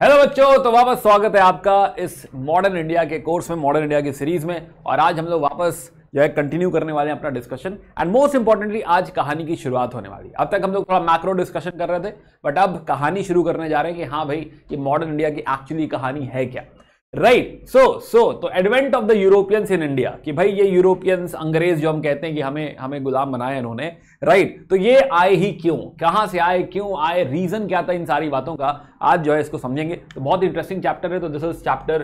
Hello बच्चों तो वापस स्वागत है आपका इस मॉडर्न इंडिया के कोर्स में, मॉडर्न इंडिया की सीरीज़ में। और आज हम लोग वापस जो है कंटिन्यू करने वाले हैं अपना डिस्कशन एंड मोस्ट इंपॉर्टेंटली आज कहानी की शुरुआत होने वाली है। अब तक हम लोग थोड़ा मैक्रो डिस्कशन कर रहे थे बट अब कहानी शुरू करने जा रहे हैं कि हाँ भाई, ये मॉडर्न इंडिया की एक्चुअली कहानी है क्या? राइट सो सो तो advent of the Europeans in India कि भाई ये यूरोपियंस अंग्रेज़ जो हम कहते हैं कि हमें हमें गुलाम बनाया इन्होंने। राइट right, तो ये आए ही क्यों? कहाँ से आए क्यों आए? रीजन क्या था इन सारी बातों का? आज जो है इसको समझेंगे। तो बहुत इंटरेस्टिंग चैप्टर है तो this is chapter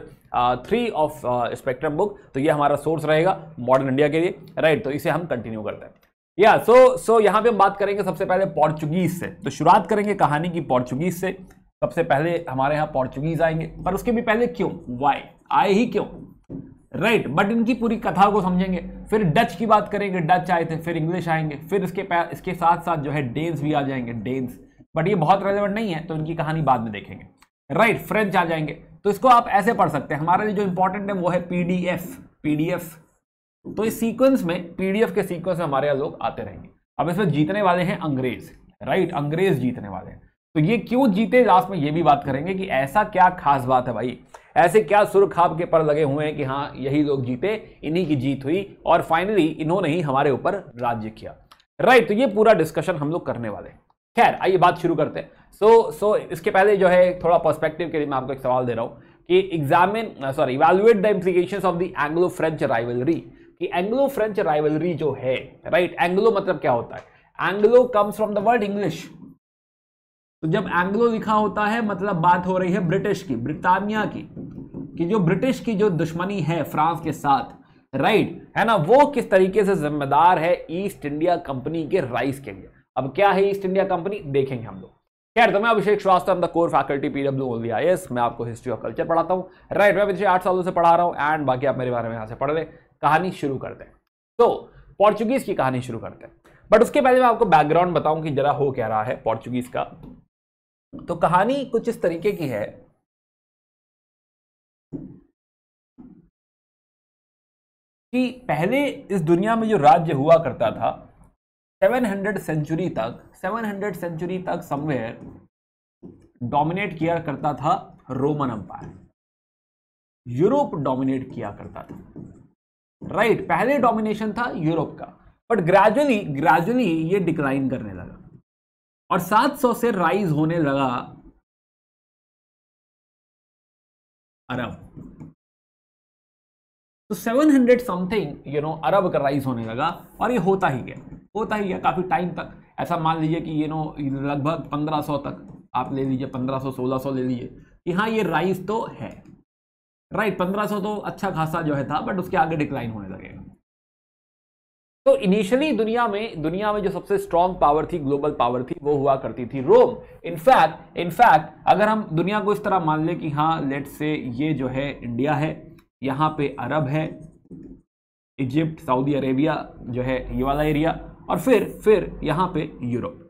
three of Spectrum book तो ये हमारा सोर्स रहेगा मॉडर्न इंडिया के लिए। राइट right, तो इसे हम कंटिन्यू करते हैं। या सो सो यहाँ पे हम बात करेंगे सबसे पहले पोर्चुगीज से। तो शुरुआत करेंगे कहानी की पोर्चुगीज से। सबसे पहले हमारे यहाँ पोर्चुगीज आएँगे पर उसके भी पहले क्यों? वाई आए ही क्यों? राइट right, बट इनकी पूरी कथा को समझेंगे फिर डच की बात करेंगे डच आए थे फिर इंग्लिश आएँगे फिर इसके इसके साथ साथ जो है डेन्स भी आ जाएँगे डेन्स बट ये बहुत रेलिवेंट नहीं है तो इनकी कहानी बाद में देखेंगे. राइट right, फ्रेंच आ जाएँगे. तो इसको आप ऐसे पढ़ सकते हैं. हमारे लिए जो इंपॉर्टेंट है वो है पीडीएफ पीडीएफ तो इस सीक्वेंस में पीडीएफ के सीक्वेंस में हमारे यहाँ लोग आते रहेंगे. अब इसमें जीतने वाले हैं अंग्रेज़. राइट right, अंग्रेज़ जीतने वाले हैं. तो ये क्यों जीते? लास्ट में ये भी बात करेंगे कि ऐसा क्या खास बात है भाई? ऐसे क्या सुर खाब के पर लगे हुए हैं कि हाँ यही लोग जीते इन्हीं की जीत हुई और फाइनली इन्होंने ही हमारे ऊपर राज्य किया। राइट तो ये पूरा डिस्कशन हम लोग करने वाले खैर आइए बात शुरू करते हैं। सो so, सो so, इसके पहले जो है थोड़ा पर्सपेक्टिव के लिए मैं आपको एक सवाल दे रहा हूँ कि examine sorry evaluate the implication of the Anglo French rivalry कि एंग्लो फ्रेंच राइवलरी जो है राइट right? एंग्लो मतलब क्या होता है? Anglo comes from the word English तो जब एंग्लो लिखा होता है मतलब बात हो रही है ब्रिटिश की, ब्रिटानिया की, कि जो ब्रिटिश की जो दुश्मनी है फ्रांस के साथ राइट है ना, वो किस तरीके से जिम्मेदार है ईस्ट इंडिया कंपनी के राइस के लिए। अब क्या है ईस्ट इंडिया कंपनी? देखेंगे हम लोग। खैर तो मैं Abhishek Srivastava the core faculty PW only I S मैं आपको हिस्ट्री ऑफ़ कल्चर पढ़ाता हूँ। राइट मैं पिछले आठ सालों से पढ़ा रहा हूँ एंड बाकी आप मेरे बारे में यहाँ से पढ़ लें। कहानी शुरू करते हैं। तो पोर्चुगीज की कहानी शुरू करते हैं। बट उसके पहले मैं आपको बैकग्राउंड बताऊँ कि जरा हो क्या रहा है पोर्चुगीज का। तो कहानी कुछ इस तरीके की है। कि पहले इस दुनिया में जो राज्य हुआ करता था 700 सेंचुरी तक 700 सेंचुरी तक समवेयर डोमिनेट किया करता था रोमन अंपायर यूरोप डोमिनेट किया करता था। राइट right, पहले डोमिनेशन था यूरोप का बट ग्रेजुअली ग्रेजुअली ये डिक्लाइन करने लगा। और 700 से राइज होने लगा अरब। तो 700 समथिंग यू नो अरब का राइज होने लगा और ये होता ही गया। होता ही गया काफ़ी टाइम तक। ऐसा मान लीजिए कि यू नो लगभग 1500 तक। आप ले लीजिए 1500 1600 ले लीजिए कि हाँ ये राइज तो है। राइट 1500 तो अच्छा खासा जो है था बट उसके आगे डिक्लाइन होने लगेगा तो इनिशियली दुनिया में दुनिया में जो सबसे स्ट्रॉन्ग पावर थी ग्लोबल पावर थी, वो हुआ करती थी रोम। इनफैक्ट इनफैक्ट अगर हम दुनिया को इस तरह मान लें कि हाँ लेट से ये जो है इंडिया है, यहाँ पे अरब है, इजिप्ट, सऊदी अरेबिया जो है, ये वाला एरिया और फिर फिर यहाँ पे यूरोप।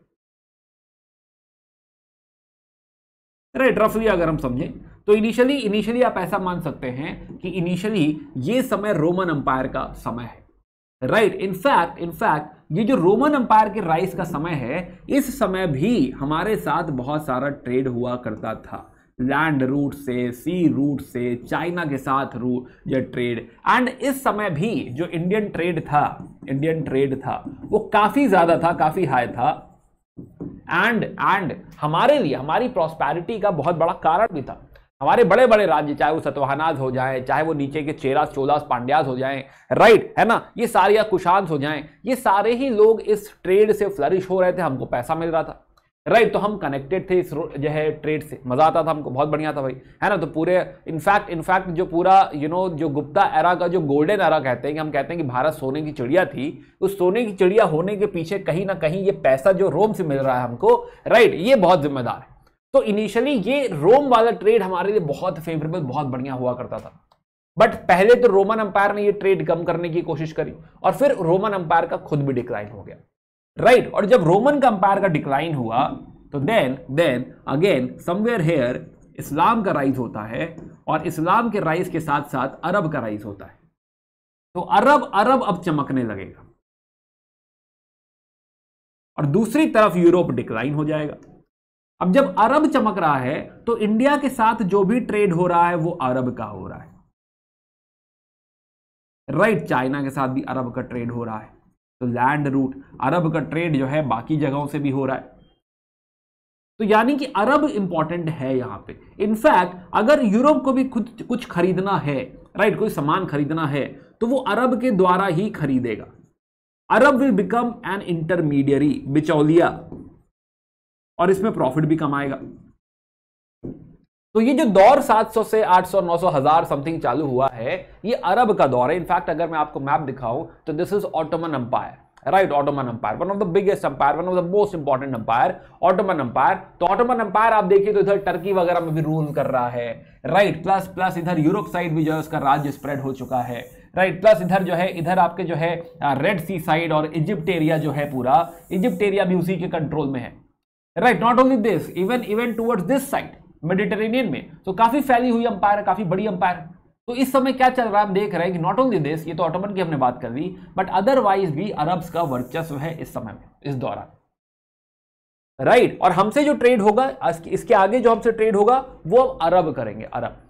राइट रफली अगर हम समझें तो इनिशियली इनिशियली आप ऐसा मान सकते हैं कि इनिशियली ये समय रोमन अंपायर का समय है। राइट इनफैक्ट इनफैक्ट ये जो रोमन अंपायर के राइस का समय है, इस समय भी हमारे साथ बहुत सारा ट्रेड हुआ करता था। लैंड रूट से सी रूट से चाइना के साथ रूट जो ट्रेड एंड इस समय भी जो इंडियन ट्रेड था इंडियन ट्रेड था, वो काफ़ी ज़्यादा था, काफ़ी हाई था। एंड एंड हमारे लिए, हमारी प्रॉस्पैरिटी का बहुत बड़ा कारण भी था। हमारे बड़े बड़े राज्य, चाहे वो सतवाहनाज हो जाए, चाहे वो नीचे के चेरास चोलास पांड्यास हो जाएँ राइट है ना? ये सारे या कुशांस हो जाएँ, ये सारे ही लोग इस ट्रेड से फ्लरिश हो रहे थे, हमको पैसा मिल रहा था। राइट तो हम कनेक्टेड थे इस जो है ट्रेड से। मज़ा आता था हमको, बहुत बढ़िया था भाई, है ना? तो पूरे इनफैक्ट इनफैक्ट जो पूरा यू नो जो गुप्ता एरा का, जो गोल्डन एरा कहते हैं कि हम कहते हैं कि भारत सोने की चिड़िया थी, उस सोने की चिड़िया होने के पीछे कहीं ना कहीं ये पैसा जो रोम से मिल रहा है हमको राइट ये बहुत जिम्मेदार है। तो इनिशियली ये रोम वाला ट्रेड हमारे लिए बहुत फेवरेबल बहुत बढ़िया हुआ करता था। बट पहले तो रोमन अंपायर ने ये ट्रेड कम करने की कोशिश करी और फिर रोमन अंपायर का खुद भी डिक्लाइन हो गया। Right right? और जब रोमन का अंपायर का डिक्लाइन हुआ तो then then again somewhere here Islam का राइज होता है और इस्लाम के राइज के साथ साथ अरब का राइज होता है। तो अरब अरब अब चमकने लगेगा। और दूसरी तरफ़ यूरोप डिक्लाइन हो जाएगा। अब जब अरब चमक रहा है तो इंडिया के साथ जो भी ट्रेड हो रहा है वो अरब का हो रहा है। राइट right, चाइना के साथ भी अरब का ट्रेड हो रहा है। तो लैंड रूट अरब का ट्रेड जो है बाकी जगहों से भी हो रहा है। तो यानी कि अरब इंपॉर्टेंट है यहाँ पे। इनफैक्ट अगर यूरोप को भी खुद कुछ खरीदना है राइट right, कोई सामान खरीदना है तो वो अरब के द्वारा ही खरीदेगा। Arab will become an intermediary बिचौलिया। और इसमें प्रॉफिट भी कमाएगा। तो ये जो दौर 700 से 800 900 हज़ार समथिंग चालू हुआ है, ये अरब का दौर है। इनफैक्ट अगर मैं आपको मैप दिखाऊँ तो this is Ottoman empire right Ottoman empire one of the biggest empire one of the most important empire Ottoman empire तो ऑटोमन अंपायर आप देखिए तो इधर टर्की वगैरह में भी रूल कर रहा है राइट प्लस प्लस इधर यूरोप साइड भी जो है, उसका राज्य स्प्रेड हो चुका है राइट प्लस इधर जो है, इधर आपके जो है रेड सी साइड और इजिप्ट एरिया जो है पूरा इजिप्ट एरिया भी उसी के कंट्रोल में है। Right not only this even even towards this side Mediterranean में तो काफ़ी फैली हुई अंपायर काफ़ी बड़ी अंपायर तो इस समय क्या चल रहा है? हम देख रहे हैं कि नॉट ओनली दिस ये तो ऑटोमन की हमने बात कर दी बट अदरवाइज़ भी अरब्स का वर्चस्व है इस समय में, इस दौरान। Right right. और हमसे जो ट्रेड होगा इसके आगे जो हमसे ट्रेड होगा, वो अब अरब करेंगे, अरब।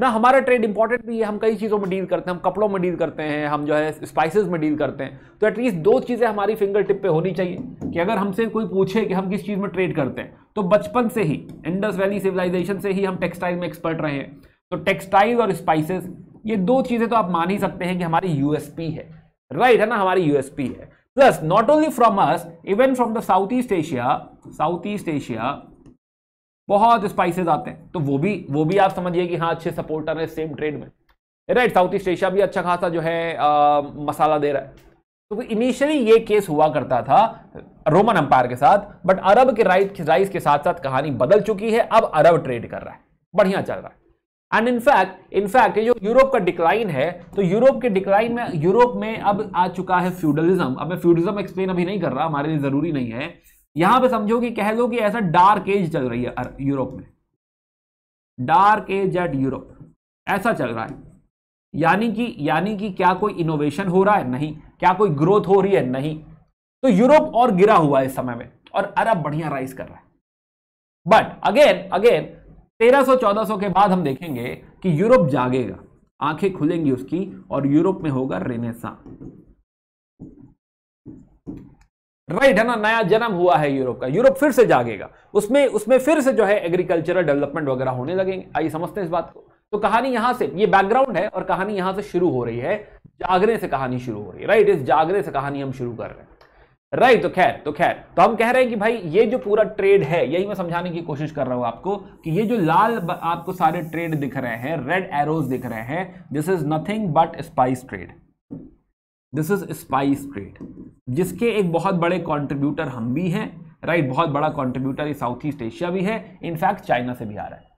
ना, हमारा ट्रेड इंपॉर्टेंट भी है, हम कई चीज़ों में डील करते हैं, हम कपड़ों में डील करते हैं, हम जो है स्पाइसेस में डील करते हैं। तो एटलीस्ट दो चीज़ें हमारी फिंगर टिप पे होनी चाहिए कि अगर हमसे कोई पूछे कि हम किस चीज़ में ट्रेड करते हैं तो बचपन से ही इंडस वैली सिविलाइजेशन से ही हम टेक्सटाइल में एक्सपर्ट रहे हैं। तो टेक्सटाइल और स्पाइसेस ये दो चीज़ें तो आप मान ही सकते हैं कि हमारी यूएसपी है। राइट है ना, हमारी यूएसपी है plus not only from us even from the South East Asia South East Asia बहुत स्पाइसेस आते हैं। तो वो भी वो भी आप समझिए कि हाँ अच्छे सपोर्टर है सेम ट्रेड में। राइट साउथ ईस्ट एशिया भी अच्छा खासा जो है आ, मसाला दे रहा है। तो इनिशियली ये केस हुआ करता था रोमन अंपायर के साथ बट अरब के राइट राइस के साथ साथ कहानी बदल चुकी है। अब अरब ट्रेड कर रहा है। बढ़िया चल रहा है। And in fact in fact जो यूरोप का डिक्लाइन है तो यूरोप के डिक्लाइन में यूरोप में अब आ चुका है फ्यूडलिज्म अब मैं फ्यूडलिज्म एक्सप्लेन अभी नहीं कर रहा हमारे लिए ज़रूरी नहीं है। यहाँ पे समझो कि कह लो कि ऐसा डार्क एज चल रही है यूरोप में। डार्क एज एट यूरोप ऐसा चल रहा है। यानी कि यानी कि क्या कोई इनोवेशन हो रहा है? नहीं। क्या कोई ग्रोथ हो रही है? नहीं। तो यूरोप और गिरा हुआ है इस समय में और अरब बढ़िया राइज कर रहा है। बट अगेन अगेन 1300-1400 के बाद हम देखेंगे कि यूरोप जागेगा। आँखें खुलेंगी उसकी और यूरोप में होगा रेनेसा राइट है ना नया जन्म हुआ है यूरोप का। यूरोप फिर से जागेगा। उसमें उसमें फिर से जो है एग्रीकल्चरल डेवलपमेंट वगैरह होने लगेंगे। आइए समझते हैं इस बात को। तो कहानी यहाँ से, ये बैकग्राउंड है और कहानी यहाँ से शुरू हो रही है। जागने से कहानी शुरू हो रही है। राइट इस जागने से कहानी हम शुरू कर रहे हैं। राइट तो खैर तो खैर तो हम कह रहे हैं कि भाई, ये जो पूरा ट्रेड है, यही मैं समझाने की कोशिश कर रहा हूँ आपको कि ये जो लाल आपको सारे ट्रेड दिख रहे हैं रेड एरोज दिख रहे हैं this is nothing but spice trade this is spice trade जिसके एक बहुत बड़े कंट्रीब्यूटर हम भी हैं राइट right? बहुत बड़ा कंट्रीब्यूटर साउथ ईस्ट एशिया भी है इनफैक्ट चाइना से भी आ रहा है।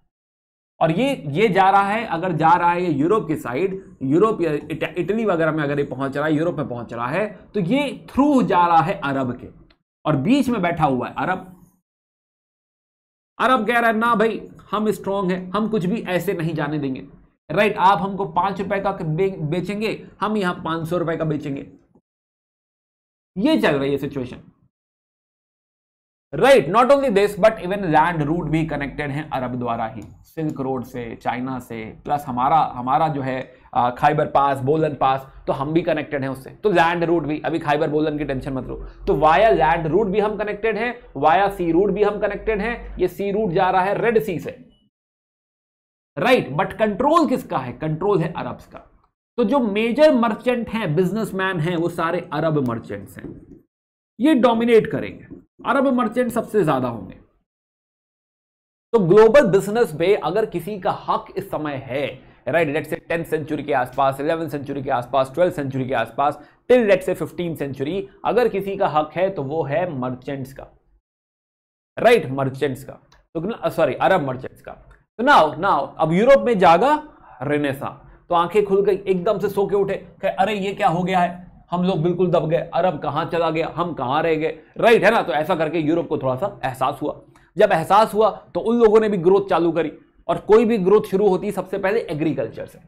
और ये ये जा रहा है, अगर जा रहा है ये यूरोप की साइड यूरोप या इटली वगैरह में अगर ये पहुँच रहा है यूरोप में पहुँच रहा है तो ये थ्रू जा रहा है अरब के। और बीच में बैठा हुआ है अरब। अरब कह रहा है, ना भाई, हम स्ट्रांग हैं, हम कुछ भी ऐसे नहीं जाने देंगे। राइट आप हमको पाँच रुपए का बेचेंगे, हम यहाँ पाँच सौ रुपए का बेचेंगे। ये चल रही है situation right not only this but even land route भी कनेक्टेड है अरब द्वारा ही। सिल्क रोड से चाइना से प्लस हमारा हमारा जो है खाइबर पास बोलन पास तो हम भी कनेक्टेड हैं उससे। तो लैंड रूट भी, अभी खाइबर बोलन की टेंशन मत लो। तो वाया लैंड रूट भी हम कनेक्टेड हैं वाया सी रूट भी हम कनेक्टेड हैं, ये सी रूट जा रहा है रेड सी से। राइट बट कंट्रोल किसका है? कंट्रोल है अरब्स का। तो जो मेजर मर्चेंट हैं बिजनेसमैन हैं वो सारे अरब मर्चेंट्स हैं। ये डोमिनेट करेंगे। अरब मर्चेंट सबसे ज़्यादा होंगे। तो ग्लोबल बिज़नेस पे अगर किसी का हक इस समय है right let's say tenth century के आसपास इलेवन सेंचुरी के आसपास ट्वेल्थ सेंचुरी के आसपास till let's say fifteen century अगर किसी का हक है तो वो है मर्चेंट्स का। राइट right, मर्चेंट्स का। तो सॉरी अरब मर्चेंट्स का। तो नाउ नाउ अब यूरोप में जागा रेनेसा तो आँखें खुल गई, एकदम से सो के उठे, कहे, अरे, ये क्या हो गया है? हम लोग बिल्कुल दब गए अरब कहाँ चला गया? हम कहाँ रह गए? राइट है ना? तो ऐसा करके यूरोप को थोड़ा सा एहसास हुआ। जब एहसास हुआ तो उन लोगों ने भी ग्रोथ चालू करी, और कोई भी ग्रोथ शुरू होती सबसे पहले एग्रीकल्चर से।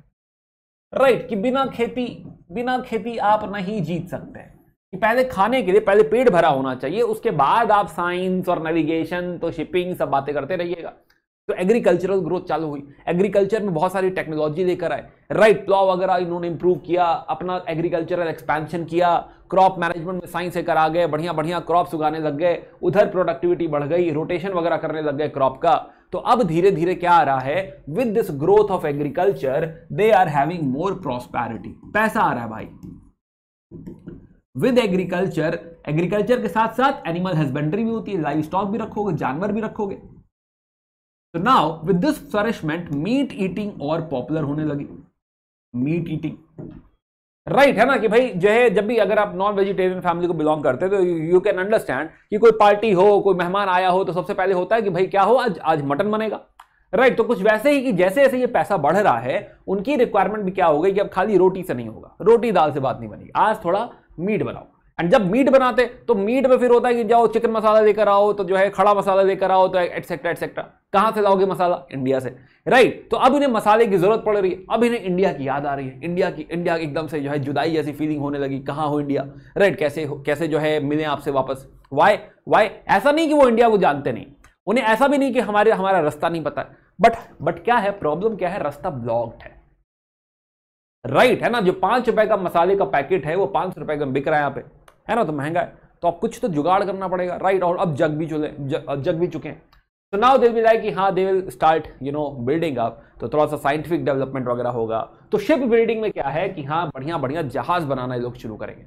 राइट कि बिना खेती बिना खेती आप नहीं जीत सकते। कि पहले खाने के लिए, पहले पेट भरा होना चाहिए, उसके बाद आप साइंस और नेविगेशन तो शिपिंग सब बातें करते रहिएगा। तो एग्रीकल्चरल ग्रोथ चालू हुई। एग्रीकल्चर में बहुत सारी टेक्नोलॉजी लेकर आए। राइट प्लॉ वगैरह इन्होंने इंप्रूव किया, अपना एग्रीकल्चरल एक्सपेंशन किया क्रॉप मैनेजमेंट में साइंस लेकर आ गए, बढ़िया बढ़िया क्रॉप्स उगाने लग गए, उधर प्रोडक्टिविटी बढ़ गई रोटेशन वगैरह करने लग गए क्रॉप का। तो अब धीरे धीरे क्या आ रहा है? With this growth of agriculture they are having more prosperity पैसा आ रहा है भाई। विद एग्रीकल्चर एग्रीकल्चर के साथ साथ एनिमल हस्बेंड्री भी होती है लाइव स्टॉक भी रखोगे, जानवर भी रखोगे। तो now with this flourishment meat eating और पॉपुलर होने लगी। मीट ईटिंग राइट है ना कि भाई जो है जब भी अगर आप नॉन वेजिटेरियन फैमिली को बिलोंग करते हैं तो यू कैन अंडरस्टैंड कि कोई पार्टी हो कोई मेहमान आया हो तो सबसे पहले होता है कि भाई क्या हो आज आज मटन बनेगा। राइट right, तो कुछ वैसे ही कि जैसे जैसे ये पैसा बढ़ रहा है उनकी रिक्वायरमेंट भी क्या हो गई कि अब खाली रोटी से नहीं होगा। रोटी दाल से बात नहीं बनेगी। आज थोड़ा मीट बनाओ। एंड जब मीट बनाते तो मीट में फिर होता है कि जाओ चिकन मसाला लेकर आओ तो जो है खड़ा मसाला लेकर आओ तो एटसेट्रा एटसेट्रा कहाँ से लाओगे मसाला? इंडिया से। राइट तो अब इन्हें मसाले की ज़रूरत पड़ रही है। अब इन्हें इंडिया की याद आ रही है। इंडिया की इंडिया एकदम से जो है जुदाई जैसी फीलिंग होने लगी। कहाँ हो इंडिया राइट कैसे हो कैसे जो है मिले आपसे वापस? वाई वाई ऐसा नहीं कि वो इंडिया को जानते नहीं। उन्हें ऐसा भी नहीं कि हमारे हमारा रास्ता नहीं पता। बट बट क्या है? प्रॉब्लम क्या है? रास्ता ब्लॉक्ड है। राइट right, है ना? जो पाँच रुपए का मसाले का पैकेट है वो पाँच रुपए का बिक रहा है यहाँ पे। है ना तो महँगा है। तो अब कुछ तो जुगाड़ करना पड़ेगा। राइट और अब जग भी चले जग, भी चुके हैं। तो नाउ दिल बी लाइक कि हाँ they will start you know building up तो थोड़ा सा साइंटिफिक डेवलपमेंट वगैरह होगा। तो शिप बिल्डिंग में क्या है कि हाँ बढ़िया बढ़िया जहाज़ बनाना लोग शुरू करेंगे।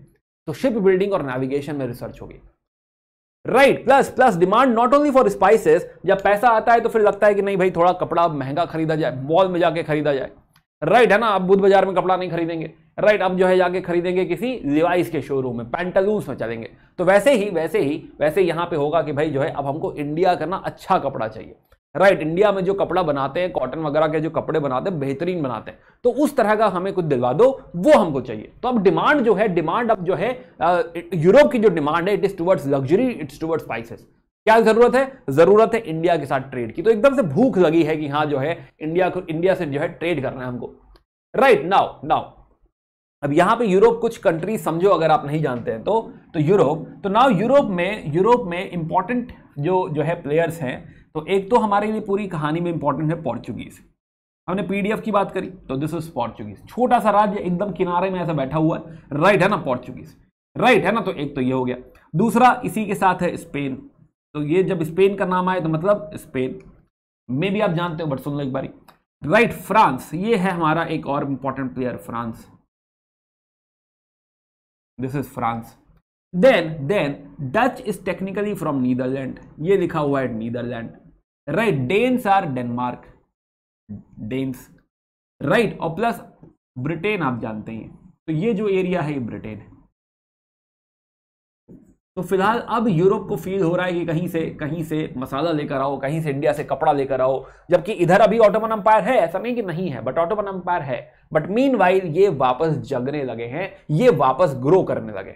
तो शिप बिल्डिंग और नेविगेशन में रिसर्च होगी। Right plus plus demand not only for spices जब पैसा आता है तो फिर लगता है कि नहीं भाई थोड़ा कपड़ा महँगा खरीदा जाए मॉल में जाके खरीदा जाए। राइट है ना? आप बुद्ध बाज़ार में कपड़ा नहीं खरीदेंगे। राइट अब जो है जाके खरीदेंगे किसी लिवाइस के शोरूम में पैंटलूस में चलेंगे। तो वैसे ही वैसे ही, वैसे यहाँ पे होगा कि भाई जो है, अब हमको इंडिया का ना अच्छा कपड़ा चाहिए। राइट इंडिया में जो कपड़ा बनाते हैं कॉटन वगैरह के जो कपड़े बनाते हैं, बेहतरीन बनाते हैं। तो उस तरह का हमें कुछ दिलवा दो, वो हमको चाहिए। तो अब डिमांड जो है डिमांड अब जो है यूरोप की जो डिमांड है it is towards luxury it's towards spices क्या ज़रूरत है? ज़रूरत है इंडिया के साथ ट्रेड की। तो एकदम से भूख लगी है कि हाँ जो है, इंडिया को, इंडिया से जो है ट्रेड करना है हमको। राइट नाउ नाउ अब यहाँ पे यूरोप कुछ कंट्री समझो अगर आप नहीं जानते हैं तो तो यूरोप तो नाउ यूरोप में यूरोप में इंपॉर्टेंट जो जो है प्लेयर्स हैं तो एक तो हमारे लिए पूरी कहानी में इंपॉर्टेंट है पोर्चुगीज हमने पीडीएफ की बात करी तो दिस इज़ पोर्चुगीज छोटा सा राज्य एकदम किनारे में ऐसा बैठा हुआ है। राइट है ना पोर्चुगीज राइट है ना? तो एक तो ये हो गया। दूसरा इसी के साथ है स्पेन तो ये जब स्पेन का नाम आए तो मतलब स्पेन। में भी आप जानते हो, बट सुन लो एक बारी। राइट, फ्रांस, ये है हमारा एक और important player France. This is France. Then then Dutch is technically from Netherlands ये लिखा हुआ है Netherlands right Danes are Denmark Danes right और प्लस ब्रिटेन आप जानते हैं। तो ये जो एरिया है, ये ब्रिटेन है तो फ़िलहाल अब यूरोप को फील हो रहा है कि कहीं से कहीं से मसाला लेकर आओ, कहीं से इंडिया से कपड़ा लेकर आओ, जबकि इधर अभी ऑटोमन अंपायर है, ऐसा नहीं कि नहीं है बट ऑटोमन अंपायर है। बट मीन ये वापस जगने लगे हैं, ये वापस ग्रो करने लगे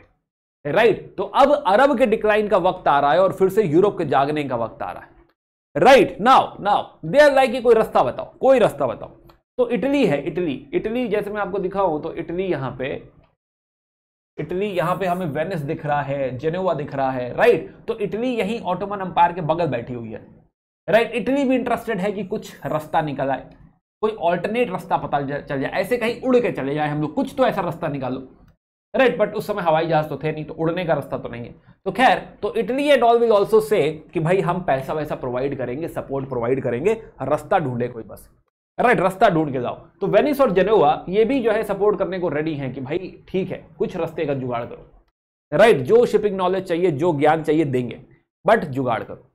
राइट right? तो अब अरब के डिक्लाइन का वक्त आ रहा है और फिर से यूरोप के जागने का वक्त आ रहा है। Right now now they are like कोई रास्ता बताओ, कोई रास्ता बताओ। तो इटली है, इटली इटली जैसे मैं आपको दिखाऊँ तो इटली यहाँ पे इटली यहाँ पे हमें वेनिस दिख रहा है, जेनेवा दिख रहा है राइट तो इटली यही ऑटोमन अंपायर के बगल बैठी हुई है। राइट इटली भी इंटरेस्टेड है कि कुछ रास्ता निकल आए। कोई ऑल्टरनेट रास्ता पता चल जाए। ऐसे कहीं उड़ के चले जाए हम लोग। कुछ तो ऐसा रास्ता निकालो। राइट बट उस समय हवाई जहाज़ तो थे नहीं तो उड़ने का रास्ता तो नहीं है। तो खैर तो Italy and all will also say कि भाई हम पैसा वैसा प्रोवाइड करेंगे सपोर्ट प्रोवाइड करेंगे, रास्ता ढूंढे कोई बस। राइट रास्ता ढूंढ के जाओ। तो वेनिस और जेनोवा ये भी जो है सपोर्ट करने को रेडी हैं कि भाई ठीक है, कुछ रस्ते का जुगाड़ करो। राइट जो शिपिंग नॉलेज चाहिए, जो ज्ञान चाहिए, देंगे। बट जुगाड़ करो।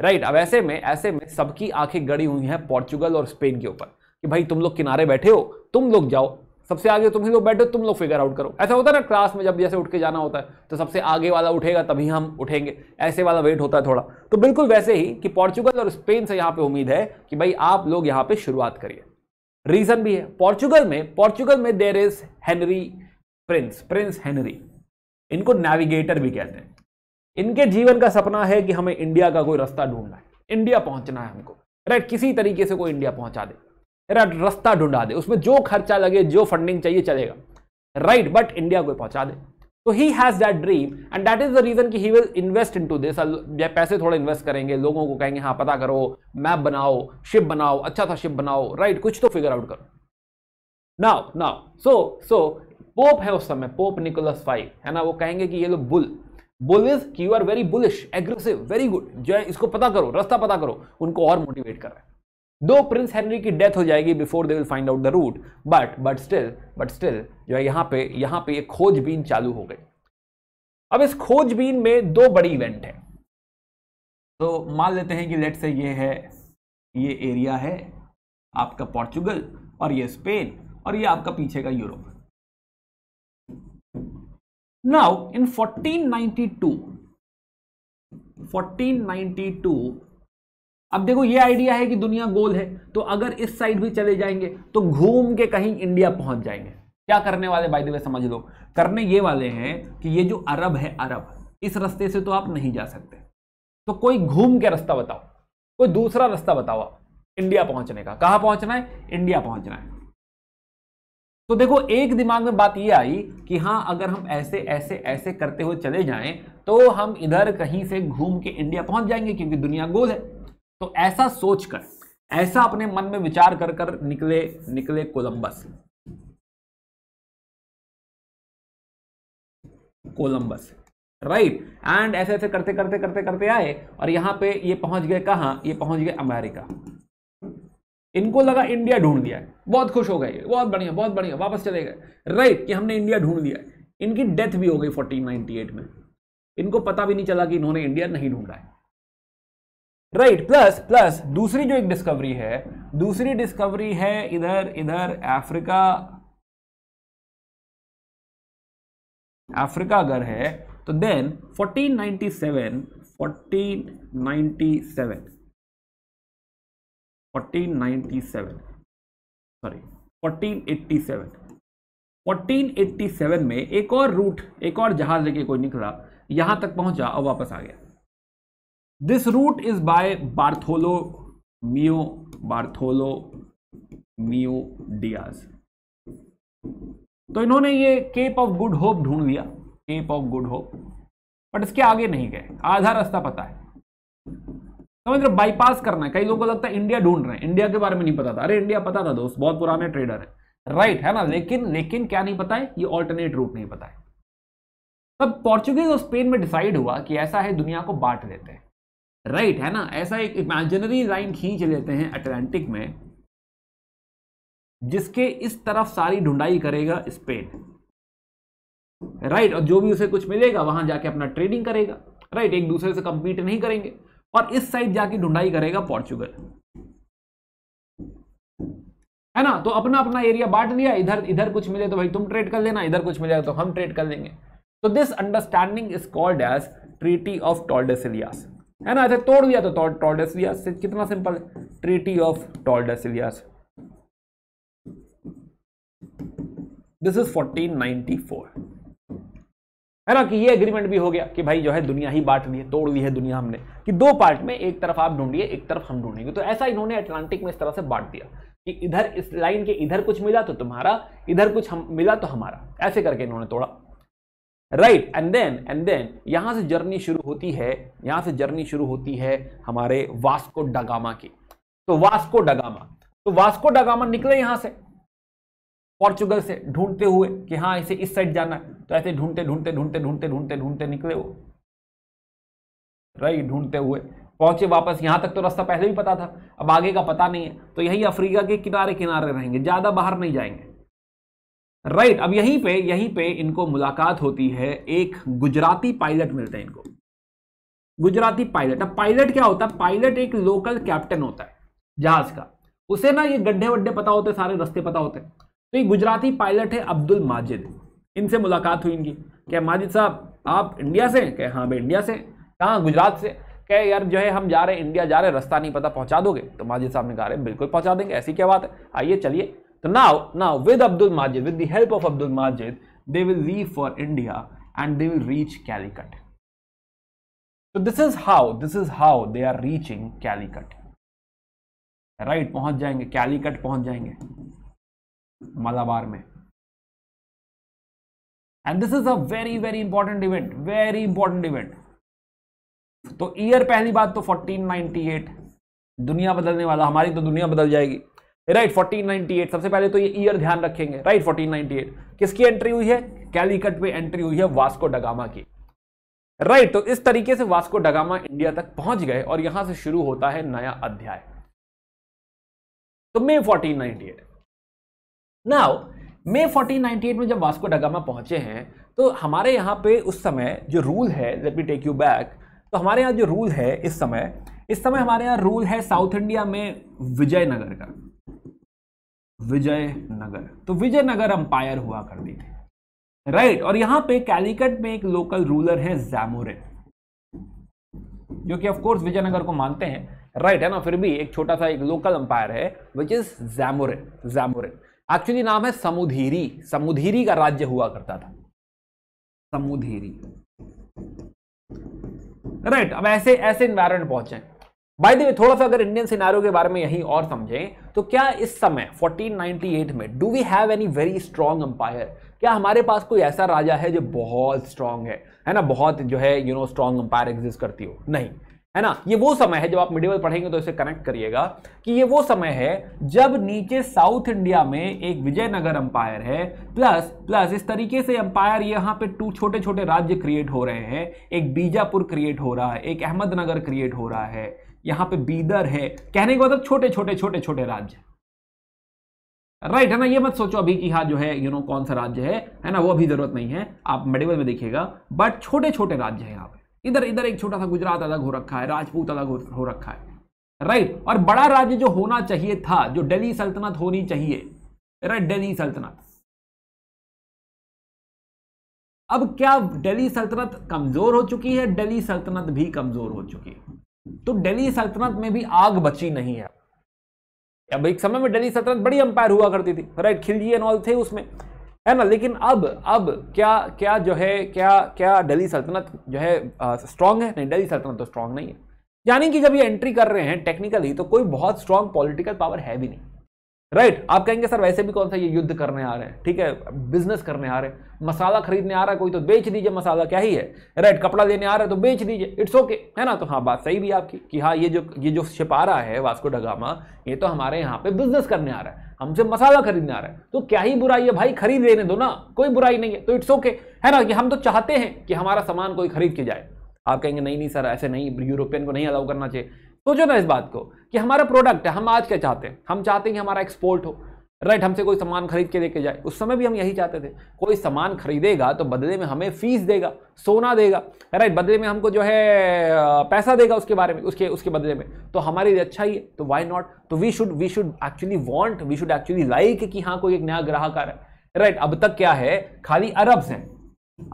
राइट अब ऐसे में ऐसे में सबकी आँखें गड़ी हुई हैं पोर्चुगल और स्पेन के ऊपर कि भाई तुम लोग किनारे बैठे हो, तुम लोग जाओ सबसे आगे तुम ही लोग बैठे, तुम लोग फिगर आउट करो। ऐसा होता है ना क्लास में जब जैसे उठ के जाना होता है तो सबसे आगे वाला उठेगा, तभी हम उठेंगे। ऐसे वाला वेट होता है थोड़ा। तो बिल्कुल वैसे ही कि पोर्चुगल और स्पेन से यहाँ पे उम्मीद है कि भाई आप लोग यहाँ पे शुरुआत करिए। रीजन भी है। पोर्चुगल में पोर्चुगल में there is Henry prince prince Henry इनको नेविगेटर भी कहते हैं। इनके जीवन का सपना है कि हमें इंडिया का कोई रास्ता ढूंढना है। इंडिया पहुँचना है हमको। राइट किसी तरीके से कोई इंडिया पहुँचा दे। राइट रास्ता ढूंढा दे उसमें जो खर्चा लगे जो फंडिंग चाहिए चलेगा। राइट बट इंडिया को पहुँचा दे। तो he has that dream and that is the reason कि he will invest into this पैसे थोड़े इन्वेस्ट करेंगे लोगों को कहेंगे हाँ पता करो मैप बनाओ शिप बनाओ अच्छा सा शिप बनाओ। राइट right, कुछ तो फिगर आउट करो। Now now so so pope है उस समय पोप निकोलस फाइव है ना? वो कहेंगे कि ये लोग bull bull is you are very bullish aggressive very good जो है इसको पता करो रास्ता पता करो उनको और मोटिवेट कर रहे हैं। दो प्रिंस हेनरी की डेथ हो जाएगी before they will find out the route. But but still but still जो है यहाँ पे यहाँ पे एक खोजबीन चालू हो गई। अब इस खोजबीन में दो बड़ी इवेंट है। तो मान लेते हैं कि लेट से ये है, ये एरिया है, आपका पोर्चुगल और ये स्पेन और ये आपका पीछे का यूरोप नाउ इन 1492 1492 अब देखो, ये आइडिया है कि दुनिया गोल है तो अगर इस साइड भी चले जाएँगे तो घूम के कहीं इंडिया पहुँच जाएँगे। क्या करने वाले बाई द समझ लो, करने ये वाले हैं कि ये जो अरब है अरब, इस रास्ते से तो आप नहीं जा सकते। तो कोई घूम के रास्ता बताओ, कोई दूसरा रास्ता बताओ आप इंडिया पहुँचने का। कहाँ पहुँचना है? इंडिया पहुँचना है। तो देखो, एक दिमाग में बात ये आई कि हाँ अगर हम ऐसे ऐसे ऐसे करते हुए चले जाएँ तो हम इधर कहीं से घूम के इंडिया पहुँच जाएँगे, क्योंकि दुनिया गोल है। तो ऐसा सोचकर, ऐसा अपने मन में विचार कर कर निकले निकले कोलंबस। कोलंबस राइट एंड ऐसे ऐसे करते करते करते करते आए और यहाँ पे ये पहुँच गए कहाँ? ये पहुँच गए अमेरिका। इनको लगा इंडिया ढूंढ लिया है। बहुत खुश हो गए बहुत बढ़िया बहुत बढ़िया। वापस चले गए। राइट कि हमने इंडिया ढूंढ लिया इनकी डेथ भी हो गई 1498 में। इनको पता भी नहीं चला कि इन्होंने इंडिया नहीं ढूंढा है। राइट प्लस प्लस दूसरी जो एक डिस्कवरी है, दूसरी डिस्कवरी है इधर इधर, अफ्रीका अफ्रीका अगर है तो देन 1497 1497 1497 सॉरी 1487 1487 में एक और रूट एक और जहाज़ लेके कोई निकला, यहाँ तक पहुँचा और वापस आ गया। This route is by Bartolomeu Bartolomeu Dias तो इन्होंने ये केप ऑफ़ गुड होप ढूंढ लिया। Cape of good hope but इसके आगे नहीं गए। आधा रास्ता पता है। समझ रहे बाईपास करना है। कई लोगों को लगता है इंडिया ढूंढ रहे हैं। इंडिया के बारे में नहीं पता था। अरे इंडिया पता था दोस्त। बहुत पुराने ट्रेडर है। राइट है ना? लेकिन लेकिन क्या नहीं पता है? ये ऑल्टरनेट रूट नहीं पता है। तब पोर्चुगीज और स्पेन में डिसाइड हुआ कि ऐसा है, दुनिया को बांट लेते हैं। राइट है ना? ऐसा एक इमेजिनरी लाइन खींच लेते हैं अटलांटिक में, जिसके इस तरफ़ सारी ढूंढाई करेगा स्पेन राइट और जो भी उसे कुछ मिलेगा, वहाँ जाके अपना ट्रेडिंग करेगा। राइट एक दूसरे से कंपीट नहीं करेंगे, और इस साइड जाके ढूंढाई करेगा पोर्चुगल है ना? तो अपना अपना एरिया बांट लिया, इधर इधर कुछ मिले तो भाई तुम ट्रेड कर लेना, इधर कुछ मिलेगा तो हम ट्रेड कर लेंगे। तो this understanding is called as treaty of Tordesillas है ना? ऐसे तोड़ दिया तो टॉल्डेसिलियास से कितना सिंपल है? Treaty of Tordesillas this is 1494 है ना कि ये एग्रीमेंट भी हो गया कि भाई जो है दुनिया ही बांट ली है, तोड़ ली है दुनिया हमने। कि दो पार्ट में एक तरफ़ आप ढूंढिए, एक तरफ़ हम ढूंढेंगे। तो ऐसा इन्होंने अटलांटिक में इस तरह से बांट दिया कि इधर इस लाइन के इधर कुछ मिला तो तुम्हारा, इधर कुछ हम मिला तो हमारा। ऐसे करके इन्होंने तोड़ा। Right and then and then यहाँ से जर्नी शुरू होती है, यहाँ से जर्नी शुरू होती है हमारे वास्को डगामा की। तो वास्को डगामा तो वास्को डगामा निकले यहाँ से पोर्चुगल से ढूंढते हुए कि हाँ इसे इस साइड जाना है। तो ऐसे ढूंढते ढूंढते ढूंढते ढूंढते ढूंढते ढूंढते निकले वो। राइट ढूंढते हुए। पहुँचे वापस, यहाँ तक तो रास्ता पहले भी पता था, अब आगे का पता नहीं है। तो यही अफ्रीका के किनारे किनारे रहेंगे, ज़्यादा बाहर नहीं जाएँगे। राइट अब यहीं पे यहीं पे इनको मुलाकात होती है एक गुजराती पायलट मिलते हैं इनको। गुजराती पायलट अब पायलट क्या होता है? पायलट एक लोकल कैप्टन होता है, जहाज़ का। उसे ना ये गड्ढे वड्ढे पता होते सारे रास्ते पता होते तो ये गुजराती पायलट है अब्दुल माजिद। इनसे मुलाकात हुई इनकी। क्या माजिद साहब, आप इंडिया से कहे हाँ भाई, इंडिया से कहाँ, गुजरात से? कहे, यार, जो है, हम जा रहे हैं, इंडिया जा रहे हैं, रास्ता नहीं पता, पहुँचा दोगे? तो माजिद साहब ने कहा रहे बिल्कुल पहुँचा देंगे, ऐसी क्या बात है? आइए, चलिए। तो now now with Abdul Majid with the help of Abdul Majid they will leave for India and they will reach Calicut तो this is how this is how they are reaching Calicut right पहुँच जाएँगे कैलिकट पहुँच जाएँगे मलाबार में. And this is a very very important event very important event तो year पहली बात तो 1498 दुनिया बदलने वाला, हमारी तो दुनिया बदल जाएगी. राइट right, 1498 सबसे पहले तो ये ईयर ध्यान रखेंगे। राइट right, 1498 किसकी एंट्री हुई है? कैलिकट पे एंट्री हुई है वास्को डगामा की। राइट right, तो इस तरीके से वास्को डगामा इंडिया तक पहुँच गए और यहाँ से शुरू होता है नया अध्याय। तो मे 1498 नाउ मे 1498 में जब वास्को डगामा पहुँचे हैं तो हमारे यहाँ पे उस समय जो रूल है let me take you back तो हमारे यहाँ जो रूल है इस समय इस समय हमारे यहाँ रूल है साउथ इंडिया में विजयनगर का। विजयनगर। तो विजयनगर अंपायर हुआ करती थी। राइट और यहाँ पे कैलिकट में एक लोकल रूलर है जैमोरे जो कि ऑफकोर्स विजयनगर को मानते हैं। राइट है ना फिर भी एक छोटा सा एक लोकल अंपायर है which is Zamorin Zamorin actually नाम है समुधीरी। समुधीरी का राज्य हुआ करता था। समुधीरी। राइट right, अब ऐसे ऐसे इन्वायरमेंट पहुँचे। बाय द थोड़ा सा अगर इंडियन सिनारियो के बारे में यही और समझें तो क्या इस समय 1498 में do we have any very strong empire क्या हमारे पास कोई ऐसा राजा है जो बहुत स्ट्रांग है? है ना? बहुत जो है you know strong empire exist करती हो? नहीं। है ना? ये वो समय है, जब आप मिडिवल पढ़ेंगे तो इसे कनेक्ट करिएगा, कि ये वो समय है, जब नीचे साउथ इंडिया में एक विजयनगर अंपायर है प्लस प्लस इस तरीके से अंपायर यहाँ पे टू छोटे छोटे राज्य क्रिएट हो रहे हैं। एक बीजापुर क्रिएट हो रहा है, एक अहमदनगर क्रिएट हो रहा है। यहाँ पे बीदर है, कहने का मतलब छोटे छोटे छोटे छोटे राज्य राइट है ना? ये मत सोचो अभी कि हाँ जो है यू नो कौन सा राज्य है है ना? वो अभी ज़रूरत नहीं है। आप मेडिवल में देखिएगा बट छोटे छोटे राज्य है यहाँ पे। इधर इधर एक छोटा सा गुजरात अलग हो रखा है, राजपूत अलग हो रखा है। राइट और बड़ा राज्य जो होना चाहिए था, जो दिल्ली सल्तनत होनी चाहिए। राइट दिल्ली सल्तनत। अब क्या दिल्ली सल्तनत कमज़ोर हो चुकी है? दिल्ली सल्तनत भी कमज़ोर हो चुकी है। तो दिल्ली सल्तनत में भी आग बची नहीं है। अब एक समय में दिल्ली सल्तनत बड़ी अंपायर हुआ करती थी राइट खिलजी एंड ऑल थे उसमें, है ना? लेकिन अब अब क्या क्या जो है, क्या क्या दिल्ली सल्तनत जो है स्ट्रांग है? नहीं, दिल्ली सल्तनत तो स्ट्रांग नहीं है। यानी कि जब ये एंट्री कर रहे हैं टेक्निकली तो कोई बहुत स्ट्रांग पॉलिटिकल पावर है भी नहीं। Right right. आप कहेंगे, सर, वैसे भी कौन सा ये युद्ध करने आ रहे हैं? ठीक है बिज़नेस करने आ रहे हैं। मसाला खरीदने आ रहा है, कोई तो बेच दीजिए मसाला, क्या ही है? राइट कपड़ा लेने आ रहा है तो बेच दीजिए। इट्स ओके है ना? तो हाँ बात सही भी आपकी कि हाँ ये जो ये जो रहा है वास्को डगामा ये तो हमारे यहाँ पे बिज़नेस करने आ रहा है, हमसे मसाला खरीदने आ रहा है। तो क्या ही बुराई है भाई, खरीद लेने दो ना, कोई बुराई नहीं है। तो इट्स ओके है ना? कि हम तो चाहते हैं कि हमारा सामान कोई खरीद के जाए। आप कहेंगे, नहीं नहीं, सर, ऐसे नहीं यूरोपियन को नहीं अलाउ करना चाहिए। सोचो ना इस बात को, कि हमारा प्रोडक्ट है, हम आज क्या चाहते हैं? हम चाहते हैं कि हमारा एक्सपोर्ट हो। राइट, हमसे कोई सामान खरीद के लेके जाए। उस समय भी हम यही चाहते थे, कोई सामान खरीदेगा तो बदले में हमें फ़ीस देगा, सोना देगा। राइट, बदले में हमको जो है पैसा देगा उसके बारे में, उसके उसके बदले में। तो हमारे लिए अच्छा ही है तो वाई नॉट तो we should we should actually want we should actually like कि हाँ कोई एक नया ग्राहक आ रहा है। राइट, अब तक क्या है, खाली अरब्स हैं।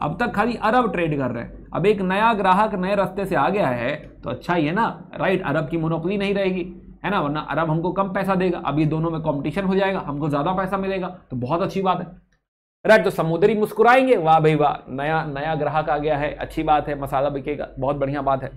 अब तक खाली अरब ट्रेड कर रहे हैं। अब एक नया ग्राहक नए रास्ते से आ गया है तो अच्छा ही है ना। राइट, अरब की मोनोपली नहीं रहेगी। है ना? वरना अरब हमको कम पैसा देगा ये दोनों में कंपटीशन हो जाएगा, हमको ज़्यादा पैसा मिलेगा तो बहुत अच्छी बात है। राइट तो समुद्री मुस्कुराएँगे, वाह भाई वाह, नया नया ग्राहक आ गया है, अच्छी बात है, मसाला बिकेगा, बहुत बढ़िया बात है।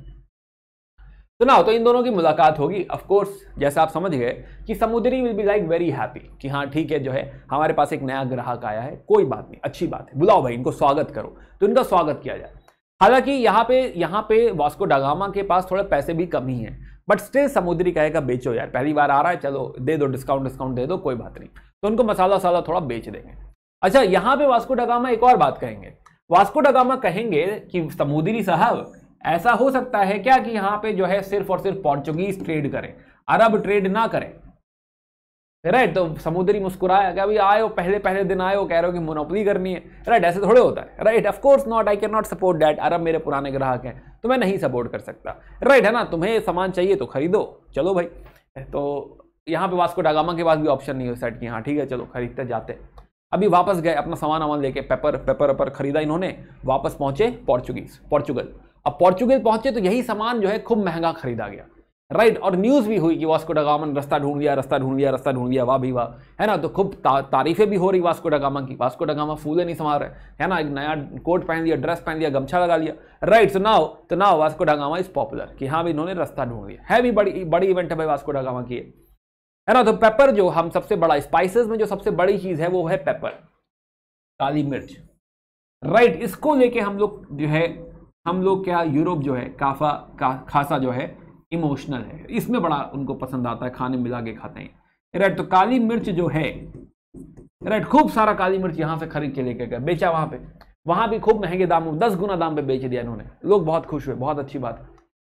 तो ना तो इन दोनों की मुलाकात होगी ऑफ़ कोर्स जैसा आप समझ गए कि Samudri will be like very happy कि हाँ ठीक है, जो है, हमारे पास एक नया ग्राहक आया है, कोई बात नहीं, अच्छी बात है। बुलाओ भाई, इनको स्वागत करो तो इनका स्वागत किया जाए। हालाँकि यहाँ पे यहाँ पे वास्को डागामा के पास थोड़े पैसे भी कम ही हैं बट स्टिल समुद्री कहेगा बेचो यार। पहली बार आ रहा है, चलो, दे दो डिस्काउंट डिस्काउंट दे दो, कोई बात नहीं। तो उनको मसाला वसाला थोड़ा बेच देंगे। अच्छा यहाँ पे वास्को डगामा एक और बात कहेंगे। वास्को डगामा कहेंगे कि समुद्री साहब, ऐसा हो सकता है क्या कि यहाँ पे जो है सिर्फ़ और सिर्फ़ पोर्चुगीज ट्रेड करें। अरब ट्रेड ना करें। राइट तो समुद्री मुस्कुराया क्या भाई आए हो पहले पहले दिन आए हो कह रहे हो कि मोनोपली करनी है। राइट ऐसे थोड़े होता है। Right of course not I can not support that Arab मेरे पुराने ग्राहक हैं तो मैं नहीं सपोर्ट कर सकता। राइट है ना? तुम्हें सामान चाहिए तो खरीदो। चलो भाई। तो यहाँ पे वास्को डागामा के पास भी ऑप्शन नहीं हो सेट की। हाँ ठीक है, चलो, खरीदते जाते अभी वापस गए, अपना सामान वामान लेके पेपर पेपर वेपर खरीदा इन्होंने। वापस पहुँचे पोर्चुगीज पोर्चुगल अब पोर्चुगल पहुँचे तो यही सामान जो है खूब महँगा खरीदा गया। राइट और न्यूज़ भी हुई कि वास्को डगामा ने रास्ता ढूंढ लिया रास्ता ढूंढ लिया रास्ता ढूंढ लिया वाह भी वाह। है ना? तो खूब ता, तारीफें भी हो रही वास्को डगामा की। वास्को डगामा फूले नहीं संभाल रहे। है ना? एक नया कोट पहन लिया ड्रेस पहन लिया गमछा लगा लिया। राइट सो नाउ तो now Vasco da Gama is popular कि हाँ भाई इन्होंने रास्ता ढूंढ लिया। है भी बड़ी बड़ी इवेंट है भाई वास्को डगामा की। है ना? तो पेपर जो हम सबसे बड़ा स्पाइसेस में जो सबसे बड़ी चीज़ है वो है पेपर काली मिर्च। राइट इसको लेके हम लोग जो है हम लोग क्या यूरोप जो है काफा का, खासा जो है इमोशनल है। इसमें बड़ा उनको पसंद आता है, खाने मिला के खाते हैं। राइट तो काली मिर्च जो है राइट खूब सारा काली मिर्च यहाँ से खरीद के लेके गए, बेचा वहाँ पे। वहाँ भी खूब महँगे दाम, दस गुना दाम पे बेच दिया इन्होंने। लोग बहुत खुश हुए, बहुत अच्छी बात।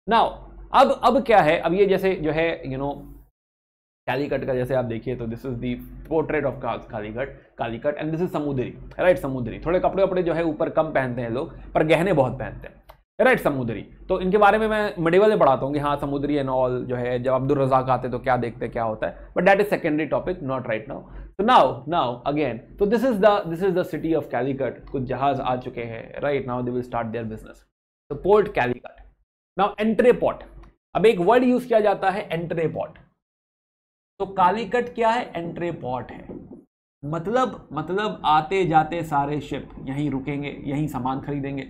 नाउ अब अब क्या है? अब ये जैसे जो है यू नो कालीकट का जैसे आप देखिए तो this is the portrait of Calicut Calicut and this is Samudri right Samudri. थोड़े कपड़े वपड़े जो है, ऊपर कम पहनते हैं लोग, पर गहने बहुत पहनते हैं। राइट समुद्री। तो इनके बारे में मैं मिडिवल में पढ़ाता हूँ कि हाँ समुद्री एंड ऑल जो है, जब अब्दुल रजाक आते तो क्या देखते क्या होता है। But that is secondary topic not right now तो नाउ नाउ अगेन तो this is the this is the city of Calicut कुछ जहाज़ आ चुके हैं। Right now they will start their business तो port Calicut now entrepot अब एक वर्ड यूज़ किया जाता है एंट्रे पॉट तो कालीकट क्या है? एंट्रे पॉट है। मतलब मतलब आते जाते सारे शिप यहीं रुकेंगे, यहीं सामान खरीदेंगे।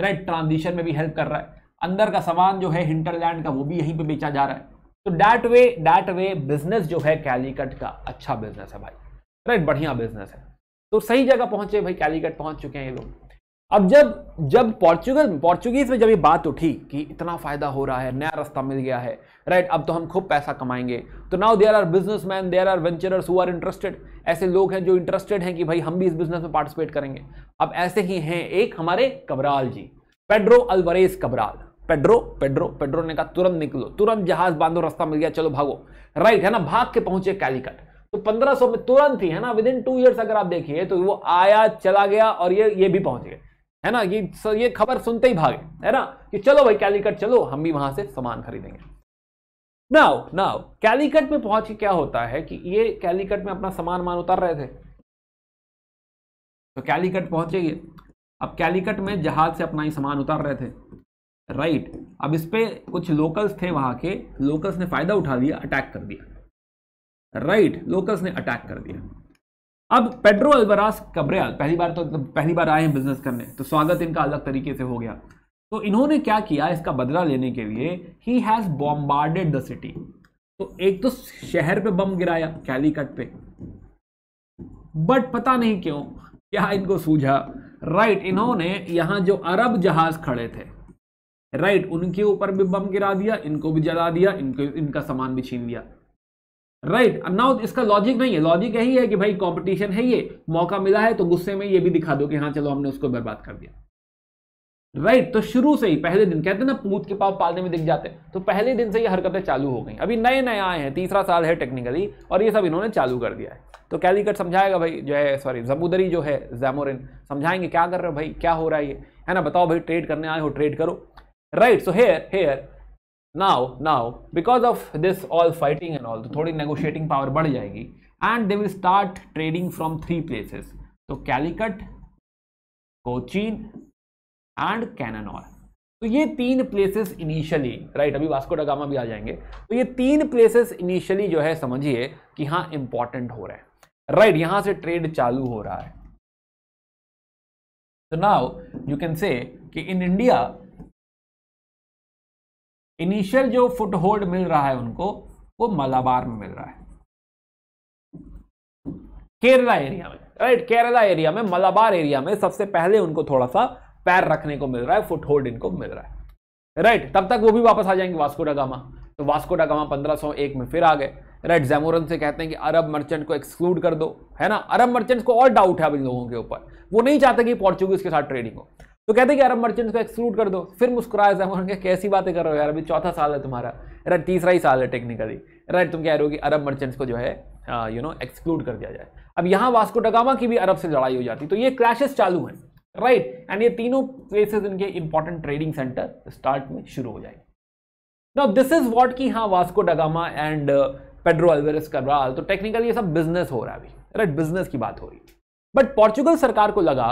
राइट ट्रांजिशन में भी हेल्प कर रहा है। अंदर का सामान जो है हिंटरलैंड का, वो भी यहीं पे बेचा जा रहा है। तो that way that way business जो है कैलीकट का अच्छा बिज़नेस है भाई। राइट बढ़िया बिज़नेस है। तो सही जगह पहुँचे भाई कैलीकट पहुँच चुके हैं ये लोग। अब जब जब पोर्चुगल पोर्चुगीज में जब ये बात उठी कि इतना फ़ायदा हो रहा है, नया रास्ता मिल गया है राइट अब तो हम खूब पैसा कमाएँगे। तो now there are business man there are venturers who are interested ऐसे लोग हैं जो इंटरेस्टेड हैं कि भाई हम भी इस बिज़नेस में पार्टिसिपेट करेंगे। अब ऐसे ही हैं एक हमारे Cabral ji Pedro Alvares Cabral. Pedro Pedro Pedro ने कहा, तुरंत निकलो, तुरंत जहाज़ बांधो, रास्ता मिल गया, चलो भागो। राइट है ना? भाग के पहुँचे कैलिकट तो 1500 में तुरंत ही, है ना? विद इन टू ईयर्स अगर आप देखिए तो वो आया, चला गया और ये ये भी पहुँच गए। है ना? ये ये खबर सुनते ही भागे, है ना? कि चलो भाई कैलीकट चलो, हम भी वहाँ से सामान खरीदेंगे। नाउ नाउ कैलिकट में पहुँच के क्या होता है कि ये कैलिकट में अपना सामान मान उतार रहे थे? तो कैलिकट पहुंचेगी अब कैलिकट में जहाज़ से अपना ही सामान उतार रहे थे। राइट अब इस पर कुछ लोकल्स थे वहाँ के। लोकल्स ने फ़ायदा उठा लिया अटैक कर दिया। राइट लोकल्स ने अटैक कर दिया। अब पेड्रो अल्वरास कब्रियाल पहली बार तो पहली बार आए हैं बिज़नेस करने तो स्वागत इनका अलग तरीके से हो गया। तो इन्होंने क्या किया इसका बदला लेने के लिए? He has bombarded the city तो एक तो शहर पे बम गिराया कैलीकट पे। बट पता नहीं क्यों, क्या इनको सूझा? राइट इन्होंने यहाँ जो अरब जहाज़ खड़े थे राइट उनके ऊपर भी बम गिरा दिया, इनको भी जला दिया, इनको, इनका सामान भी छीन लिया। Right right. नाउ इसका लॉजिक नहीं है। लॉजिक यही है कि भाई कंपटीशन है ये। मौका मिला है तो गुस्से में ये भी दिखा दो कि हाँ चलो हमने उसको बर्बाद कर दिया। राइट right, तो शुरू से ही पहले दिन कहते हैं ना पूत के पाप पालने में दिख जाते हैं। तो पहले दिन से ये हरकतें चालू हो गई। अभी नए नए आए हैं तीसरा साल है टेक्निकली और ये सब इन्होंने चालू कर दिया है। तो कैलीकट समझाएगा भाई जो है सॉरी जमुदरी जो है जैमोरिन समझाएँगे क्या कर रहे हो भाई क्या हो रहा है ये? है ना बताओ भाई ट्रेड करने आए हो ट्रेड करो। Right so here here now now because of this all fighting and all तो थोड़ी negotiating power बढ़ जाएगी। And they will start trading from three places तो कैलिकट कोचीन एंड कैननॉर तो ये तीन प्लेसेस इनिशियली राइट अभी वास्को डगामा भी आ जाएँगे। तो ये तीन प्लेसेस इनिशियली जो है समझिए कि हाँ इंपॉर्टेंट हो रहे हैं। राइट right, यहाँ से ट्रेड चालू हो रहा है। तो नाउ यू कैन से कि इन इंडिया इनिशियल जो फुट होल्ड मिल रहा है उनको, वो मलाबार में मिल रहा है। केरला एरिया में राइट केरला एरिया में मलाबार एरिया में सबसे पहले उनको थोड़ा सा पैर रखने को मिल रहा है फुट होल्ड इनको मिल रहा है। राइट तब तक वो भी वापस आ जाएँगे वास्को डागामा तो वास्को डागामा 1501 में फिर आ गए। राइट जैमोरन से कहते हैं कि अरब मर्चेंट को एक्सक्लूड कर दो, है ना? अरब मर्चेंट्स को और डाउट है अब इन लोगों के ऊपर। वो नहीं चाहते कि पोर्चुगीज के साथ ट्रेडिंग हो। तो कहते कि अरब मर्चेंट्स को एक्सक्लूड कर दो। फिर मुस्कुराए जैमोरन के कैसी बातें कर रहे हो यार? अभी चौथा साल है तुम्हारा। राइट तीसरा ही साल है टेक्निकली राइट तुम कह रहे हो कि अरब मर्चेंट्स को जो है यू नो एक्सक्लूड कर दिया जाए। अब यहाँ वास्को डगामा की भी अरब से लड़ाई हो जाती तो ये क्लैशेस चालू हैं राइट एंड ये तीनों प्लेसेस इनके इंपॉर्टेंट ट्रेडिंग सेंटर स्टार्ट में शुरू हो जाएँगे। नाउ दिस इज़ वॉट की हाँ Vasco da Gama and Pedro Alvares Cabral तो टेक्निकली ये सब बिज़नेस हो रहा है अभी। राइट बिज़नेस की बात हो रही बट पोर्चुगल सरकार को लगा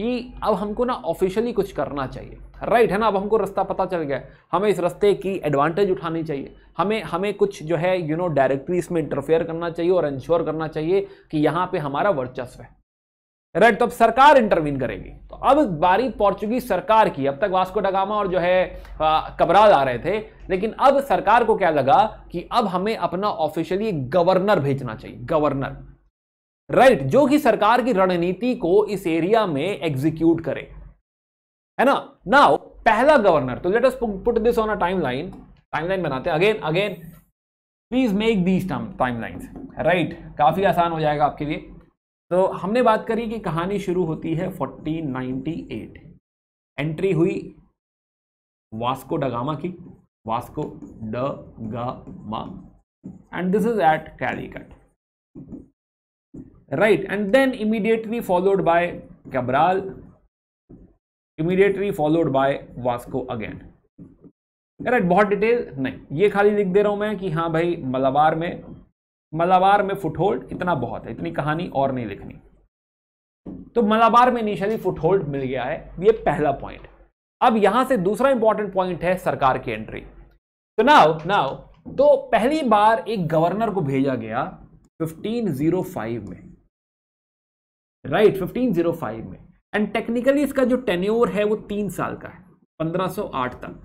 कि अब हमको ना ऑफिशियली कुछ करना चाहिए। राइट है ना? अब हमको रास्ता पता चल गया हमें इस रास्ते की एडवांटेज उठानी चाहिए। हमें हमें कुछ जो है यू नो डायरेक्टली इसमें इंटरफेयर करना चाहिए और इंश्योर करना चाहिए कि यहाँ पे हमारा वर्चस्व है। राइट तो अब सरकार इंटरवीन करेगी। तो अब बारी पोर्चुगीज सरकार की, अब तक वास्को डगामा और जो है कबराल आ रहे थे, लेकिन अब सरकार को क्या लगा कि अब हमें अपना ऑफिशियली गवर्नर भेजना चाहिए। गवर्नर राइट right, जो कि सरकार की रणनीति को इस एरिया में एग्जीक्यूट करे। है ना? नाउ पहला गवर्नर तो let us put this on a timeline timeline बनाते हैं। Again again please make these timelines right काफ़ी आसान हो जाएगा आपके लिए। तो हमने बात करी कि कहानी शुरू होती है 1498 एंट्री हुई वास्को डगामा की। Vasco da Gama and this is at Calicut right. And then immediately followed by Cabral. Immediately followed by Vasco again. Right बहुत डिटेल नहीं. ये खाली लिख दे रहा हूँ मैं कि हाँ भाई, मलाबार में मलाबार में फुटहोल्ड इतना बहुत है। इतनी कहानी और नहीं लिखनी। तो मलाबार में इनिशियली फुटहोल्ड मिल गया है। ये पहला पॉइंट अब यहाँ से दूसरा इंपॉर्टेंट पॉइंट है सरकार की एंट्री तो नाउ नाउ तो पहली बार एक गवर्नर को भेजा गया 1505 में। राइट right, 1505 में। एंड टेक्निकली इसका जो टेन्योर है वो तीन साल का है 1508 तक।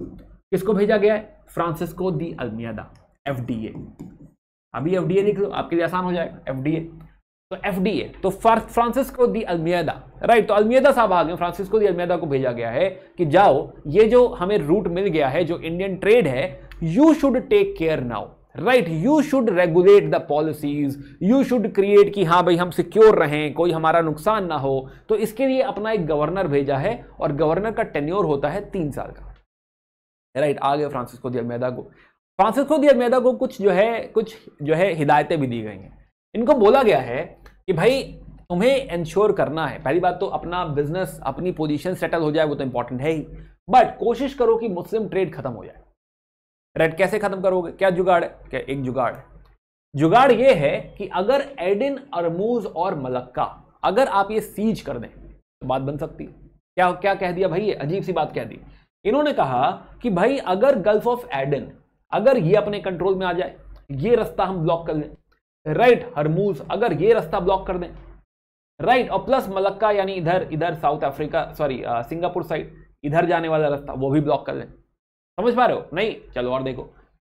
किसको भेजा गया है? फ्रांसिस्को दी अल्मियादा एफ़ अभी एफ़ डी ए लिख लो आपके लिए आसान हो जाएगा एफ़ डी ए तो एफ़ डी ए तो फ्रांसिस्को दी अल्मियादा राइट तो अल्मियादा साहब आ गए फ्रांसिस्को दी अल्मियादा को भेजा गया है कि जाओ ये जो हमें रूट मिल गया है जो इंडियन ट्रेड है you should take care now right you should regulate the policies you should create कि हाँ भाई हम सिक्योर रहें कोई हमारा नुकसान ना हो। तो इसके लिए अपना एक गवर्नर भेजा है और गवर्नर का टेन्योर होता है तीन साल का। राइट right, आ फ्रांसिस्को दी अल्मेदा को फ्रांसिस्को दी अल्मेदा को कुछ जो है कुछ जो है हिदायतें भी दी गई हैं। इनको बोला गया है कि भाई तुम्हें इंश्योर करना है। पहली बात तो अपना बिज़नेस अपनी पोजीशन सेटल हो जाए वो तो इंपॉर्टेंट है ही। बट कोशिश करो कि मुस्लिम ट्रेड खत्म हो जाए। राइट कैसे खत्म करोगे? क्या जुगाड़ है? क्या एक जुगाड़ है? जुगाड़ ये है कि अगर एडिन अरमूज और मलक्का अगर आप ये सीज कर दें तो बात बन सकती है। क्या क्या कह दिया भाई ये? अजीब सी बात कह दी। इन्होंने कहा कि भाई अगर गल्फ ऑफ़ एडन अगर ये अपने कंट्रोल में आ जाए, ये रास्ता हम ब्लॉक कर लें राइट हरमूज अगर ये रास्ता ब्लॉक कर दें। राइट और प्लस मलक्का यानी इधर इधर South Africa sorry Singapore side इधर जाने वाला रास्ता, वो भी ब्लॉक कर लें समझ पा रहे हो? नहीं, चलो और देखो।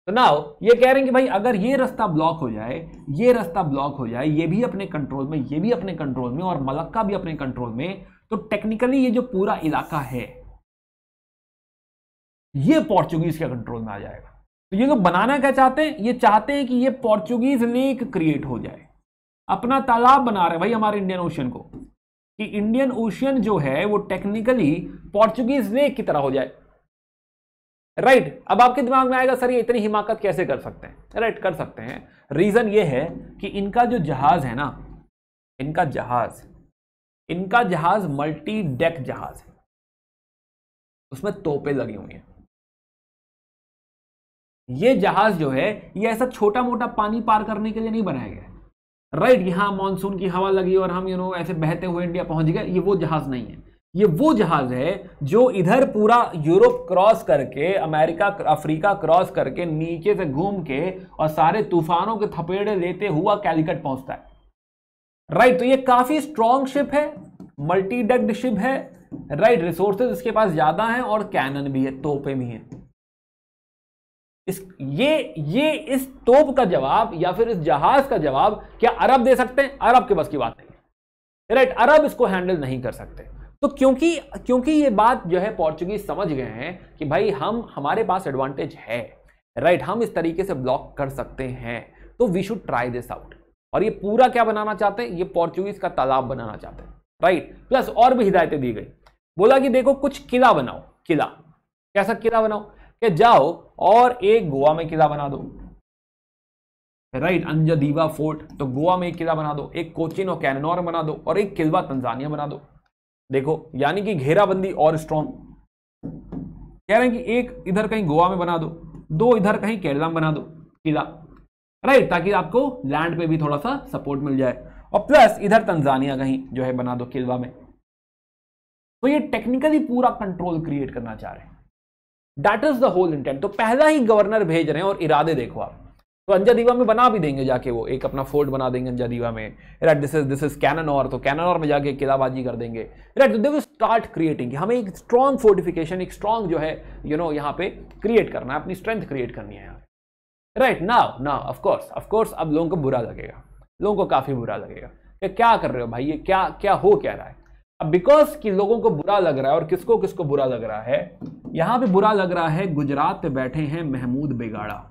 तो नाउ ये कह रहे हैं कि भाई, अगर ये रास्ता ब्लॉक हो जाए, ये रास्ता ब्लॉक हो जाए, ये भी अपने कंट्रोल में, ये भी अपने कंट्रोल में और मलक्का भी अपने कंट्रोल में तो टेक्निकली ये जो पूरा इलाका है, ये पोर्चुगीज के कंट्रोल में आ जाएगा। तो ये लोग बनाना क्या चाहते हैं? ये चाहते हैं कि ये पोर्चुगीज लेक क्रिएट हो जाए। अपना तालाब बना रहे भाई हमारे इंडियन ओशियन को। कि इंडियन ओशियन जो है, वो टेक्निकली पोर्चुगीज लेक की तरह हो जाए। Right right. अब आपके दिमाग में आएगा सर ये इतनी हिमाकत कैसे कर सकते हैं? राइट right, कर सकते हैं। रीजन ये है कि इनका जो जहाज़ है ना इनका जहाज़ इनका जहाज़ मल्टी डेक जहाज़ है। उसमें तोपे लगी हुई हैं। ये जहाज़ जो है ये ऐसा छोटा मोटा पानी पार करने के लिए नहीं बनाया गया राइट right, यहाँ मानसून की हवा लगी और हम यू नो ऐसे बहते हुए इंडिया पहुँच गए ये वो जहाज़ नहीं है। ये वो जहाज़ है जो इधर पूरा यूरोप क्रॉस करके, अमेरिका, अफ्रीका क्रॉस करके, नीचे से घूम के और सारे तूफानों के थपेड़े लेते हुआ कैलिकट पहुँचता है। राइट तो ये काफ़ी स्ट्रॉन्ग शिप है मल्टी डेक्ड शिप है। राइट रिसोर्सेज इसके पास ज़्यादा हैं और कैनन भी है, तोपे भी हैं। इस, ये ये इस तोप का जवाब या फिर इस जहाज़ का जवाब क्या अरब दे सकते हैं? अरब के बस की बात नहीं राइट अरब इसको हैंडल नहीं कर सकते। तो क्योंकि क्योंकि ये बात जो है पोर्चुगीज समझ गए हैं कि भाई हम, हमारे पास एडवांटेज है राइट हम इस तरीके से ब्लॉक कर सकते हैं। तो we should try this out और ये पूरा क्या बनाना चाहते हैं? ये पोर्चुगीज का तालाब बनाना चाहते हैं राइट प्लस और भी हिदायतें दी गई। बोला कि देखो, कुछ किला बनाओ, किला। कैसा किला बनाओ? कि जाओ और एक गोवा में किला बना दो। राइट अंजदीवा फोर्ट तो गोवा में एक किला बना दो, एक कोचिन और कैननौर बना दो और एक किलवा तंजानिया बना दो। देखो, यानी कि घेराबंदी और स्ट्रॉन्ग कह रहे हैं कि एक इधर कहीं गोवा में बना दो दो इधर कहीं केरला में बना दो, किला राइट ताकि आपको लैंड पे भी थोड़ा सा सपोर्ट मिल जाए। और प्लस इधर तंजानिया कहीं जो है बना दो किलवा में। तो ये टेक्निकली पूरा कंट्रोल क्रिएट करना चाह रहे हैं। That is the whole intent तो पहला ही गवर्नर भेज रहे हैं और इरादे देखो आप। तो अंजादीवा में बना भी देंगे जाके वो एक अपना फोर्ट बना देंगे अंजादीवा में। Right this is this is cannon और तो कैनन और में जाके किलाबाजी कर देंगे। राइट तो देखो स्टार्ट क्रिएटिंग हमें एक स्ट्रॉन्ग फोर्टिफिकेशन एक स्ट्रॉन्ग जो है यू you नो know, यहाँ पे क्रिएट करना है अपनी स्ट्रेंथ क्रिएट करनी है यहाँ right now now of course of course अब लोगों को बुरा लगेगा। लोगों को काफ़ी बुरा लगेगा। कि क्या कर रहे हो भाई? ये क्या क्या हो क्या रहा है? अब बिकॉज़ कि लोगों को बुरा लग रहा है और किसको किसको बुरा लग रहा है? यहाँ पे बुरा लग रहा है गुजरात पे बैठे हैं महमूद बेगाड़ा।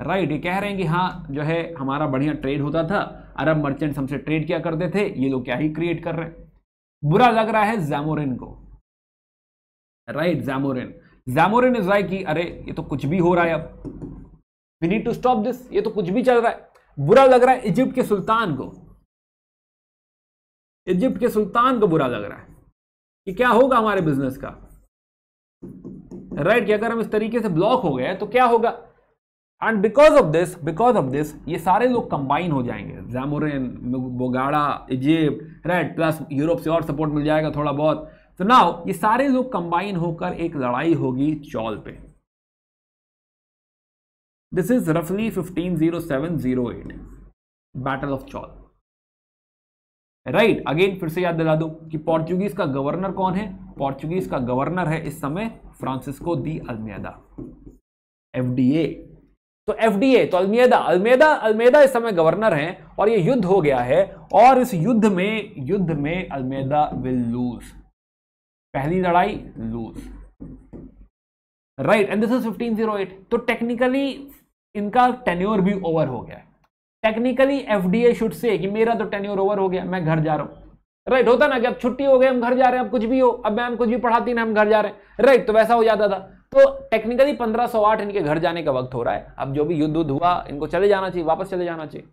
राइट ये कह रहे हैं कि हाँ जो है हमारा बढ़िया ट्रेड होता था अरब मर्चेंट हमसे ट्रेड किया करते थे ये लोग क्या ही क्रिएट कर रहे हैं? बुरा लग रहा है जैमोरिन को। Right Zamorin Zamorin is right कि अरे ये तो कुछ भी हो रहा है अब। We need to stop this ये तो कुछ भी चल रहा है। बुरा लग रहा है इजिप्ट के सुल्तान को। इजिप्ट के सुल्तान को बुरा लग रहा है कि क्या होगा हमारे बिज़नेस का। राइट right, कि अगर हम इस तरीके से ब्लॉक हो गए तो क्या होगा? And because of this because of this ये सारे लोग कंबाइन हो जाएँगे। जैमोरिन बोगाड़ा इजिप्ट राइट प्लस यूरोप से और सपोर्ट मिल जाएगा थोड़ा बहुत। तो नाउ ये सारे लोग कंबाइन होकर एक लड़ाई होगी चौल पे। दिस इज़ रफली 150708 battle of Chaul right again फिर से याद दिला दो कि पोर्चुगीज का गवर्नर कौन है? पोर्चुगीज का गवर्नर है इस समय Francisco de Almeida F D A तो एफडीए तो अलमेदा अलमेदा अलमेदा इस समय गवर्नर हैं और ये युद्ध हो गया है और इस युद्ध में युद्ध में अलमेदा विल लूज पहली लड़ाई lose right and this is 1508 तो टेक्निकली इनका टेन्योर भी ओवर हो गया टेक्निकली एफडीए शुड से कि मेरा तो टेन्योर ओवर हो गया मैं घर जा रहा हूँ। राइट right, होता ना कि अब छुट्टी हो गई हम घर जा रहे हैं अब कुछ भी हो अब मैम कुछ भी पढ़ाती ना हम घर जा रहे हैं। राइट right, तो वैसा हो जाता था। तो टेक्निकली 1508 इनके घर जाने का वक्त हो रहा है। अब जो भी युद्ध युद्ध हुआ, इनको चले जाना चाहिए, वापस चले जाना चाहिए।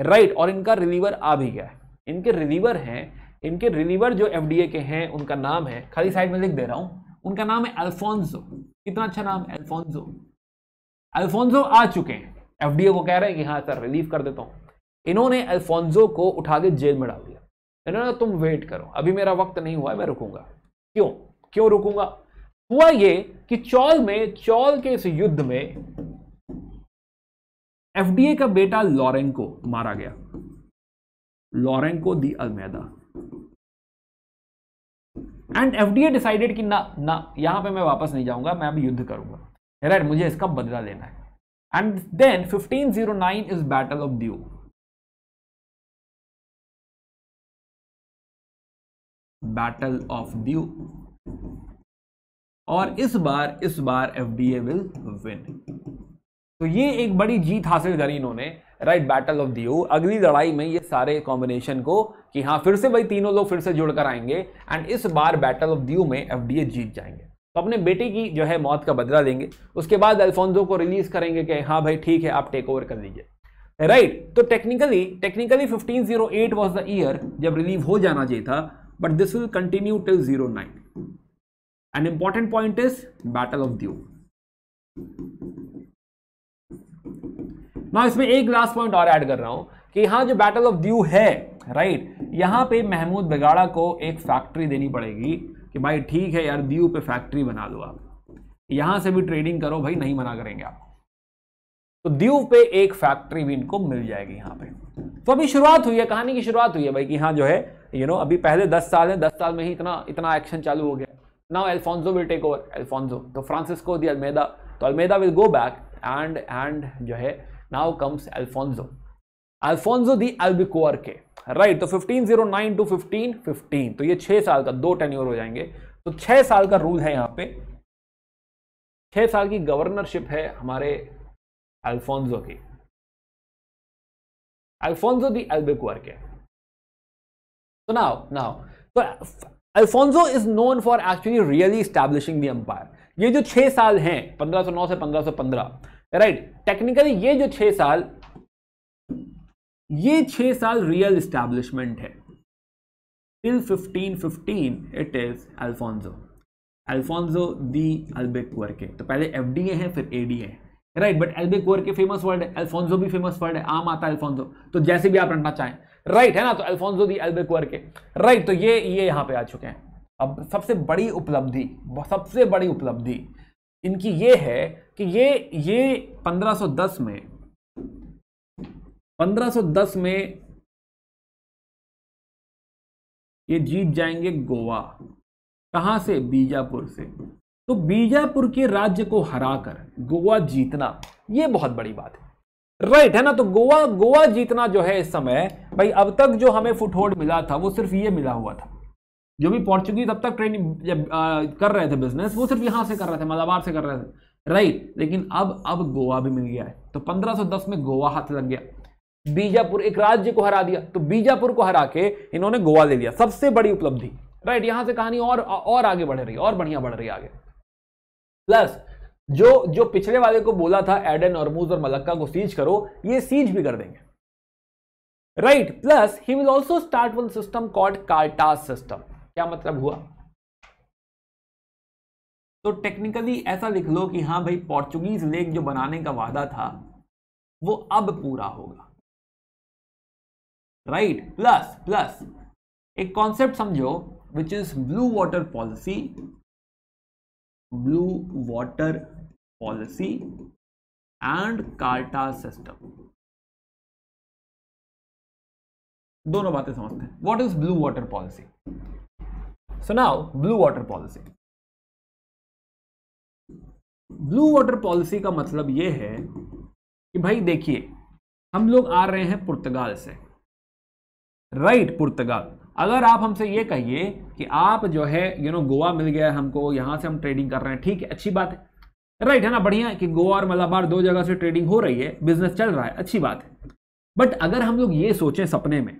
राइट और इनका रिलीवर आ भी गया है। इनके रिलीवर हैं, इनके रिलीवर जो एफडीए के हैं, उनका नाम है, खाली साइड में लिख दे रहा हूँ, उनका नाम है अल्फोंसो कितना अच्छा नाम है अल्फोंसो अल्फोंसो आ चुके हैं। एफडीए को कह रहे हैं कि हाँ सर रिलीव कर देता हूँ। इन्होंने अल्फोंसो को उठा के जेल में डाल दिया। इन्होंने तुम वेट करो। अभी मेरा वक्त नहीं हुआ है, मैं रुकूँगा। क्यों? क्यों रुकूँगा? हुआ ये कि चौल में, चौल के इस युद्ध में एफडीए का बेटा लॉरेंको मारा गया। Lourenco de Almeida. And FDA decided कि ना ना, यहाँ पे मैं वापस नहीं जाऊँगा, मैं अभी युद्ध करूँगा। राइट मुझे इसका बदला लेना है। And then 1509 is battle of Diu battle of Diu और इस बार इस बार एफडीए विल विन तो ये एक बड़ी जीत हासिल करी इन्होंने राइट बैटल ऑफ़ ड्यू अगली लड़ाई में ये सारे कॉम्बिनेशन को कि हाँ फिर से भाई तीनों लोग फिर से जुड़कर आएँगे एंड इस बार बैटल ऑफ़ ड्यू में एफडीए जीत जाएँगे। तो अपने बेटे की जो है मौत का बदला लेंगे। उसके बाद अल्फोंजो को रिलीज़ करेंगे कि हाँ भाई ठीक है, आप टेक ओवर कर लीजिए। राइट तो technically technically 1508 was the year जब रिलीव हो जाना चाहिए था, but this will continue till 09 an important point is battle of Dew ना इसमें एक लास्ट पॉइंट और ऐड कर रहा हूँ कि यहाँ जो बैटल ऑफ़ द्यू है राइट यहाँ पे महमूद बेगाड़ा को एक फैक्ट्री देनी पड़ेगी कि भाई ठीक है यार द्यू पे फैक्ट्री बना लो आप। यहाँ से भी ट्रेडिंग करो भाई नहीं मना करेंगे आप। तो द्यू पे एक फैक्ट्री भी इनको मिल जाएगी यहाँ पे। तो अभी शुरुआत हुई है कहानी की शुरुआत हुई है भाई कि हाँ जो है यू you नो know, अभी पहले दस साल है दस साल में ही इतना इतना एक्शन चालू हो गया। Now Alfonso will take over Alfonso तो फ्रांसिस्को दी अलमेदा तो Almeida will go back and and जो है now comes Alfonso Alfonso de Albuquerque के राइट तो 1509 टू 1515 तो ये छह साल का दो टेन्योर हो जाएँगे। तो छह साल का रूल है यहाँ पे। छह साल की गवर्नरशिप है हमारे अल्फोंजो की। अल्फोंजो दी अल्बिकोर के So now, now, so Alfonso is known for actually really establishing the empire. ये जो छह साल हैं 1509 से 1515 राइट टेक्निकली ये जो छह साल, ये छह साल रियल एस्टैब्लिशमेंट है। Till 1515 it is Alfonso Alfonso de Albuquerque तो पहले एफडीए है, फिर एडीए है right but Albuquerque famous word है अल्फोंसो भी फ़ेमस वर्ड है, आम आता है अल्फोंसो तो जैसे भी आप रखना चाहें। राइट है ना? तो अल्फोंसो दी एल्बेक्वर के राइट तो ये ये यहाँ पे आ चुके हैं. अब सबसे बड़ी उपलब्धि सबसे बड़ी उपलब्धि इनकी ये है कि ये ये 1510 में 1510 में ये जीत जाएँगे गोवा. कहाँ से? बीजापुर से. तो बीजापुर के राज्य को हराकर गोवा जीतना, ये बहुत बड़ी बात है. राइट है ना? तो गोवा गोवा जीतना जो है इस समय, भाई, अब तक जो हमें फुटहोल्ड मिला था, वो सिर्फ़ ये मिला हुआ था। जो भी पोर्चुगीज अब तक ट्रेनिंग कर रहे थे बिज़नेस वो सिर्फ़ यहाँ से कर रहे थे, मलाबार से कर रहे थे। राइट लेकिन अब अब गोवा भी मिल गया है। तो 1510 में गोवा हाथ लग गया। बीजापुर एक राज्य को हरा दिया। तो बीजापुर को हरा के इन्होंने गोवा ले लिया। सबसे बड़ी उपलब्धि। राइट यहाँ से कहानी और और आगे बढ़ रही है, और बढ़िया बढ़ रही है आगे। प्लस जो जो पिछले वाले को बोला था एडन और मूज और मलक्का को सीज करो, ये सीज भी कर देंगे। Right plus he will also start one system called cartaz system क्या मतलब हुआ? तो टेक्निकली ऐसा लिख लो कि हाँ भाई पोर्चुगीज लेक जो बनाने का वादा था, वो अब पूरा होगा। राइट प्लस प्लस एक कॉन्सेप्ट समझो which is blue water policy blue water policy and cartaz system दोनों बातें समझते हैं। What is blue water policy so now blue water policy blue water policy का मतलब यह है कि भाई देखिए हम लोग आ रहे हैं पुर्तगाल से। Right right, Portugal. अगर आप हमसे ये कहिए कि आप जो है यू नो गोवा मिल गया हमको यहाँ से हम ट्रेडिंग कर रहे हैं ठीक है अच्छी बात है। राइट है ना? बढ़िया कि गोवा और मलाबार दो जगह से ट्रेडिंग हो रही है बिज़नेस चल रहा है अच्छी बात है। बट अगर हम लोग ये सोचें सपने में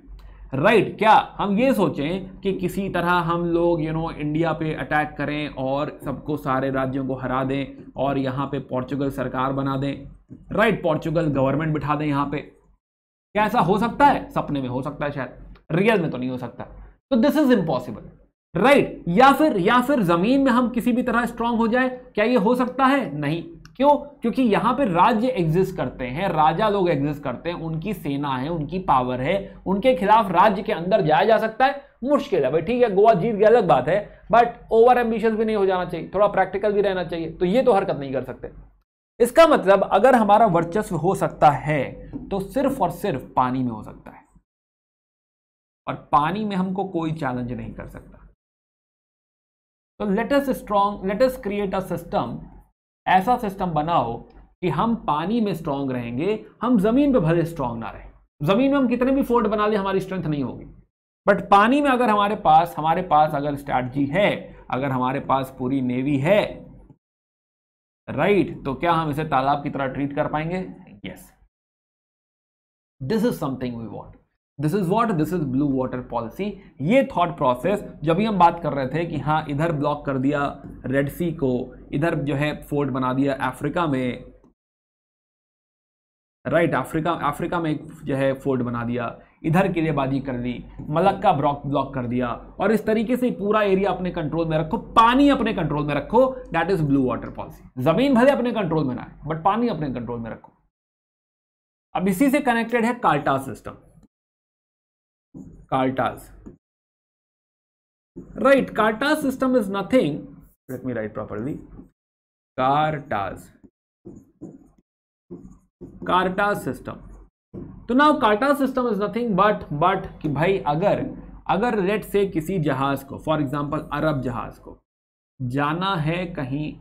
राइट right, क्या हम ये सोचें कि किसी तरह हम लोग यू नो इंडिया पे अटैक करें और सबको सारे राज्यों को हरा दें और यहाँ पे पोर्चुगल सरकार बना दें। राइट right, पोर्चुगल गवर्नमेंट बिठा दें यहाँ पे। क्या ऐसा हो सकता है? सपने में हो सकता है शायद। रियल में तो नहीं हो सकता। तो दिस इज़ इम्पॉसिबल राइट या फिर या फिर ज़मीन में हम किसी भी तरह स्ट्रांग हो जाए, क्या ये हो सकता है? नहीं। क्यों? क्योंकि यहाँ पे राज्य एग्जिस्ट करते हैं, राजा लोग एग्जिस्ट करते हैं, उनकी सेना है, उनकी पावर है, उनके खिलाफ राज्य के अंदर जाया जा सकता है, मुश्किल है भाई, ठीक है, गोवा जीत गया, अलग बात है बट ओवर एम्बिशियस भी नहीं हो जाना चाहिए, थोड़ा प्रैक्टिकल भी रहना चाहिए तो ये तो हरकत नहीं कर सकते। इसका मतलब अगर हमारा वर्चस्व हो सकता है तो सिर्फ़ और सिर्फ़ पानी में हो सकता है। और पानी में हमको कोई चैलेंज नहीं कर सकता। तो let us strong let us create a system ऐसा सिस्टम बनाओ कि हम पानी में स्ट्रांग रहेंगे हम ज़मीन पे भले स्ट्रांग ना रहे। ज़मीन में हम कितने भी फोर्ट बना ले हमारी स्ट्रेंथ नहीं होगी। बट पानी में अगर हमारे पास हमारे पास अगर स्ट्रैटी है अगर हमारे पास पूरी नेवी है राइट right, तो क्या हम इसे तालाब की तरह ट्रीट कर पाएँगे? Yes this is something we want this is what this is blue water policy ये थॉट प्रोसेस जब भी हम बात कर रहे थे कि हाँ इधर ब्लॉक कर दिया रेड सी को इधर जो है फोर्ट बना दिया अफ्रीका में राइट right, अफ्रीका अफ्रीका में एक जो है फोर्ट बना दिया। इधर के किलेबाजी कर ली मलक्का ब्लॉक ब्लॉक कर दिया। और इस तरीके से पूरा एरिया अपने कंट्रोल में रखो पानी अपने कंट्रोल में रखो that is blue water policy ज़मीन भले अपने कंट्रोल में ना बट पानी अपने कंट्रोल में रखो। अब इसी से कनेक्टेड है cartaz system Cartas. Right, Cartas system is nothing. Let me write properly. Cartas. Cartas system. तो now cartaz system is nothing but but कि भाई अगर अगर लेट से किसी जहाज़ को फॉर एग्जांपल अरब जहाज़ को जाना है कहीं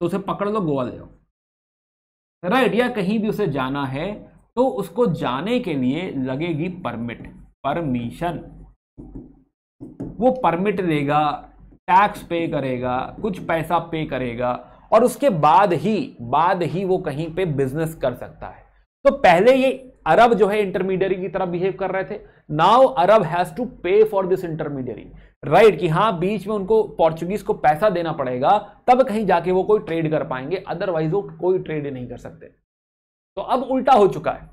तो उसे पकड़ लो गोवा ले राइट या कहीं भी उसे जाना है तो उसको जाने के लिए लगेगी परमिट परमिशन वो परमिट देगा टैक्स पे करेगा, कुछ पैसा पे करेगा, और उसके बाद ही बाद ही वो कहीं पे बिज़नेस कर सकता है। तो पहले ये अरब जो है इंटरमीडियरी की तरह बिहेव कर रहे थे now Arab has to pay for this intermediary right कि हाँ बीच में उनको पोर्चुगीज को पैसा देना पड़ेगा, तब कहीं जाके वो कोई ट्रेड कर पाएँगे अदरवाइज़ वो कोई ट्रेड नहीं कर सकते। तो अब उल्टा हो चुका है।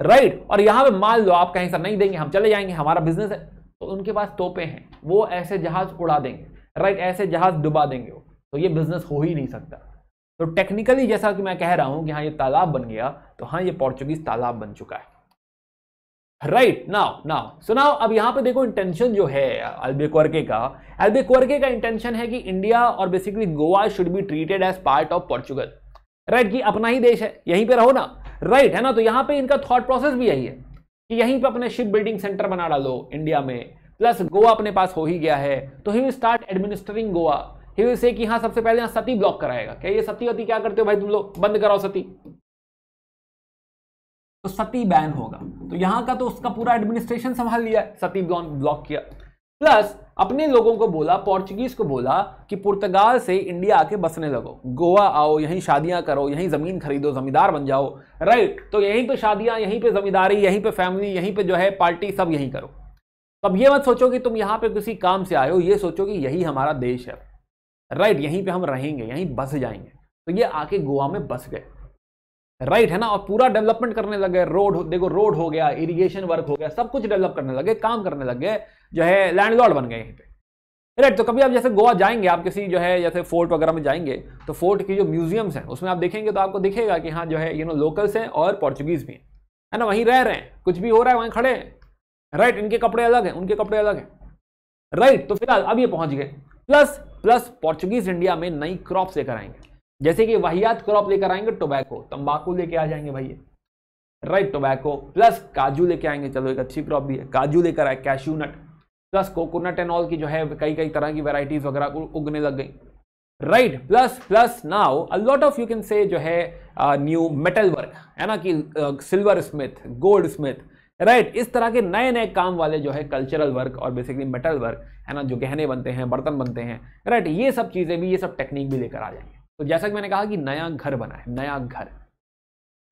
राइट और यहाँ पे मान लो, आप कहीं सर नहीं देंगे, हम चले जाएँगे, हमारा बिज़नेस है। तो उनके पास तोपे हैं, वो ऐसे जहाज़ उड़ा देंगे। राइट ऐसे जहाज़ डुबा देंगे वो। तो ये बिज़नेस हो ही नहीं सकता। तो टेक्निकली जैसा कि मैं कह रहा हूँ कि हाँ ये तालाब बन गया तो हाँ ये पोर्चुगीज तालाब बन चुका है। Right now now so now अब यहाँ पे देखो इंटेंशन जो है अल्बेक्वर्के का। अल्बेक्वर्के का इंटेंशन है कि इंडिया और basically Goa should be treated as part of Portugal right कि अपना ही देश है, यहीं पे रहो ना। राइट है ना? तो यहाँ पे इनका थॉट प्रोसेस भी यही है कि यहीं पे अपने शिप बिल्डिंग सेंटर बना डालो इंडिया में। प्लस गोवा अपने पास हो ही गया है। तो ही स्टार्ट एडमिनिस्ट्रिंग गोवा ही से कि हाँ सबसे पहले यहाँ सती ब्लॉक कराएगा। क्या ये सती वती क्या करते हो भाई तुम लोग? बंद कराओ सती। तो सती बैन होगा। तो यहाँ का तो उसका पूरा एडमिनिस्ट्रेशन संभाल लिया सती ब्लॉक किया। प्लस अपने लोगों को बोला पोर्चुगीज को बोला कि पुर्तगाल से इंडिया आके बसने लगो। गोवा आओ, यहीं शादियाँ करो, यहीं ज़मीन खरीदो, जमींदार बन जाओ। राइट तो यहीं पे शादियाँ, यहीं पे जमींदारी, यहीं पे फैमिली यहीं पे जो है पार्टी सब यहीं करो। अब ये मत सोचो कि तुम यहाँ पे किसी काम से हो, ये सोचो कि यही हमारा देश है। राइट यहीं पे हम रहेंगे, यहीं बस जाएँगे। तो ये आके गोवा में बस गए। राइट है ना? और पूरा डेवलपमेंट करने लगे। रोड देखो रोड हो गया इरिगेशन वर्क हो गया, सब कुछ डेवलप करने लगे, काम करने लगे। जो है लैंडलॉर्ड बन गए यहीं पे। राइट तो कभी आप जैसे गोवा जाएँगे, आप किसी जो है जैसे फोर्ट वगैरह में जाएँगे तो फोर्ट की जो म्यूजियम्स हैं, उसमें आप देखेंगे तो आपको दिखेगा कि हाँ जो है यू नो लोकल्स हैं और पोर्चुगीज भी हैं। है ना, वहीं रह रहे हैं, कुछ भी हो रहा है, वहीं खड़े हैं। राइट इनके कपड़े अलग हैं, उनके कपड़े अलग हैं। राइट तो फ़िलहाल अब ये पहुँच गए। प्लस प्लस पोर्चुगीज इंडिया में नई क्रॉप लेकर आएँगे। जैसे कि वाहियात क्रॉप लेकर आएँगे टोबैको तंबाकू लेके आ जाएँगे भैया। राइट टोबैको प्लस काजू लेके आएँगे, चलो एक अच्छी क्रॉप भी है। काजू लेकर आए cashew nut plus coconut and all की जो है कई कई तरह की वेराइटीज वगैरह उगने लग गई। Right plus plus now a lot of you can say जो है न्यू मेटल वर्क है ना कि silversmith goldsmith right इस तरह के नए नए काम वाले जो है कल्चरल वर्क और बेसिकली मेटल वर्क है ना, जो गहने बनते हैं, बर्तन बनते हैं राइट ये सब चीज़ें भी, ये सब टेक्निक भी लेकर आ जाएँगे। तो जैसा कि मैंने कहा कि नया घर बना है, नया घर।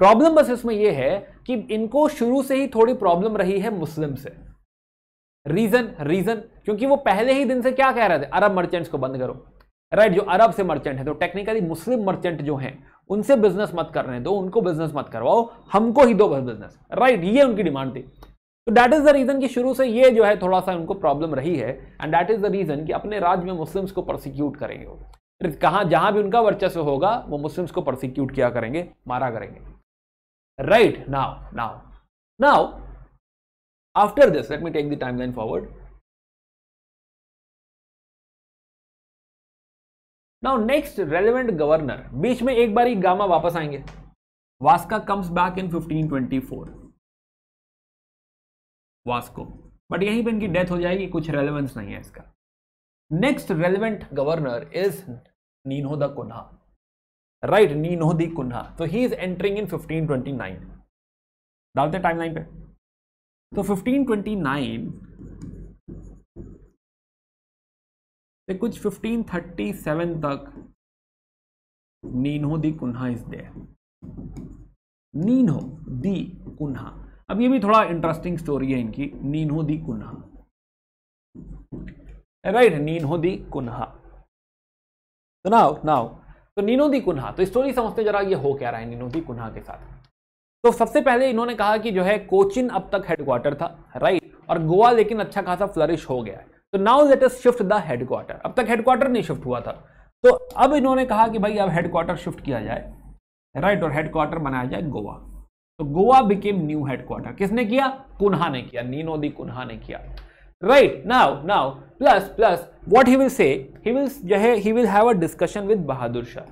प्रॉब्लम बस इसमें यह है कि इनको शुरू से ही थोड़ी प्रॉब्लम रही है मुस्लिम से। रीजन रीजन क्योंकि वो पहले ही दिन से क्या कह रहे थे? अरब मर्चेंट्स को बंद करो। राइट जो अरब से मर्चेंट है तो टेक्निकली मुस्लिम मर्चेंट जो हैं, उनसे बिज़नेस मत करने दो उनको बिज़नेस मत करवाओ, हमको ही दो बिज़नेस राइट ये उनकी डिमांड थी। तो दैट इज़ द रीजन कि शुरू से ये जो है थोड़ा सा उनको प्रॉब्लम रही है and that is the reason कि अपने राज्य में मुस्लिम्स को प्रोसिक्यूट करेंगे कहा, जहाँ भी उनका वर्चस्व होगा, वो मुस्लिम्स को प्रोसिक्यूट किया करेंगे, मारा करेंगे। Right now now now after this let me take the timeline forward now next relevant governor बीच में एक बार ही गामा वापस आएँगे। Vasco comes back in 1524 Vasco. But यहीं पे इनकी डेथ हो जाएगी, कुछ रेलेवेंस नहीं है इसका। Next relevant governor is Nuno da Cunha right Nuno da Cunha तो ही इज़ एंटरिंग इन 1529 डालते टाइमलाइन पे। तो 1529 से कुछ 1537 तक Nuno da Cunha is there Nuno da Cunha. अब ये भी थोड़ा इंटरेस्टिंग स्टोरी है इनकी। Nuno da Cunha. Right Nuno da Cunha. तो नाउ नाउ तो नीनो दी कुन्हा। तो स्टोरी समझते जरा ये हो क्या रहा है नीनो दी कुन्हा के साथ। तो सबसे पहले इन्होंने कहा कि जो है कोचिन अब तक हेडक्वार्टर था राइट और गोवा लेकिन अच्छा खासा फ्लरिश हो गया है। तो now let us shift the headquarter अब तक हेडक्वार्टर नहीं शिफ्ट हुआ था। तो अब इन्होंने कहा कि भाई अब हेडक्वार्टर शिफ्ट किया जाए राइट और हेडक्वार्टर बनाया जाए गोवा। तो गोवा बिकेम न्यू हेडक्वार्टर किसने किया? कुन्हा ने किया। नीनो दी कुन्हा ने किया। Right now now plus plus what he will say? He will, जो है, he will have a discussion with बहादुर शाह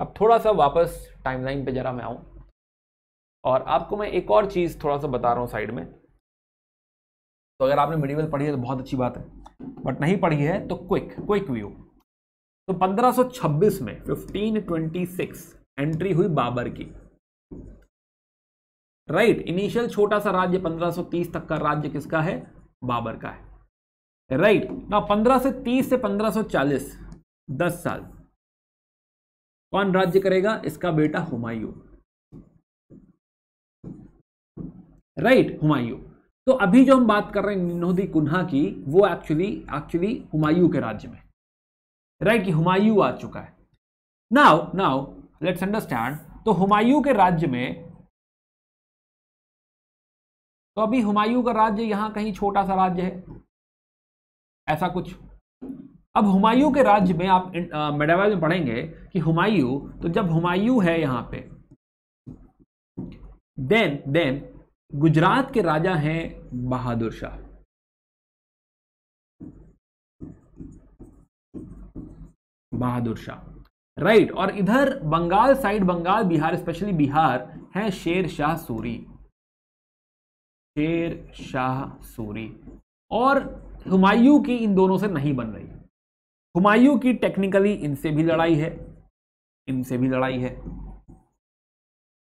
अब थोड़ा सा वापस टाइमलाइन पे जरा मैं आऊँ। और आपको मैं एक और चीज़ थोड़ा सा बता रहा हूँ साइड में। तो अगर आपने मिडिवल पढ़ी है तो बहुत अच्छी बात है। बट नहीं पढ़ी है तो क्विक क्विक व्यू। तो 1526 में 1526 एंट्री हुई बाबर की। राइट right, इनिशियल छोटा सा राज्य 1530 तक का राज्य किसका है? बाबर का है। राइट ना 15 से 30 से 1540 10 साल। कौन राज्य करेगा? इसका बेटा हुमायूं। राइट हुमायूं। तो अभी जो हम बात कर रहे हैं निनोदी कुन्हा की, वो एक्चुअली एक्चुअली हुमायूं के राज्य में। राइट कि हुमायूं आ चुका है। नाउ नाउ लेट्स अंडरस्टैंड तो हुमायूं के राज्य में तो अभी हुमायूं का राज्य यहाँ कहीं छोटा सा राज्य है। ऐसा कुछ। अब हुमायूं के राज्य में आप मेडावल में पढ़ेंगे कि हुमायूं तो जब हुमायूं है यहाँ पे देन देन गुजरात के राजा हैं बहादुर शाह। बहादुर शाह। राइट और इधर बंगाल साइड बंगाल, बिहार स्पेशली बिहार, है शेर शाह सूरी। शेर शाह सूरी। और हुमायूं की इन दोनों से नहीं बन रही। हुमायूं की टेक्निकली इनसे भी लड़ाई है। इनसे भी लड़ाई है।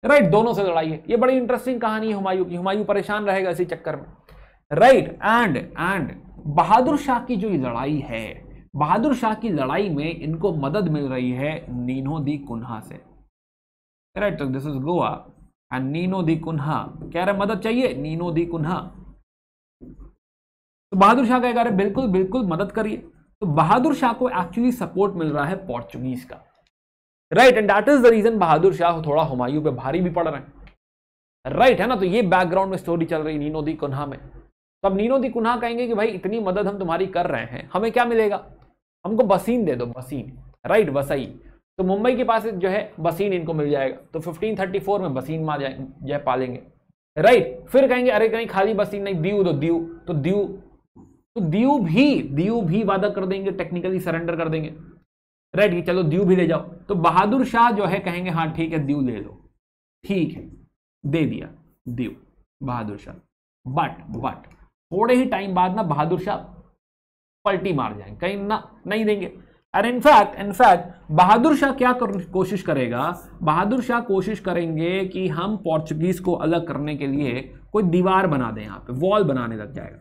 राइट दोनों से लड़ाई है। ये बड़ी इंटरेस्टिंग कहानी है हुमायूं की। हुमायूं परेशान रहेगा इसी चक्कर में। Right and and Bahadur Shah की जो लड़ाई है, बहादुर शाह की लड़ाई में इनको मदद मिल रही है नीनो दी कुन्हा से। Right this is Goa and Nuno da Cunha. कह रहे, मदद चाहिए? Nuno da Cunha. तो बहादुर शाह कह रहे, बिल्कुल बिल्कुल मदद करिए। तो बहादुर शाह को एक्चुअली सपोर्ट मिल रहा है पोर्चुगीज का। Right and that is the reason Bahadur Shah थोड़ा हुमायूं पे भारी भी पड़ रहे हैं। राइट right, है ना? तो ये बैकग्राउंड में स्टोरी चल रही नीनो दी कुन्हा में। तो अब नीनो दी कुन्हा कहेंगे कि भाई इतनी मदद हम तुम्हारी कर रहे हैं हमें क्या मिलेगा? हमको बसीन दे दो बसीन। Right right, Vasai. तो मुंबई के पास जो है बसीन इनको मिल जाएगा। तो 1534 में बसीन मार जाए जो पालेंगे। राइट right, फिर कहेंगे अरे कहीं खाली बसीन नहीं दीव दो दीव। तो दीव तो दीव भी दीव भी वादा कर देंगे टेक्निकली सरेंडर कर देंगे। राइट कि चलो दीव भी ले जाओ। तो बहादुर शाह जो है कहेंगे हाँ ठीक है दीव ले लो। ठीक है दे दिया दीव बहादुर शाह। बट बट थोड़े ही टाइम बाद ना बहादुर शाह पलटी मार जाएँगे। कहीं ना नहीं देंगे। And in fact in fact Bahadur Shah क्या कर, कोशिश करेगा? बहादुर शाह कोशिश करेंगे कि हम पोर्चुगीज को अलग करने के लिए कोई दीवार बना दें यहाँ पे वॉल बनाने लग जाएगा।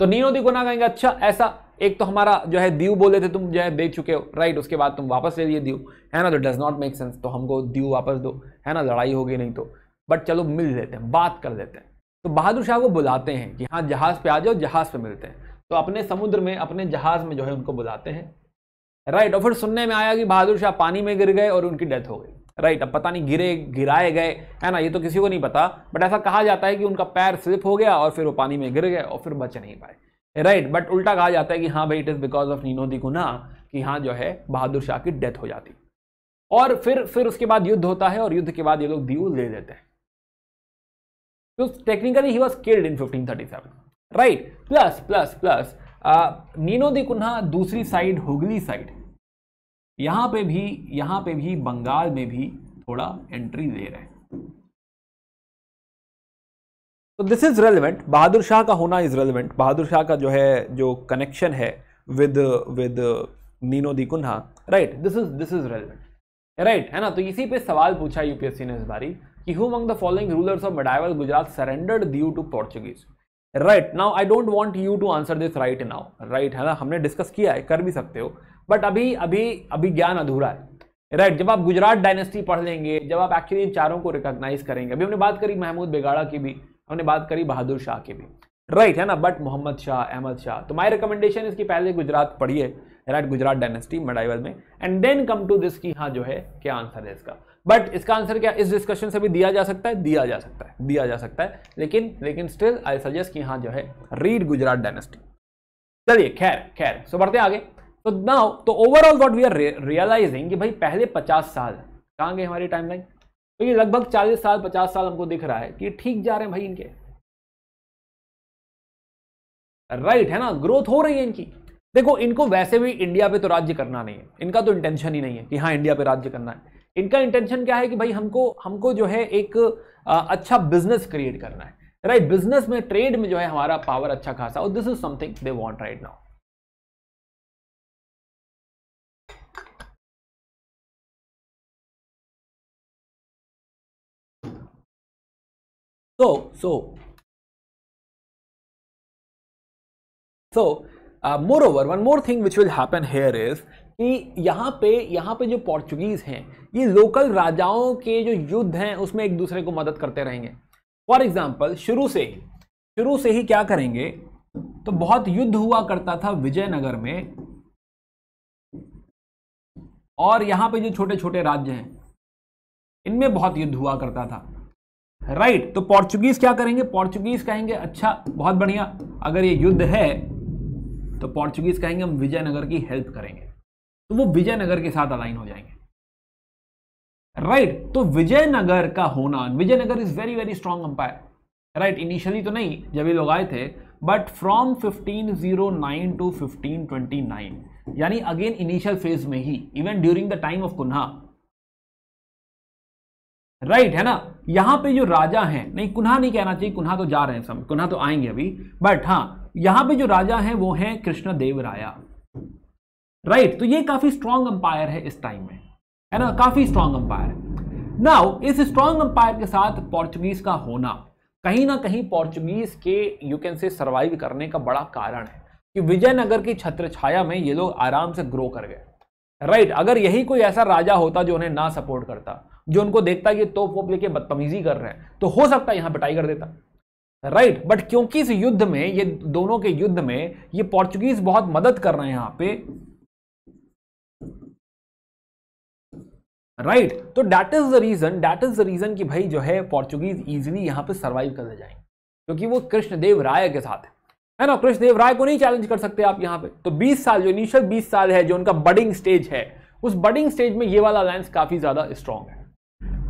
तो नीनो दिकोना कहेंगे अच्छा ऐसा एक तो हमारा जो है दीव बोले थे तुम जो है दे चुके हो राइट उसके बाद तुम वापस ले लिए दीव। है ना तो डज नॉट मेक सेंस तो हमको दीव वापस दो। है ना, लड़ाई होगी नहीं तो। बट चलो, मिल लेते हैं, बात कर लेते हैं। तो बहादुर शाह को बुलाते हैं कि हाँ जहाज़ पे आ जाओ, जहाज़ पे मिलते हैं। तो अपने समुद्र में, अपने जहाज़ में जो है उनको बुलाते हैं। राइट और फिर सुनने में आया कि बहादुर शाह पानी में गिर गए और उनकी डेथ हो गई। राइट अब पता नहीं गिरे, गिराए गए, है ना, ये तो किसी को नहीं पता। बट ऐसा कहा जाता है कि उनका पैर स्लिप हो गया और फिर वो पानी में गिर गए और फिर बच नहीं पाए। राइट बट उल्टा कहा जाता है कि हाँ भाई it is because of Nuno da Cunha कि हाँ जो है बहादुर शाह की डेथ हो जाती। और फिर फिर उसके बाद युद्ध होता है और युद्ध के बाद ये लोग दीव ले लेते हैं। तो technically he was killed in 1537 right plus plus plus Nuno da Cunha दूसरी साइड हुगली साइड यहाँ पे भी, यहाँ पे भी बंगाल में भी थोड़ा एंट्री ले रहे हैं। तो this is relevant Bahadur Shah का होना इज़ रेलिवेंट बहादुर शाह का जो है जो कनेक्शन है with with Nuno da Cunha right this is this is relevant right है ना? तो इसी पे सवाल पूछा यूपीएससी ने इस बारी कि who among the following rulers of medieval Gujarat surrendered Diu to Portuguese right now I don't want you to answer this right now right है ना? हमने डिस्कस किया है कर भी सकते हो. बट अभी अभी अभी ज्ञान अधूरा है. राइट right, जब आप गुजरात डायनेस्टी पढ़ लेंगे जब आप एक्चुअली इन चारों को रिकॉग्नाइज करेंगे अभी हमने बात करी महमूद बेगाड़ा की भी. हमने बात करी बहादुर शाह की भी। राइट है ना? बट मोहम्मद शाह, अहमद शाह। तो माई रिकमेंडेशन इसकी पहले गुजरात पढ़िए राइट गुजरात डायनेस्टी मडाइवल में। And then come to this की हाँ जो है, क्या आंसर है इसका? बट इसका आंसर क्या, इस डिस्कशन से भी दिया जा सकता है, दिया जा सकता है, दिया जा सकता है। लेकिन लेकिन स्टिल आई सजेस्ट कि हाँ जो है रीड गुजरात डायनेस्टी चलिए, खैर खैर सो बढ़ते आगे। तो नाउ तो overall what we are realizing कि भाई पहले 50 साल, कहाँ गए हमारी टाइमलाइन तो ये लगभग 40 साल 50 साल हमको दिख रहा है कि ठीक जा रहे हैं भाई इनके। राइट है ना? ग्रोथ हो रही है इनकी। देखो इनको वैसे भी इंडिया पे तो राज्य करना नहीं है। इनका तो इंटेंशन ही नहीं है कि हाँ इंडिया पे राज्य करना है। इनका इंटेंशन क्या है कि भाई हमको हमको जो है एक आ, अच्छा बिज़नेस क्रिएट करना है। राइट right, बिज़नेस में ट्रेड में जो है हमारा पावर अच्छा खासा। और this is something they want right now So, so, so uh, moreover, one more thing which will happen here is कि यहाँ पे यहाँ पे जो पोर्चुगीज हैं ये लोकल राजाओं के जो युद्ध हैं उसमें एक दूसरे को मदद करते रहेंगे। फॉर एग्ज़ाम्पल शुरू से ही शुरू से ही क्या करेंगे? तो बहुत युद्ध हुआ करता था विजयनगर में। और यहाँ पे जो छोटे छोटे राज्य हैं इनमें बहुत युद्ध हुआ करता था। राइट तो पोर्चुगीज क्या करेंगे? पोर्चुगीज कहेंगे अच्छा बहुत बढ़िया अगर ये युद्ध है तो पोर्चुगीज कहेंगे हम विजयनगर की हेल्प करेंगे। तो वो विजयनगर के साथ अलाइन हो जाएँगे। राइट right, तो विजयनगर का होना Vijayanagar is very very strong empire right initially तो नहीं जब ये लोग आए थे बट फ्रॉम 1509 टू 1529 यानी अगेन इनिशियल फ़ेज़ में ही even during the time of Cunha right right, है ना? यहाँ पे जो राजा हैं नहीं कुन्हा नहीं कहना चाहिए कुन्हा तो जा रहे हैं सब कुन्हा तो आएँगे अभी बट हाँ यहाँ पे जो राजा हैं वो हैं कृष्ण देव राया राइट right, तो ये काफ़ी स्ट्रॉन्ग अंपायर है इस टाइम में है ना? काफ़ी स्ट्रॉन्ग अंपायर नाउ इस स्ट्रॉन्ग अंपायर के साथ पोर्चुगीज का होना कहीं ना कहीं पोर्चुगीज के यू कैन से सर्वाइव करने का बड़ा कारण है कि विजयनगर की छत्र छाया में ये लोग आराम से ग्रो कर गए। राइट right, अगर यही कोई ऐसा राजा होता जो उन्हें ना सपोर्ट करता जो उनको देखता कि तोप वोप लेके बदतमीजी कर रहे हैं तो हो सकता है यहाँ पिटाई कर देता। राइट बट क्योंकि इस युद्ध में ये दोनों के युद्ध में ये पोर्चुगीज बहुत मदद कर रहे हैं यहाँ पे। राइट right, तो that is the reason that is the reason कि भाई जो है पोर्चुगीज इजिली यहाँ पे सर्वाइव कर जाएँगे। क्योंकि वो कृष्णदेव राय के साथ है। है ना? कृष्णदेव राय को नहीं चैलेंज कर सकते आप यहाँ पे। तो 20 साल जो इनिशियल 20 साल है जो उनका बडिंग स्टेज है उस बडिंग स्टेज में ये वाला अलायंस काफ़ी ज़्यादा स्ट्रांग है।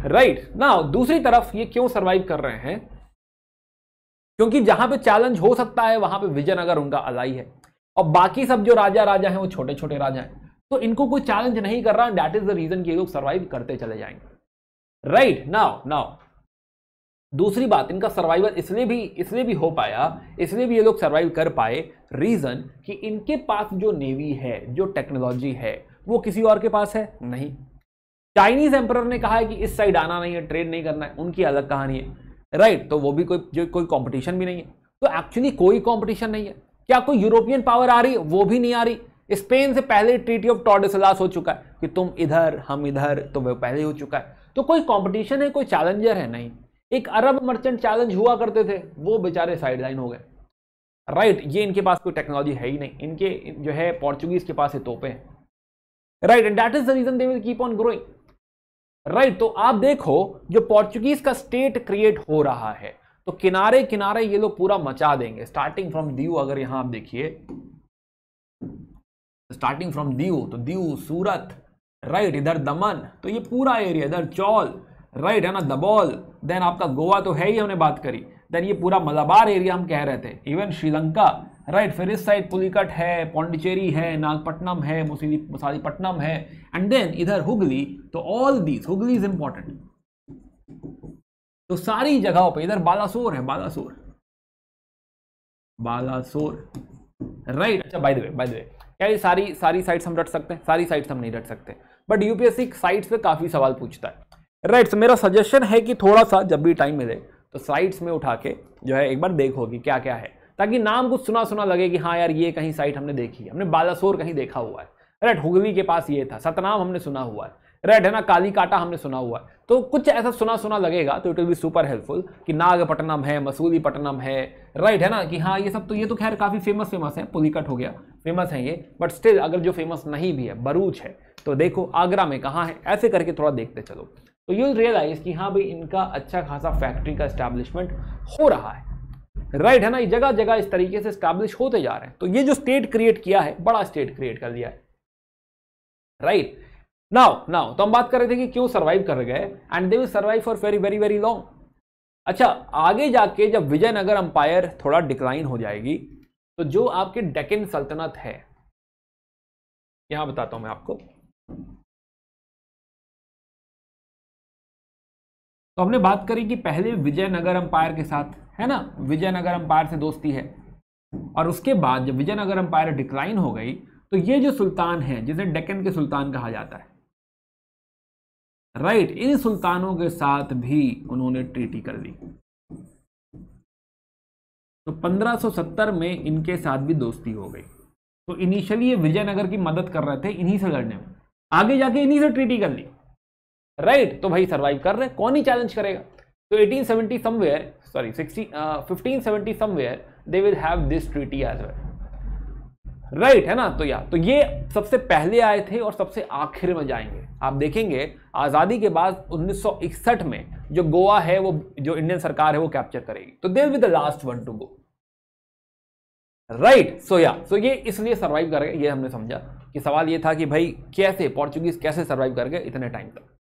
राइट ना दूसरी तरफ़ ये क्यों सर्वाइव कर रहे हैं? क्योंकि जहाँ पे चैलेंज हो सकता है, वहाँ पे विजयनगर उनका अलाई है। और बाकी सब जो राजा राजा हैं, वो छोटे छोटे राजा हैं। तो इनको कोई चैलेंज नहीं कर रहा दैट इज़ द रीजन कि ये लोग सर्वाइव करते चले जाएँगे। राइट नाउ नाउ दूसरी बात, इनका सर्वाइवल इसलिए भी इसलिए भी हो पाया, इसलिए भी ये लोग सर्वाइव कर पाए रीजन कि इनके पास जो नेवी है, जो टेक्नोलॉजी है, वो किसी और के पास है? नहीं। चाइनीज़ एम्पर ने कहा है कि इस साइड आना नहीं है, ट्रेड नहीं करना है, उनकी अलग कहानी है। राइट तो वो भी कोई, जो कोई कंपटीशन भी नहीं है। तो एक्चुअली कोई कंपटीशन नहीं है। क्या कोई यूरोपियन पावर आ रही? है वो भी नहीं आ रही। स्पेन से पहले ट्रीटी ऑफ़ टॉर्डेसलास हो चुका है कि तुम इधर, हम इधर तो वो पहले ही हो चुका है। तो कोई कंपटीशन है, कोई चैलेंजर है? नहीं। एक अरब मर्चेंट चैलेंज हुआ करते थे, वो बेचारे साइडलाइन हो गए। राइट ये इनके पास कोई टेक्नोलॉजी है ही नहीं। इनके, जो है पोर्चुगीज के पास ये तोपे हैं। Right and that is the reason they will keep on growing right right, तो आप देखो जो पोर्चुगीज का स्टेट क्रिएट हो रहा है तो किनारे किनारे ये लोग पूरा मचा देंगे। स्टार्टिंग फ्रॉम दीव अगर यहाँ आप देखिए। स्टार्टिंग फ्रॉम दीव तो दीव सूरत राइट right, इधर दमन तो ये पूरा एरिया इधर चौल राइट right, है ना दबौल। देन आपका गोवा तो है ही हमने बात करी। देन ये पूरा मलाबार एरिया हम कह रहे थे। इवन श्रीलंका राइट फिर इस साइड पुलिकट है पौंडिचेरी है नागपट्टनम है मुसीली मुसालीपट्टनम है एंड देन इधर हुगली तो all these Hooghly is important तो सारी जगहों पे इधर बालासोर है बालासोर बालासोर राइट अच्छा by the way by the way क्या ये सारी सारी साइट्स हम रट सकते हैं? सारी साइट्स हम नहीं रट सकते. बट यूपीएससी साइट्स पे काफ़ी सवाल पूछता है. राइट right, so मेरा सजेशन है कि थोड़ा सा जब भी टाइम मिले तो साइट्स में उठा के जो है एक बार देखो कि क्या क्या है. ताकि नाम कुछ सुना सुना लगे कि हाँ यार, ये कहीं साइट हमने देखी है। हमने बालासोर कहीं देखा हुआ है। राइट हुगली के पास ये था। सतनाम हमने सुना हुआ है। राइट है ना काली काटा हमने सुना हुआ है। तो कुछ ऐसा सुना सुना लगेगा तो it will be super helpful कि नागपट्टनम है, मसूलीपट्टनम है। राइट है ना कि हाँ ये सब तो ये तो खैर काफ़ी फ़ेमस फ़ेमस है। पुलिकट हो गया। फ़ेमस है ये। बट स्टिल अगर जो फ़ेमस नहीं भी है, बरूच है तो देखो आगरा में कहाँ है। ऐसे करके थोड़ा देखते चलो। तो यू रियलाइज़ कि हाँ भाई, इनका अच्छा खासा फैक्ट्री का स्टैब्लिशमेंट हो रहा है। राइट right, है ना? जगह जगह इस तरीके से स्टैब्लिश होते जा रहे हैं। तो ये जो स्टेट क्रिएट किया है बड़ा स्टेट क्रिएट कर दिया है। राइट नाउ नाउ तो हम बात कर रहे थे कि क्यों सर्वाइव कर गए and they will survive for very very very long अच्छा आगे जाके जब विजयनगर अंपायर थोड़ा डिक्लाइन हो जाएगी तो जो आपके डेकन सल्तनत है यहाँ बताता हूँ मैं आपको। तो हमने बात करी कि पहले विजयनगर अंपायर के साथ है ना? विजयनगर अंपायर से दोस्ती है। और उसके बाद जब विजयनगर अंपायर डिक्लाइन हो गई तो ये जो सुल्तान है, जिसे डेक्कन के सुल्तान कहा जाता है राइट इन सुल्तानों के साथ भी उन्होंने ट्रीटी कर ली। तो 1570 में इनके साथ भी दोस्ती हो गई। तो इनिशियली ये विजयनगर की मदद कर रहे थे, इन्हीं से लड़ने में। आगे जाके इन्हीं से ट्रीटी कर ली। राइट? तो भाई सर्वाइव कर रहे, कौन ही चैलेंज करेगा? तो 1870 somewhere sorry 60 1570 somewhere they will have this treaty as well right है ना? तो या तो ये सबसे पहले आए थे और सबसे आखिर में जाएँगे। आप देखेंगे, आज़ादी के बाद 1961 में जो गोवा है, वो, जो इंडियन सरकार है, वो कैप्चर करेगी। तो they will the last one to go right so या सो ये इसलिए सर्वाइव कर गए, ये हमने समझा। कि सवाल ये था कि भाई, कैसे पोर्चुगीज कैसे सर्वाइव कर गए इतने टाइम तक?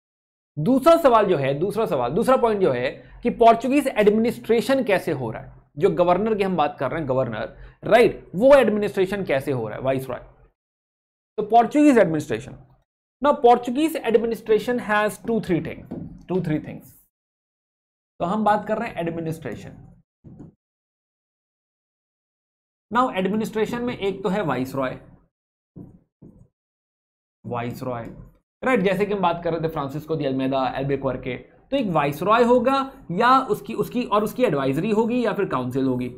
दूसरा सवाल जो है, दूसरा सवाल, दूसरा पॉइंट जो है कि पोर्चुगीज एडमिनिस्ट्रेशन कैसे हो रहा है? जो गवर्नर की हम बात कर रहे हैं गवर्नर राइट वो एडमिनिस्ट्रेशन कैसे हो रहा है? वाइस रॉय तो पोर्चुगीज एडमिनिस्ट्रेशन ना Portuguese administration has two three things two three things तो हम बात कर रहे हैं एडमिनिस्ट्रेशन नाउ एडमिनिस्ट्रेशन में एक तो है viceroy viceroy right जैसे कि हम बात कर रहे थे फ्रांसिस्को दी अल्मेदा एल्बेक्वर के तो एक वाइस रॉय होगा या उसकी उसकी और उसकी एडवाइजरी होगी या फिर काउंसिल होगी?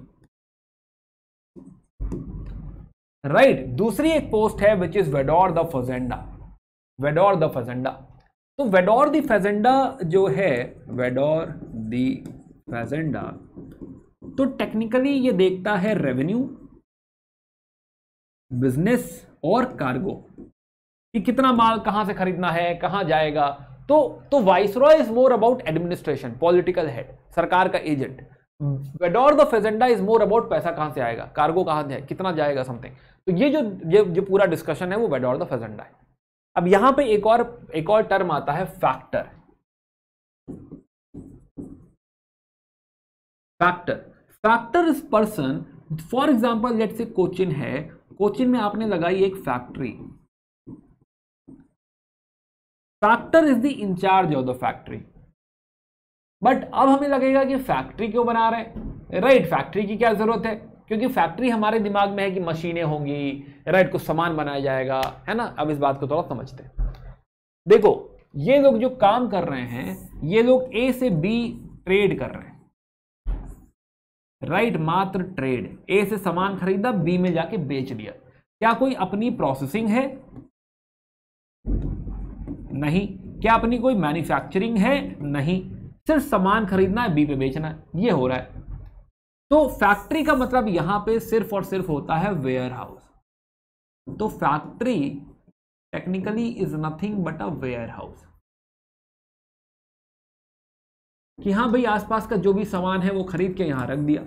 राइट right, दूसरी एक पोस्ट है which is vedor da fazenda vedor da fazenda तो वेडोर द फेजेंडा जो है वेडोर द फेजेंडा तो टेक्निकली ये देखता है रेवेन्यू बिज़नेस और कार्गो कि कितना माल कहाँ से खरीदना है, कहाँ जाएगा। तो तो viceroy is more about administration political head सरकार का agent vedor da fazenda is more about पैसा कहाँ से आएगा कार्गो कहाँ से कितना जाएगा समथिंग तो ये जो ये जो पूरा डिस्कशन है वो वेडोर द फेजेंडा है. अब यहाँ पे एक और एक और टर्म आता है factor factor factor is person for example let say Cochin है. कोचिन में आपने लगाई एक factory factor is the incharge of the factory but अब हमें लगेगा कि फैक्ट्री क्यों बना रहे हैं? राइट फैक्ट्री की क्या ज़रूरत है? क्योंकि फैक्ट्री हमारे दिमाग में है कि मशीनें होंगी राइट कुछ सामान बनाया जाएगा, है ना? अब इस बात को थोड़ा समझते हैं। देखो, ये लोग जो काम कर रहे हैं, ये लोग ए से बी ट्रेड कर रहे हैं। राइट मात्र ट्रेड ए से सामान खरीदा बी में जाके बेच दिया। क्या कोई अपनी प्रोसेसिंग है? नहीं। क्या अपनी कोई मैन्युफैक्चरिंग है? नहीं। सिर्फ़ सामान खरीदना है बी पे बेचना है। ये हो रहा है। तो फैक्ट्री का मतलब यहाँ पे सिर्फ़ और सिर्फ़ होता है वेयर हाउस तो factory technically is nothing but a warehouse कि हाँ भाई, आसपास का जो भी सामान है वो खरीद के यहाँ रख दिया।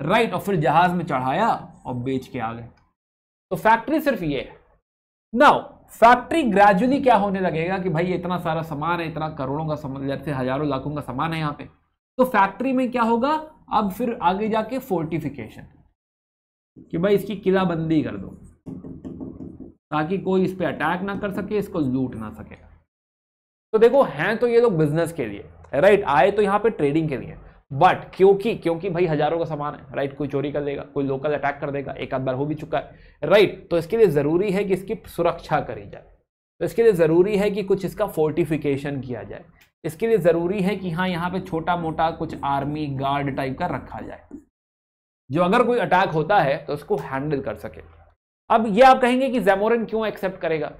राइट और फिर जहाज़ में चढ़ाया और बेच के आ गए। तो फैक्ट्री सिर्फ़ ये है। नाउ फैक्ट्री ग्रेजुअली क्या होने लगेगा कि भाई इतना सारा सामान है, इतना करोड़ों का सामान जैसे हज़ारों लाखों का सामान है यहाँ पे। तो फैक्ट्री में क्या होगा? अब फिर आगे जाके फोर्टिफिकेशन कि भाई इसकी किलाबंदी कर दो। ताकि कोई इस पर अटैक ना कर सके, इसको लूट ना सके। तो देखो, हैं तो ये लोग बिज़नेस के लिए राइट आए तो यहाँ पे ट्रेडिंग के लिए। बट क्योंकि क्योंकि भाई हज़ारों का सामान है राइट कोई चोरी कर देगा, कोई लोकल अटैक कर देगा, एक आध बार हो भी चुका है राइट तो इसके लिए ज़रूरी है कि इसकी सुरक्षा करी जाए। तो इसके लिए ज़रूरी है कि कुछ इसका फोर्टिफिकेशन किया जाए। इसके लिए ज़रूरी है कि हाँ यहाँ पे छोटा मोटा कुछ आर्मी गार्ड टाइप का रखा जाए। जो अगर कोई अटैक होता है तो उसको हैंडल कर सके। अब ये आप कहेंगे कि जेमोरन क्यों एक्सेप्ट करेगा?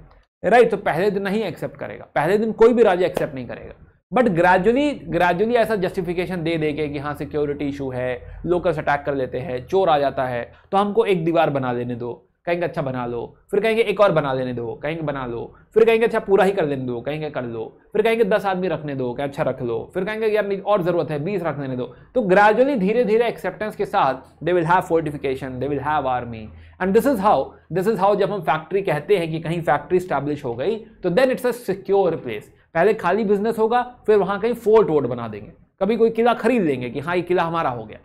राइट तो पहले दिन नहीं एक्सेप्ट करेगा। पहले दिन कोई भी राजा एक्सेप्ट नहीं करेगा। बट ग्रेजुअली ग्रेजुअली ऐसा जस्टिफिकेशन दे दे के कि हाँ सिक्योरिटी इशू है लोकल्स अटैक कर लेते हैं, चोर आ जाता है तो हमको एक दीवार बना लेने दो। कहेंगे अच्छा बना लो। फिर कहेंगे, एक और बना लेने दो। कहेंगे, बना लो। फिर कहेंगे अच्छा पूरा ही कर लेने दो। कहेंगे, कर लो। फिर कहेंगे, दस आदमी रखने दो। क्या अच्छा रख लो। फिर कहेंगे, यार और ज़रूरत है, बीस रख लेने दो। तो ग्रेजुअली धीरे धीरे एक्सेप्टेंस के साथ they will have fortification they will have army and this is how this is how जब हम फैक्ट्री कहते हैं कि कहीं फैक्ट्री स्टैब्लिश हो गई तो then it's a secure place पहले खाली बिज़नेस होगा, फिर वहाँ कहीं फोर्ट वोट बना देंगे। कभी कोई किला खरीद लेंगे कि हाँ ये किला हमारा हो गया।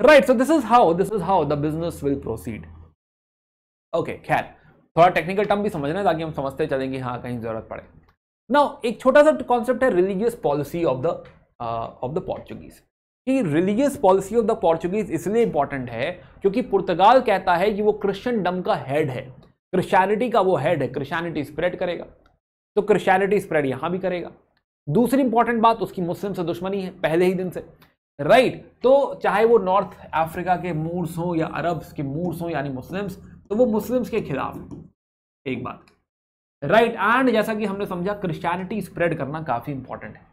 Right so this is how this is how the business will proceed okay खैर, थोड़ा टेक्निकल टर्म भी समझना ताकि हम समझते चलेंगे हाँ कहीं ज़रूरत पड़े। ना एक छोटा सा कॉन्सेप्ट है religious policy of the of the Portuguese कि religious policy of the Portuguese इसलिए इंपॉर्टेंट है क्योंकि पुर्तगाल कहता है कि वो क्रिश्चियन डम का हेड है। क्रिश्चियनिटी का वो हेड है। क्रिश्चियनिटी स्प्रेड करेगा। तो क्रिश्चियनिटी स्प्रेड यहाँ भी करेगा। दूसरी इंपॉर्टेंट बात उसकी मुस्लिम से दुश्मनी है पहले ही दिन से। राइट right, तो चाहे वो नॉर्थ अफ्रीका के मूर्स हो या अरब्स के मूर्स हो यानी मुस्लिम्स तो वो मुस्लिम्स के खिलाफ एक बात। राइट right, एंड जैसा कि हमने समझा क्रिश्चियनिटी स्प्रेड करना काफ़ी इंपॉर्टेंट है।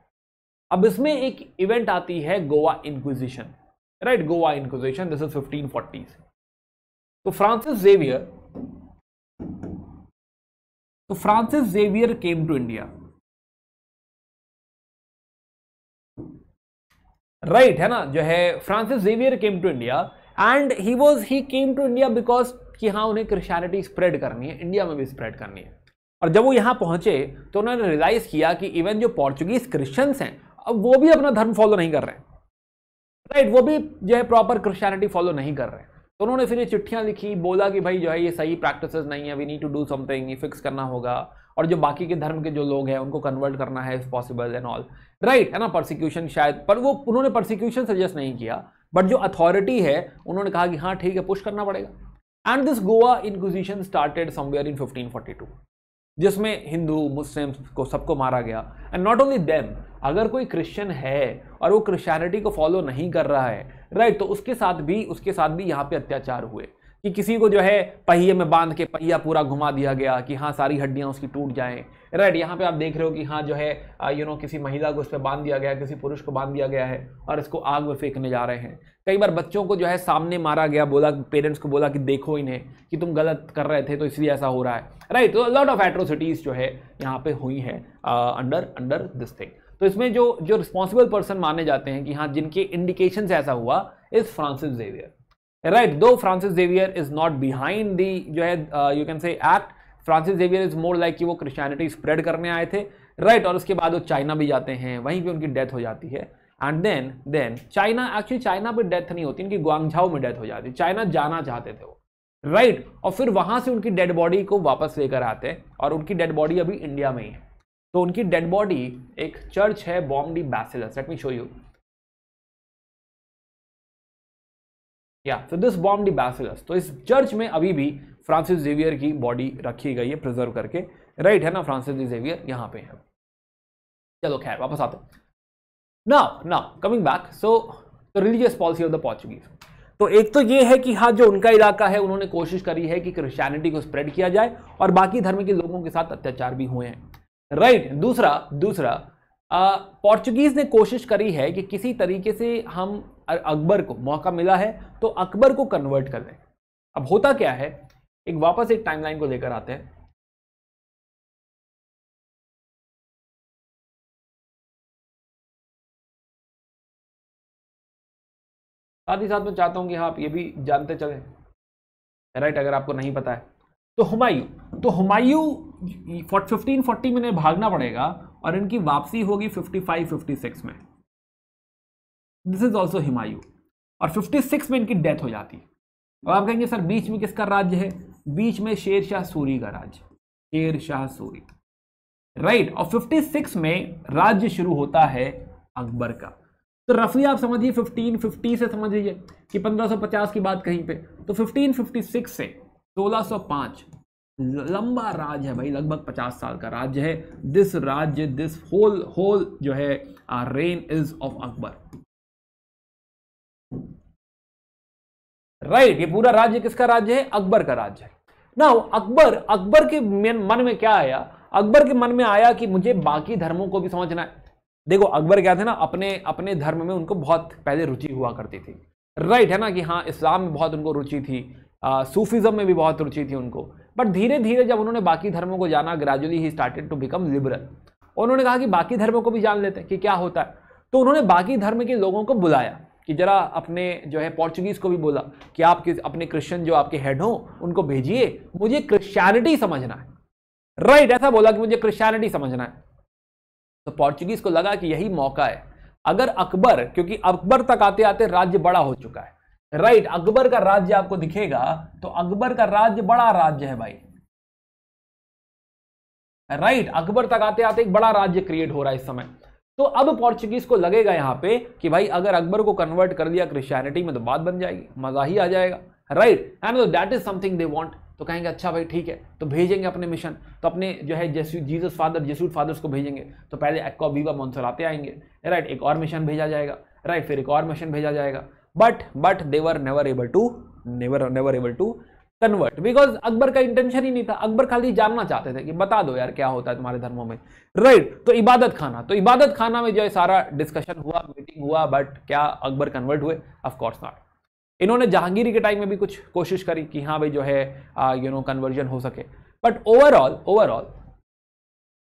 अब इसमें एक इवेंट आती है Goa inquisition right Goa inquisition this is fifteen तो फ्रांसिस जेवियर तो Francis Xavier came to India right है ना? जो है, Francis Xavier came to India and he was he came to India because कि हाँ उन्हें क्रिश्चियनिटी स्प्रेड करनी है इंडिया में भी स्प्रेड करनी है। और जब वो यहाँ पहुँचे तो उन्होंने रियलाइज़ किया कि इवन जो पोर्चुगीज क्रिश्चियंस हैं, अब वो भी अपना धर्म फॉलो नहीं कर रहे हैं। राइट वो भी जो है प्रॉपर क्रिश्चियनिटी फॉलो नहीं कर रहे हैं। तो उन्होंने फिर ये चिट्ठियाँ लिखी, बोला कि भाई जो है ये सही प्रैक्टिस नहीं है we need to do something ये फिक्स करना होगा। और जो बाकी के धर्म के जो लोग हैं, उनको कन्वर्ट करना है if possible and all right है ना परसिक्यूशन शायद, पर वो, उन्होंने परसिक्यूशन सजेस्ट नहीं किया। बट जो अथॉरिटी है, उन्होंने कहा कि हाँ ठीक है पुश करना पड़ेगा। And this Goa inquisition started somewhere in 1542 जिसमें हिंदू, मुस्लिम को सबको मारा गया। एंड नॉट ओनली देम अगर कोई क्रिश्चियन है और वो क्रिश्चियनिटी को फॉलो नहीं कर रहा है राइट तो उसके साथ भी, उसके साथ भी यहाँ पे अत्याचार हुए कि किसी को जो है पहिए में बाँध के पहिया पूरा घुमा दिया गया कि हाँ सारी हड्डियाँ उसकी टूट जाएँ। राइट यहाँ पे आप देख रहे हो कि हाँ जो है यू नो किसी महिला को उस पर बाँध दिया गया किसी पुरुष को बाँध दिया गया है और इसको आग में फेंकने जा रहे हैं। कई बार बच्चों को जो है सामने मारा गया, बोला पेरेंट्स को बोला कि देखो इन्हें कि तुम गलत कर रहे थे तो इसलिए ऐसा हो रहा है। राइट तो लॉट ऑफ़ एट्रोसिटीज़ जो है यहाँ पर हुई हैं अंडर अंडर दिस थिंग तो इसमें जो जो रिस्पॉन्सिबल पर्सन माने जाते हैं कि हाँ जिनके इंडिकेशन ऐसा हुआ is Francis Xavier right though Francis Xavier is not behind the जो है you can say act Francis Xavier is more like कि वो क्रिश्चियनिटी स्प्रेड करने आए थे. राइट right, और उसके बाद वो चाइना भी जाते हैं वहीं पे उनकी डेथ हो जाती है. And then then China actually China पे डेथ नहीं होती उनकी ग्वांगझाओ में डेथ हो जाती है. चाइना जाना चाहते थे वो. राइट right, और फिर वहाँ से उनकी डेड बॉडी को वापस लेकर आते हैं और उनकी डेड बॉडी अभी इंडिया में ही है. तो उनकी डेड बॉडी एक चर्च है बॉम्बडी basilica let me show you या सो दिस बॉम्ब डी बैसिलस तो इस चर्च में अभी भी फ्रांसिस जेवियर की बॉडी रखी गई है प्रिजर्व करके. राइट right है ना फ्रांसिस जेवियर यहाँ पे है. चलो खैर, वापस आते now now coming back so religious policy of the Portuguese तो एक तो ये है कि हाँ जो उनका इलाका है, उन्होंने कोशिश करी है कि क्रिश्चियनिटी को स्प्रेड किया जाए और बाकी धर्म के लोगों के साथ अत्याचार भी हुए हैं. Right right. दूसरा दूसरा पोर्चुगीज ने कोशिश करी है कि किसी तरीके से हम अकबर को मौका मिला है तो अकबर को कन्वर्ट कर दें। अब होता क्या है? एक वापस एक टाइमलाइन को लेकर आते हैं। साथ ही साथ मैं चाहता हूँ कि हाँ आप ये भी जानते चलें। राइट अगर आपको नहीं पता है। तो हुमायूं तो हुमायूं फिफ्टीन फोर्टी में भागना पड़ेगा और इनकी वापसी होगी फिफ्टी फाइव फिफ्टी सिक्स में। दिस इज़ ऑल्सो हिमायू और 56 में इनकी डेथ हो जाती। है अब आप कहेंगे, सर, बीच में किसका राज्य है? बीच में शेर शाह सूरी का राज्य। शेर शाह सूरी। राइट और 56 में राज्य शुरू होता है अकबर का। तो रफली आप समझिए 1550 से समझ लीजिए कि 1550 की बात कहीं पे। तो 1556 से 1605 लंबा राज है भाई लगभग 50 साल का राज्य है। दिस राज्य दिस होल होल जो है reign is of Akbar right right, ये पूरा राज्य किसका राज्य है? अकबर का राज्य है। ना अकबर अकबर के मन में क्या आया? अकबर के मन में आया कि मुझे बाकी धर्मों को भी समझना है। देखो अकबर क्या थे ना अपने अपने धर्म में उनको बहुत पहले रुचि हुआ करती थी। राइट है ना कि हाँ इस्लाम में बहुत उनको रुचि थी सूफिज्म में भी बहुत रुचि थी उनको। बट धीरे धीरे जब उन्होंने बाकी धर्मों को जाना gradually he started to become liberal उन्होंने कहा कि बाकी धर्मों को भी जान लेते हैं कि क्या होता है। तो उन्होंने बाकी धर्म के लोगों को बुलाया कि जरा अपने जो है पोर्चुगीज को भी बोला कि आप किस, अपने क्रिश्चियन जो आपके हेड हो, उनको भेजिए, मुझे क्रिश्चियनिटी समझना है। राइट ऐसा बोला कि मुझे क्रिश्चियनिटी समझना है। तो पोर्चुगीज को लगा कि यही मौका है। अगर अकबर, क्योंकि अकबर तक आते आते राज्य बड़ा हो चुका है। राइट अकबर का राज्य आपको दिखेगा तो अकबर का राज्य बड़ा राज्य है भाई। राइट अकबर तक आते आते एक बड़ा राज्य क्रिएट हो रहा है इस समय। तो अब पोर्चुगीज को लगेगा यहाँ पे कि भाई, अगर अकबर को कन्वर्ट कर दिया क्रिश्चियनिटी में तो बात बन जाएगी, मज़ा ही आ जाएगा। Right and that is something they want तो कहेंगे अच्छा भाई, ठीक है तो भेजेंगे अपने मिशन तो अपने जो है जीसस फादर जेसूट फादर्स को भेजेंगे। तो पहले एक्वा बीवा मोन्सलाते आएँगे। राइट एक और मिशन भेजा जाएगा। राइट फिर एक और मिशन भेजा जाएगा। But but they were never able to never never able to convert because Akbar का इंटेंशन ही नहीं था. अकबर खाली जानना चाहते थे कि बता दो यार क्या होता है तुम्हारे धर्मों में. राइट right, तो इबादत खाना. तो इबादत खाना में जो है सारा डिस्कशन हुआ मीटिंग हुआ बट क्या अकबर कन्वर्ट हुए? ऑफकोर्स नॉट इन्होंने जहांगीर के टाइम में भी कुछ कोशिश करी कि हाँ भाई जो है यू नो कन्वर्जन हो सके. But overall overall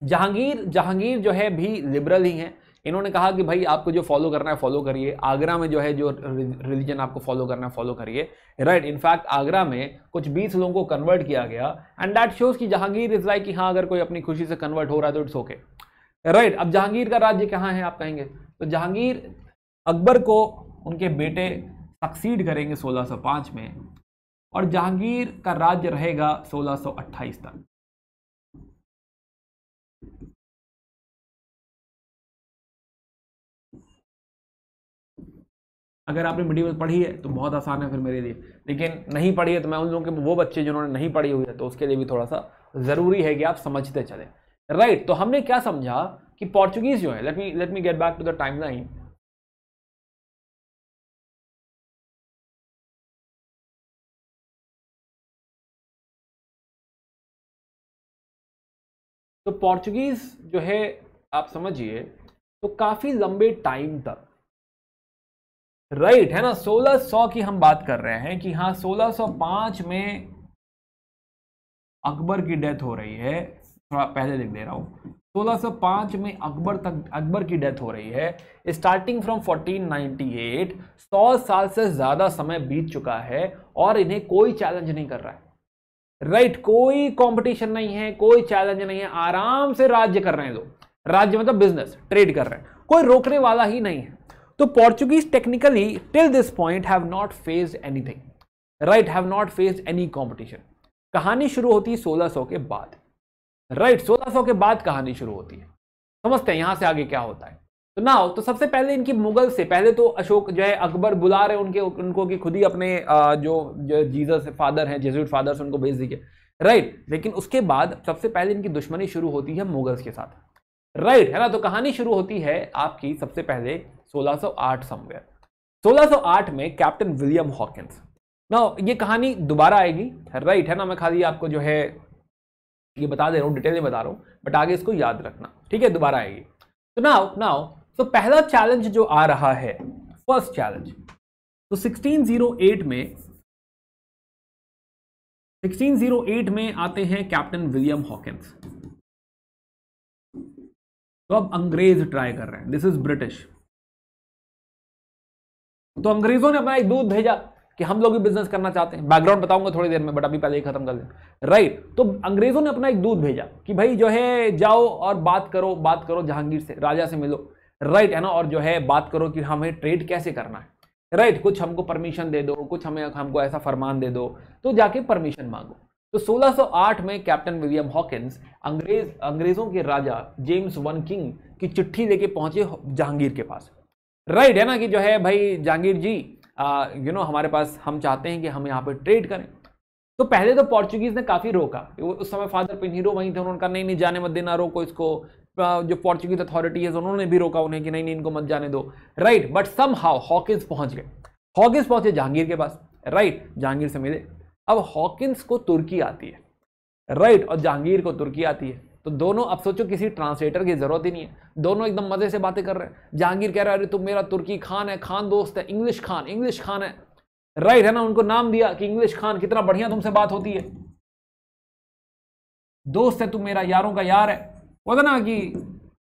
Jahangir Jahangir जो है भी लिबरल ही हैं. इन्होंने कहा कि भाई आपको जो फॉलो करना है फॉलो करिए। आगरा में जो है, जो रिलीजन आपको फॉलो करना है फॉलो करिए। राइट इनफैक्ट आगरा में कुछ बीस लोगों को कन्वर्ट किया गया एंड दैट शोज़ कि जहांगीर इज़ लाइक कि हाँ अगर कोई अपनी खुशी से कन्वर्ट हो रहा है तो इट्स ओके राइट अब जहांगीर का राज्य कहाँ है, आप कहेंगे? तो जहांगीर अकबर को उनके बेटे सक्सीड करेंगे 1605 में, और जहांगीर का राज्य रहेगा 1628 तक। अगर आपने मीडियम पढ़ी है तो बहुत आसान है फिर मेरे लिए। लेकिन नहीं पढ़ी है तो मैं उन लोगों के वो बच्चे जिन्होंने नहीं पढ़ी हुई है तो उसके लिए भी थोड़ा सा ज़रूरी है कि आप समझते चले। राइट right, तो हमने क्या समझा कि पोर्चुगीज जो है let me let me get back to the timeline तो पोर्चुगीज जो है आप समझिए तो काफ़ी लंबे टाइम तक राइट right, है ना? 1600 की हम बात कर रहे हैं कि हाँ 1605 में अकबर की डेथ हो रही है। थोड़ा पहले लिख दे रहा हूँ। 1605 में अकबर तक अकबर की डेथ हो रही है। स्टार्टिंग फ्रॉम 1498 100 साल से ज़्यादा समय बीत चुका है और इन्हें कोई चैलेंज नहीं कर रहा है। राइट right, कोई कंपटीशन नहीं है कोई चैलेंज नहीं है। आराम से राज्य कर रहे हैं लोग। राज्य मतलब बिज़नेस ट्रेड कर रहे हैं। कोई रोकने वाला ही नहीं है। तो Portuguese technically till this point have not faced anything right have not faced any competition कहानी शुरू होती है 1600 के बाद। राइट right, 1600 के बाद कहानी शुरू होती है। समझते हैं यहाँ से आगे क्या होता है। तो ना तो सबसे पहले इनकी मुगल से पहले तो अशोक जो है अकबर बुला रहे उनके उनको कि खुद ही अपने जो जो जीसस फादर हैं जेजुट फादर्स उनको भेज दीजिए। राइट लेकिन उसके बाद सबसे पहले इनकी दुश्मनी शुरू होती है मुगल्स के साथ। राइट है ना? तो कहानी शुरू होती है आपकी सबसे पहले 1608 समवेयर 1608 में कैप्टन विलियम हॉकिंस ना ये कहानी दोबारा आएगी राइट है ना? मैं खाली आपको जो है, ये बता दे रहा हूँ, डिटेल में बता रहा हूँ बट आगे इसको याद रखना। ठीक है? दोबारा आएगी। तो नाउ नाउ तो पहला चैलेंज जो आ रहा है फ़र्स्ट चैलेंज तो 1608 में 1608 में आते हैं कैप्टन विलियम हॉकिंस तो अब अंग्रेज़ ट्राई कर रहे हैं। दिस इज़ ब्रिटिश तो अंग्रेज़ों ने अपना एक दूध भेजा कि हम लोग भी बिज़नेस करना चाहते हैं। बैकग्राउंड बताऊँगा थोड़ी देर में बट अभी पहले ही खत्म कर दें। राइट तो अंग्रेज़ों ने अपना एक दूध भेजा कि भाई जो है, जाओ और बात करो बात करो जहांगीर से, राजा से मिलो। राइट है ना? और जो है, बात करो कि हमें ट्रेड कैसे करना है। राइट कुछ हमको परमिशन दे दो, कुछ हमें, हमको ऐसा फरमान दे दो तो जाके परमिशन मांगो। तो 1608 में कैप्टन विलियम हॉकिंस अंग्रेज़, अंग्रेज़ों के राजा जेम्स वन किंग की चिट्ठी लेके पहुँचे जहांगीर के पास। राइट है ना कि जो है भाई जहांगीर जी यू नो हमारे पास हम चाहते हैं कि हम यहाँ पर ट्रेड करें। तो पहले तो पोर्चुगीज ने काफ़ी रोका। उस समय फादर पिनहीरो वहीं थे, उन्होंने कहा, नहीं नहीं, जाने मत देना, रोको इसको। जो पोर्चुगीज अथॉरिटी है, उन्होंने भी रोका उन्हें कि, नहीं नहीं, इनको मत जाने दो। Right but somehow Hawkins पहुँच गए। हॉकिंस पहुँचे जहांगीर के पास। राइट जहांगीर से मिले। अब हॉकिंस को तुर्की आती है। राइट और जहांगीर को तुर्की आती है। तो दोनों, अब सोचो किसी ट्रांसलेटर की ज़रूरत ही नहीं है। दोनों एकदम मज़े से बातें कर रहे हैं। जहांगीर कह रहा है, अरे तुम मेरा तुर्की खान है, खान दोस्त है इंग्लिश खान इंग्लिश खान है। राइट है ना, उनको नाम दिया कि इंग्लिश खान, कितना बढ़िया तुमसे बात होती है। दोस्त है तुम मेरा, यारों का यार है। बोलते ना कि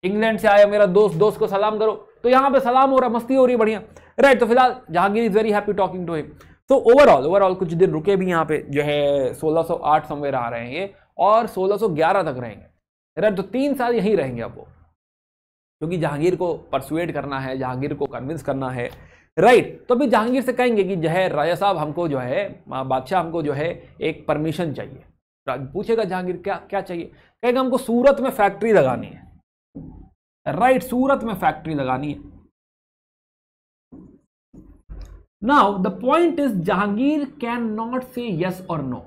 इंग्लैंड से आया, मेरा दोस्त दोस्त को सलाम करो। तो यहाँ पे सलाम हो रहा मस्ती हो रही है, बढ़िया। राइट तो फ़िलहाल Jahangir is very happy talking to him तो ओवरऑल ओवरऑल कुछ दिन रुके भी यहाँ पे, जो है 1608 समवेयर आ रहे हैं ये, और 1611 तक रहेंगे। राइट तो तीन साल यहीं रहेंगे अब वो। क्योंकि जहांगीर को परसुएट करना है, जहांगीर को कन्विंस करना है। राइट तो अभी जहांगीर से कहेंगे कि जो है, राजा साहब हमको जो है बादशाह हमको जो है, एक परमिशन चाहिए। पूछेगा जहांगीर, क्या क्या चाहिए? कहेगा हमको सूरत में फैक्ट्री लगानी है। राइट सूरत में फैक्ट्री लगानी है। Now the point is Jahangir can not say yes और नो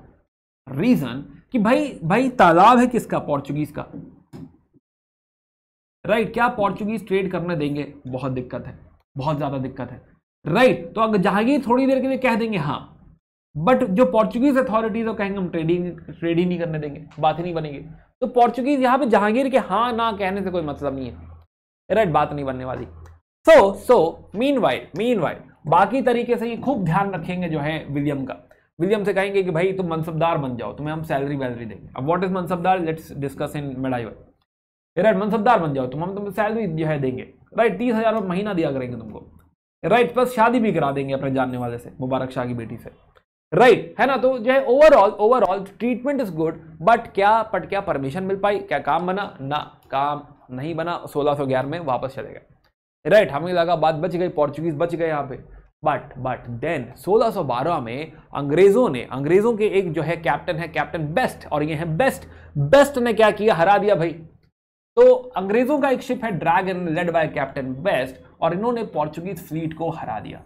रीजन कि भाई भाई तालाब है किसका? पोर्चुगीज का। राइट क्या पोर्चुगीज ट्रेड करने देंगे? बहुत दिक्कत है, बहुत ज़्यादा दिक्कत है। राइट तो अगर जहांगीर थोड़ी देर के लिए कह देंगे हाँ। बट जो पोर्चुगीज अथॉरिटीज वो कहेंगे, हम ट्रेडिंग ट्रेड ही नहीं करने देंगे, बात ही नहीं बनेगी। तो पोर्चुगीज यहाँ पे जहांगीर के हाँ ना कहने से कोई मतलब नहीं है। राइट बात नहीं बनने वाली। So so meanwhile meanwhile बाकी तरीके से ये खूब ध्यान रखेंगे जो है विलियम का। विलियम से कहेंगे कि भाई तुम मनसबदार बन जाओ, तुम्हें हम सैलरी वैलरी देंगे। अब what is mansabdar? Let's discuss in मेडाइवर right mansabdar बन जाओ, तुम हम तुम्हें सैलरी जो है देंगे। राइट तीस हज़ार महीना दिया करेंगे तुमको। राइट प्लस शादी भी करा देंगे अपने जानने वाले से, मुबारक शाह की बेटी से। राइट है ना? तो जो है overall overall treatment is good but क्या बट क्या परमिशन मिल पाई? क्या काम बना? ना। काम नहीं बना 1611 में वापस चले गए। राइट हमें लगा बात बच गई पोर्चुगीज बच गए यहाँ पे। बट बट देन 1612 में अंग्रेज़ों ने अंग्रेज़ों के एक जो है कैप्टन है कैप्टन बेस्ट और ये है बेस्ट बेस्ट ने क्या किया? हरा दिया भाई। तो अंग्रेज़ों का एक शिप है Dragon led by captain Best और इन्होंने पोर्चुगीज फ्लीट को हरा दिया।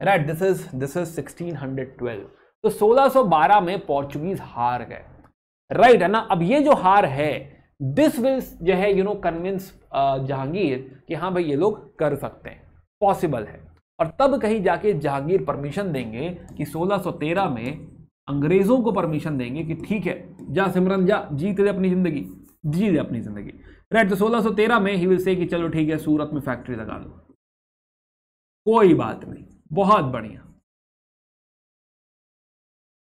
Right this is this is 1612 तो 1612 में पोर्चुगीज हार गए। राइट right, है ना? अब ये जो हार है दिस विल जो है यू नो कन्विंस जहांगीर कि हाँ भाई ये लोग कर सकते हैं। पॉसिबल है। और तब कहीं जाके जहांगीर परमिशन देंगे कि 1613 में अंग्रेज़ों को परमिशन देंगे कि ठीक है जा सिमरन जा जीत ले अपनी ज़िंदगी जी ले अपनी ज़िंदगी। राइट तो 1613 में ही विल से कि चलो ठीक है सूरत में फैक्ट्री लगा लो। कोई बात नहीं बहुत बढ़िया।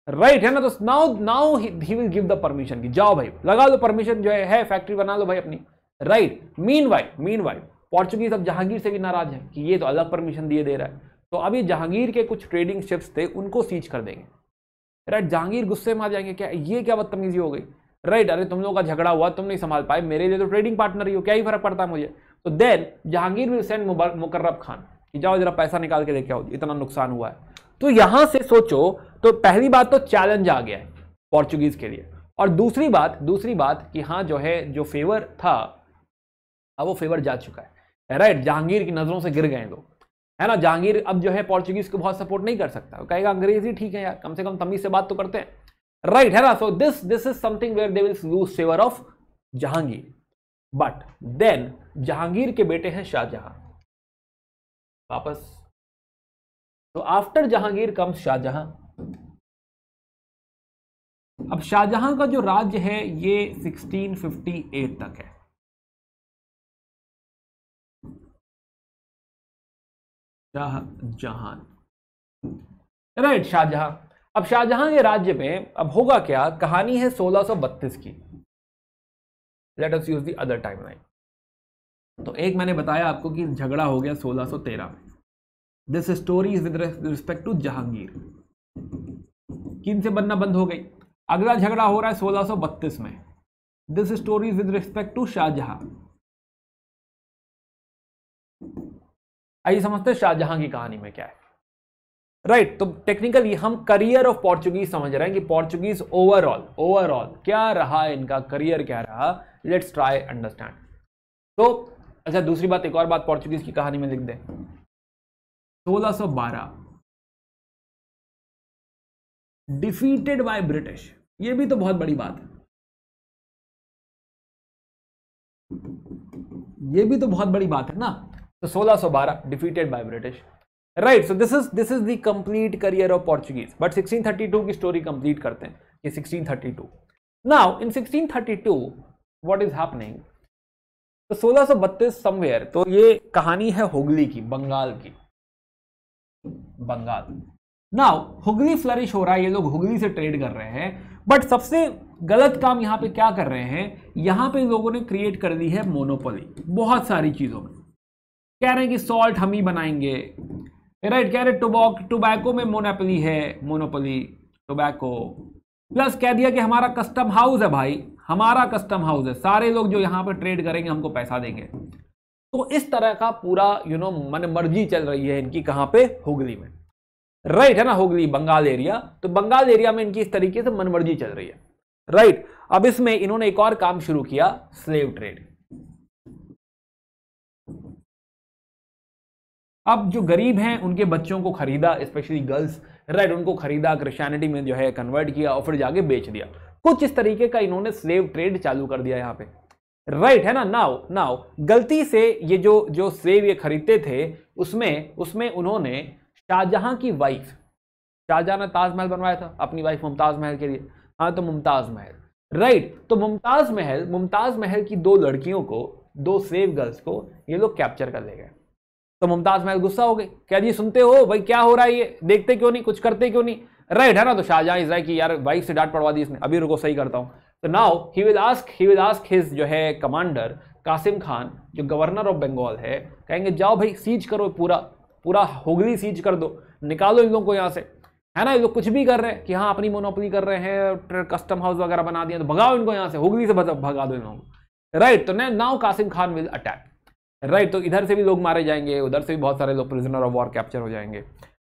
राइट right, है ना तो now now he will give the permission की जाओ भाई लगा लो परमिशन जो है, है फैक्ट्री बना लो भाई अपनी। Right meanwhile meanwhile Portuguese अब जहांगीर से भी नाराज़ है कि ये तो अलग परमिशन दिए दे रहा है। तो अभी जहांगीर के कुछ ट्रेडिंग शिप्स थे, उनको सीज कर देंगे। राइट जहांगीर गुस्से में आ जाएँगे, क्या ये क्या बदतमीजी हो गई? राइट अरे तुम लोगों का झगड़ा हुआ, तुम नहीं संभाल पाए, मेरे लिए तो ट्रेडिंग पार्टनर ही हो, क्या ही फ़र्क पड़ता है मुझे? तो then Jahangir will send Mukarrab Khan, कि जाओ जरा पैसा निकाल के लेके आओ इतना नुकसान हुआ है। तो यहाँ से सोचो तो पहली बात तो चैलेंज आ गया है पोर्चुगीज के लिए। और दूसरी बात दूसरी बात कि हाँ जो है, जो फेवर था, अब वो फेवर जा चुका है। राइट जहांगीर की नज़रों से गिर गए लोग। है ना? जहांगीर अब जो है पोर्चुगीज को बहुत सपोर्ट नहीं कर सकता। कहेगा, अंग्रेज़ी ठीक है यार, कम से कम तमीज से बात तो करते हैं। राइट है ना? So this this is something where they will lose favour of Jahangir. But then Jahangir के बेटे हैं शाहजहां। वापस। तो आफ्टर जहांगीर कम्स शाहजहां। अब शाहजहां का जो राज्य है, ये 1658 तक है। शाहजहां राइट शाहजहां। अब शाहजहां के राज्य में अब होगा क्या? कहानी है 1632 की। Let us use the other timeline तो एक मैंने बताया आपको कि झगड़ा हो गया 1613 में। This story is with respect to Jahangir. किन से बनना बंद हो गई? अगला झगड़ा हो रहा है 1632 में। This story is with respect to Shahjahan. आइए समझते हैं शाहजहां की कहानी में क्या है। राइट right, तो टेक्निकली हम करियर ऑफ़ पोर्चुगीज समझ रहे हैं कि पोर्चुगीज ओवरऑल ओवरऑल क्या रहा इनका करियर क्या रहा लेट्स ट्राई अंडरस्टैंड तो अच्छा दूसरी बात एक और बात पोर्चुगीज की कहानी में लिख दें। 1612 डिफीटेड बाय ब्रिटिश ये भी तो बहुत बड़ी बात है। ये भी तो बहुत बड़ी बात है ना। तो 1612 defeated by British right so this is this is the complete career of Portuguese but 1632 की स्टोरी कंप्लीट करते हैं, ये 1632 now in 1632 what is happening तो 1632 समवेयर तो ये कहानी है हुगली की, बंगाल की. बंगाल. नाउ हुगली फ्लरिश हो रहा है, ये लोग हुगली से ट्रेड कर रहे हैं. बट सबसे गलत काम यहाँ पे क्या कर रहे हैं? यहाँ पे लोगों ने क्रिएट कर दी है मोनोपोली बहुत सारी चीज़ों में. कह रहे हैं कि सॉल्ट हम ही बनाएँगे। राइट कह रहे टोबैको में मोनोपोली है मोनोपली टोबैको प्लस कह दिया कि हमारा कस्टम हाउस है भाई, हमारा कस्टम हाउस है। सारे लोग जो यहाँ पर ट्रेड करेंगे, हमको पैसा देंगे। तो इस तरह का पूरा यू नो मन मर्ज़ी चल रही है इनकी कहाँ पे? हुगली में। राइट है ना, हुगली, बंगाल एरिया तो बंगाल एरिया में इनकी इस तरीके से मनमर्जी चल रही है। राइट अब इसमें इन्होंने एक और काम शुरू किया स्लेव ट्रेड अब जो गरीब हैं उनके बच्चों को खरीदा स्पेशली गर्ल्स राइट उनको खरीदा क्रिश्चियनिटी में जो है कन्वर्ट किया और फिर जाके बेच दिया। कुछ इस तरीके का इन्होंने स्लेव ट्रेड चालू कर दिया यहाँ पे। राइट right, है ना? नाउ नाउ गलती से ये जो जो सेव ये खरीदते थे उसमें उसमें उन्होंने शाहजहां की वाइफ शाहजहां ने ताजमहल बनवाया था अपनी वाइफ मुमताज़ महल के लिए। हाँ तो मुमताज़ महल। राइट तो मुमताज़ महल मुमताज़ महल की दो लड़कियों को दो सेव गर्ल्स को ये लोग कैप्चर कर ले गए। तो मुमताज़ महल गुस्सा हो गई क्या जी सुनते हो, भाई क्या हो रहा है ये? देखते क्यों नहीं? कुछ करते क्यों नहीं? राइट है ना तो शाहजहां इस कि, यार वाइफ से डांट पड़वा दी इसने। अभी रुको, सही करता हूँ। तो now he will ask he will ask his जो है कमांडर कासिम खान, जो गवर्नर ऑफ़ बंगाल है, कहेंगे, जाओ भाई सीज करो पूरा पूरा हुगली सीज कर दो। निकालो इन लोगों को यहाँ से। है ना, ये लोग कुछ भी कर रहे हैं कि हाँ अपनी मोनोपली कर रहे हैं कस्टम हाउस वगैरह बना दिया तो भगाओ इनको यहाँ से, हुगली से भगा दो इन लोगों को। राइट तो now Qasim Khan will attack right तो इधर से भी लोग मारे जाएँगे, उधर से भी बहुत सारे लोग प्रिजनर ऑफ़ वॉर कैप्चर हो जाएँगे।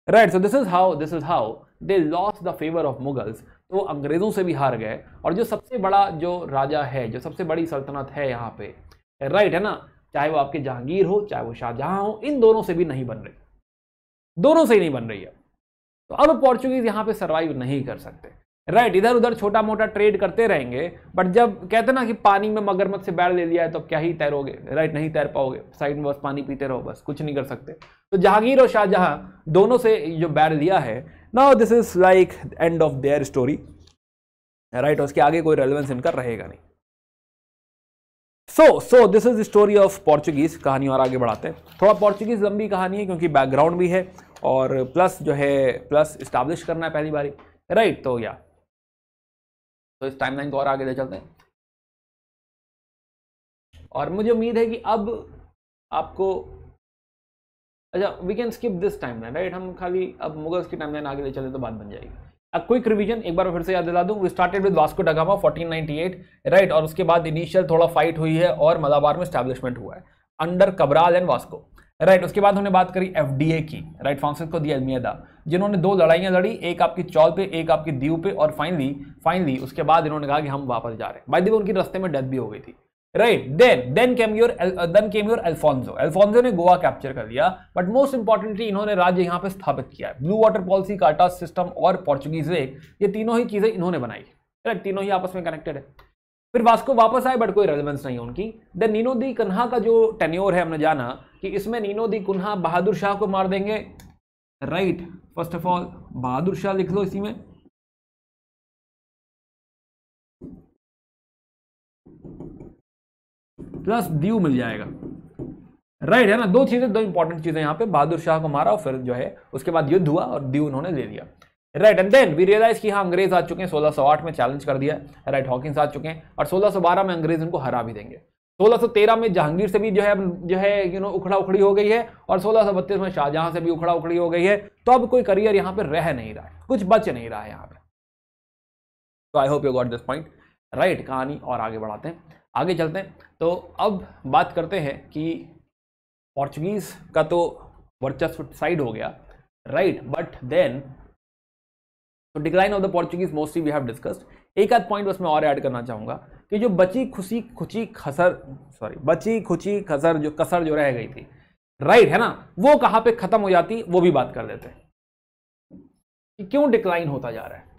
Right so this is how this is how they lose the favour of Mughals तो अंग्रेज़ों से भी हार गए, और जो सबसे बड़ा जो राजा है, जो सबसे बड़ी सल्तनत है यहाँ पे राइट है ना? चाहे वो आपके जहांगीर हो, चाहे वो शाहजहां हो, इन दोनों से भी नहीं बन रही। दोनों से ही नहीं बन रही है। तो अब पोर्चुगीज यहाँ पे सर्वाइव नहीं कर सकते। राइट इधर उधर छोटा मोटा ट्रेड करते रहेंगे बट जब कहते ना कि पानी में मगरमच्छ से बैठ ले लिया है तो क्या ही तैरोगे? राइट नहीं तैर पाओगे। साइड में बस पानी पीते रहो, बस कुछ नहीं कर सकते। तो जहांगीर और शाहजहां दोनों से जो बैर लिया है now this is like end of their story right उसके आगे कोई रेलिवेंस इनका रहेगा नहीं। So so this is the story of Portuguese कहानी और आगे बढ़ाते हैं। थोड़ा पोर्चुगीज लंबी कहानी है, क्योंकि बैकग्राउंड भी है, और प्लस जो है प्लस इस्टेब्लिश करना है पहली बारी। राइट तो या तो इस टाइमलाइन को और आगे ले चलते हैं। और मुझे उम्मीद है कि अब आपको अच्छा we can skip this timeline right हम खाली अब मुगल्स की टाइमलाइन आगे ले चले तो बात बन जाएगी। अब क्विक रिवीजन एक बार फिर से याद दिला दूँ। We started with Vasco da Gama 1498 right और उसके बाद इनिशियल थोड़ा फाइट हुई है और मलाबार में स्टैब्लिशमेंट हुआ है। Under Cabral and Vasco right उसके बाद हमने बात करी एफडीए की। राइट फ्रांसिस्को दी अलमियदा जिन्होंने दो लड़ाइयाँ लड़ी, एक आपकी चौल पे, एक आपकी दीव पे और फाइनली फाइनली उसके बाद इन्होंने कहा कि हम वापस जा रहे हैं। बाई दी उनकी रस्ते में डेथ भी हो गई थी। Right then then came your then came your Alfonso Alfonso ने गोवा कैप्चर कर लिया बट मोस्ट इंपॉर्टेंटली इन्होंने राज्य यहाँ पे स्थापित किया है। ब्लू वाटर पॉलिसी काटा सिस्टम और पोर्चुगीज ये तीनों ही चीज़ें इन्होंने बनाई। राइट तीनों ही आपस में कनेक्टेड है। फिर वास्को वापस आए बट कोई रेलिवेंस नहीं उनकी। देन नीनो दी कन्हा का जो टेन्योर है, हमने जाना कि इसमें Nino da Cunha Bahadur Shah को मार देंगे। Right first of all Bahadur Shah लिख लो इसी में। प्लस दीव मिल जाएगा। राइट है ना? दो चीज़ें, दो इंपॉर्टेंट चीज़ें यहाँ पे। बहादुर शाह को मारा और फिर जो है, उसके बाद युद्ध हुआ और दीव उन्होंने ले लिया। Right and then we realise कि हाँ अंग्रेज़ आ चुके हैं 1608 में चैलेंज कर दिया राइट हॉकिंस आ चुके हैं और 1612 में अंग्रेज़ उनको हरा भी देंगे। 1613 में जहांगीर से भी जो है जो है यू नो उखड़ा उखड़ी हो गई है और 1632 में शाहजहां से भी उखड़ा उखड़ी हो गई है। तो अब कोई करियर यहाँ पे रह नहीं रहा है, कुछ बच नहीं रहा है यहाँ पे। तो I hope you got this point right कहानी और आगे बढ़ाते हैं। आगे चलते हैं। तो अब बात करते हैं कि पोर्चुगीज का तो वर्चस्व साइड हो गया। Right but then decline of the Portuguese mostly we have discussed एक आध पॉइंट बस मैं और ऐड करना चाहूँगा कि जो बची खुशी खुची खसर सॉरी बची खुची खसर जो कसर जो रह गई थी राइट right, है ना? वो कहाँ पे खत्म हो जाती वो भी बात कर लेते हैं। कि क्यों डिक्लाइन होता जा रहा है?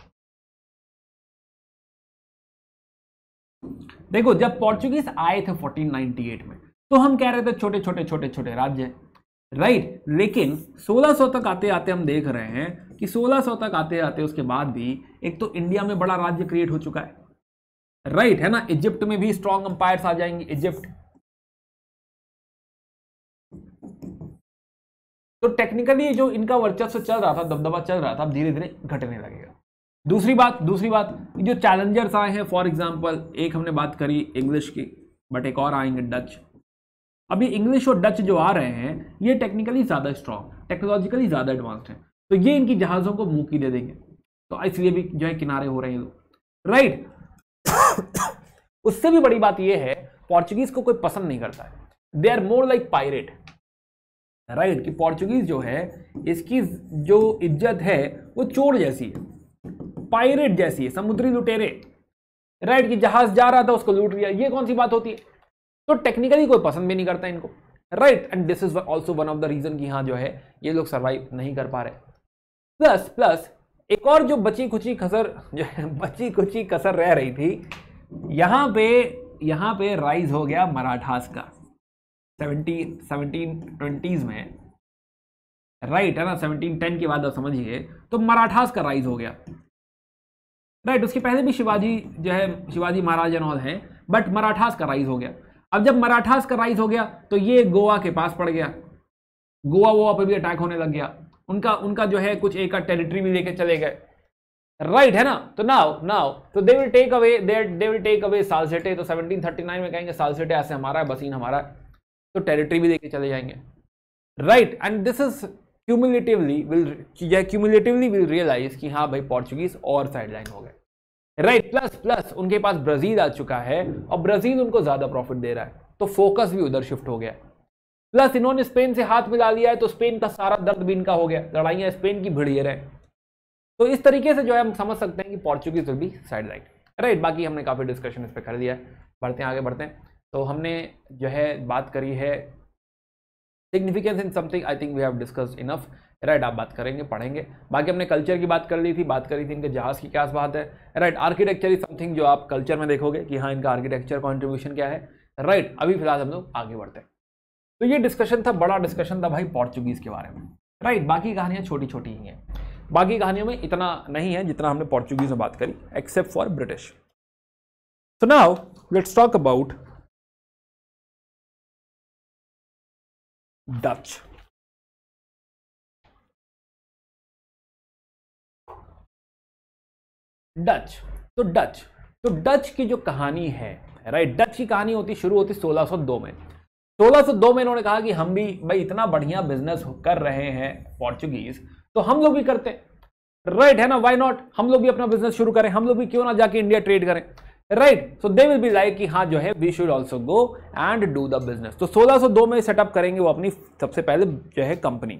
देखो जब पोर्चुगीज आए थे 1498 में तो हम कह रहे थे छोटे छोटे छोटे छोटे राज्य राइट लेकिन 1600 तक आते आते हम देख रहे हैं कि 1600 तक आते आते उसके बाद भी एक तो इंडिया में बड़ा राज्य क्रिएट हो चुका है। राइट right, है ना? इजिप्ट में भी स्ट्रॉन्ग अंपायर्स आ जाएँगे इजिप्ट तो टेक्निकली जो इनका वर्चस्व चल रहा था दबदबा चल रहा था अब धीरे धीरे घटने लगेगा। दूसरी बात दूसरी बात जो चैलेंजर्स आए हैं फॉर एग्ज़ाम्पल एक हमने बात करी इंग्लिश की बट एक और आएँगे डच अभी इंग्लिश और डच जो आ रहे हैं ये टेक्निकली ज़्यादा स्ट्रॉन्ग टेक्नोलॉजिकली ज़्यादा एडवांस्ड है। तो ये इनकी जहाज़ों को मुँह की दे देंगे। तो इसलिए भी जो है किनारे हो रहे हैं लोग। राइट उससे भी बड़ी बात यह है पोर्चुगीज को कोई पसंद नहीं करता है। They are more like pirate right कि पोर्चुगीज जो है, इसकी जो इज़्ज़त है, वो चोर जैसी है। पायरेट जैसी है, समुद्री लुटेरे। राइट कि जहाज़ जा रहा था, उसको लूट लिया। ये कौन सी बात होती है? तो टेक्निकली कोई पसंद भी नहीं करता इनको। Right and this is also one of the reason कि हाँ जो है, ये लोग सर्वाइव नहीं कर पा रहे। प्लस प्लस, एक और जो बची कुची खसर, जो है बची कुची कसर रह रही थी, यहाँ पे यहाँ पे राइज हो गया मराठास का। सेवनटीन सेवनटीन ट्वेंटीज में। राइट है ना? सेवनटीन टेन के आप समझिए तो मराठास का राइज हो गया। राइट उसके पहले भी शिवाजी जो है, शिवाजी महाराज एंड ऑल है बट मराठास का राइज हो गया। अब जब मराठास का राइज हो गया तो ये गोवा के पास पड़ गया। गोवा वोवा पर भी अटैक होने लग गया। उनका उनका जो है कुछ एक टेरिटरी भी लेके चले गए। राइट है ना? तो नाउ नाउ तो they will take away they will take away Salsette तो 1739 में कहेंगे सालसेटे ऐसे हमारा है बसीन हमारा है। तो टेरिटरी भी लेके चले जाएँगे। Right and this is cumulatively will या क्यूमुलेटिवली विल रियलाइज़ कि हाँ भाई पोर्चुगीज और साइडलाइन हो गए। राइट प्लस प्लस उनके पास ब्राज़ील आ चुका है और ब्राज़ील उनको ज़्यादा प्रॉफिट दे रहा है। तो फोकस भी उधर शिफ्ट हो गया। प्लस इन्होंने स्पेन से हाथ मिला लिया है तो स्पेन का सारा दर्द भी इनका हो गया। लड़ाइयाँ स्पेन की भिड़िए रहे। तो इस तरीके से जो है हम समझ सकते हैं कि Portuguese will be sidelined right बाकी हमने काफ़ी डिस्कशन इस पर कर लिया है। बढ़ते हैं, आगे बढ़ते हैं। तो हमने जो है बात करी है significance in something I think we have discussed enough right आप बात करेंगे, पढ़ेंगे। बाकी हमने कल्चर की बात कर ली थी, बात करी थी इनके जहाज़ की क्या बात है। राइट आर्किटेक्चर इज़ समथिंग जो आप कल्चर में देखोगे कि हाँ इनका आर्किटेक्चर कॉन्ट्रीब्यूशन क्या है। राइट अभी फ़िलहाल हम लोग आगे बढ़ते हैं। तो ये डिस्कशन था, बड़ा डिस्कशन था भाई पोर्चुगीज के बारे में। राइट बाकी कहानियाँ छोटी छोटी ही हैं। बाकी कहानियों में इतना नहीं है जितना हमने पोर्चुगीज में बात करी except for British so now let's talk about Dutch Dutch तो डच तो डच की जो कहानी है राइट डच की कहानी होती, शुरू होती 1602 में। 1602 में इन्होंने कहा कि हम भी भाई इतना बढ़िया बिज़नेस कर रहे हैं पोर्चुगीज तो हम लोग भी करते राइट right, है ना? वाई नॉट हम लोग भी अपना बिज़नेस शुरू करें। हम लोग भी क्यों ना जाके इंडिया ट्रेड करें। Right so they will be like कि हाँ जो है we should also go and do the business तो 1602 में सेटअप करेंगे वो अपनी सबसे पहले जो है company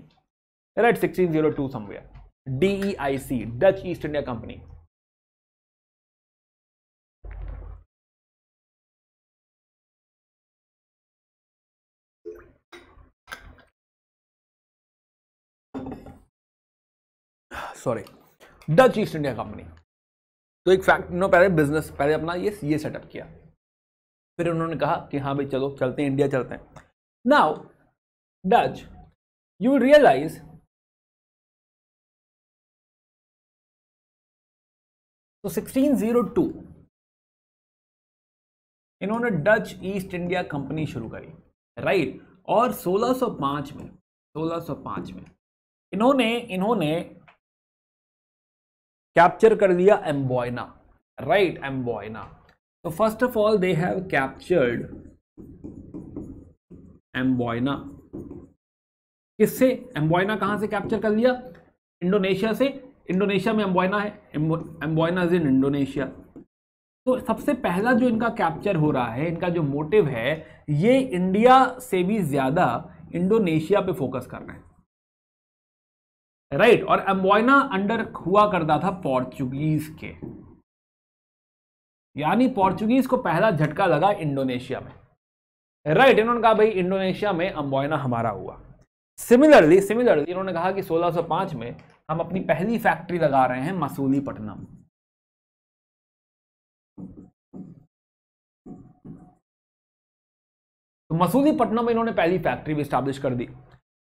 right sixteen zero two somewhere DEIC Dutch East India Company sorry Dutch East India Company तो एक फैक्ट नो पहले बिज़नेस पहले अपना ये ये सेटअप किया। फिर उन्होंने कहा कि हाँ भाई चलो, चलते हैं इंडिया चलते हैं। नाउ डच यू रियलाइज़ तो 1602 इन्होंने डच ईस्ट इंडिया कंपनी शुरू करी राइट और 1605 में 1605 में, इन्होंने इन्होंने कैप्चर कर लिया एम्बोइना राइट एम्बॉयना तो first of all they have captured Amboina किससे? एम्बोइना कहाँ से कैप्चर कर लिया इंडोनेशिया से. इंडोनेशिया में एम्बोइना है. एम्बोइना इज़ इन इंडोनेशिया तो सबसे पहला जो इनका कैप्चर हो रहा है, इनका जो मोटिव है, ये इंडिया से भी ज़्यादा इंडोनेशिया पे फोकस कर रहे हैं। राइट और एम्बोइना अंडर हुआ करता था पोर्चुगीज के। यानी पोर्चुगीज को पहला झटका लगा इंडोनेशिया में। राइट इन्होंने कहा, भाई इंडोनेशिया में अम्बोइना हमारा हुआ। सिमिलरली सिमिलरली इन्होंने कहा कि 1605 में हम अपनी पहली फैक्ट्री लगा रहे हैं मसूलीपट्टनम। तो मसूलीपट्टनम में इन्होंने पहली फैक्ट्री भी स्टैब्लिश कर दी।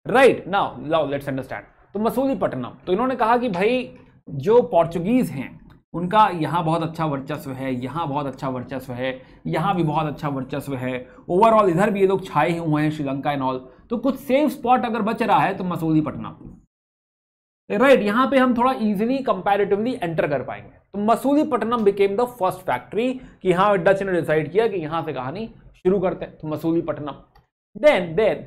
राइट नाउ लाउ लेट्स अंडरस्टैंड तो मसूलीपट्टनम। तो इन्होंने कहा कि भाई जो पोर्चुगीज हैं उनका यहाँ बहुत अच्छा वर्चस्व है यहाँ बहुत अच्छा वर्चस्व है यहाँ भी बहुत अच्छा वर्चस्व है। ओवरऑल इधर भी ये लोग छाए हुए हैं श्रीलंका एंड ऑल तो कुछ सेफ़ स्पॉट अगर बच रहा है तो मसूलीपट्टनम। राइट right, यहाँ पे हम थोड़ा इजीली कंपैरेटिवली एंटर कर पाएँगे। तो Masulipatnam became the first factory कि हाँ डच ने डिसाइड किया कि यहाँ से कहानी शुरू करते हैं। तो मसूलीपट्टनम। देन देन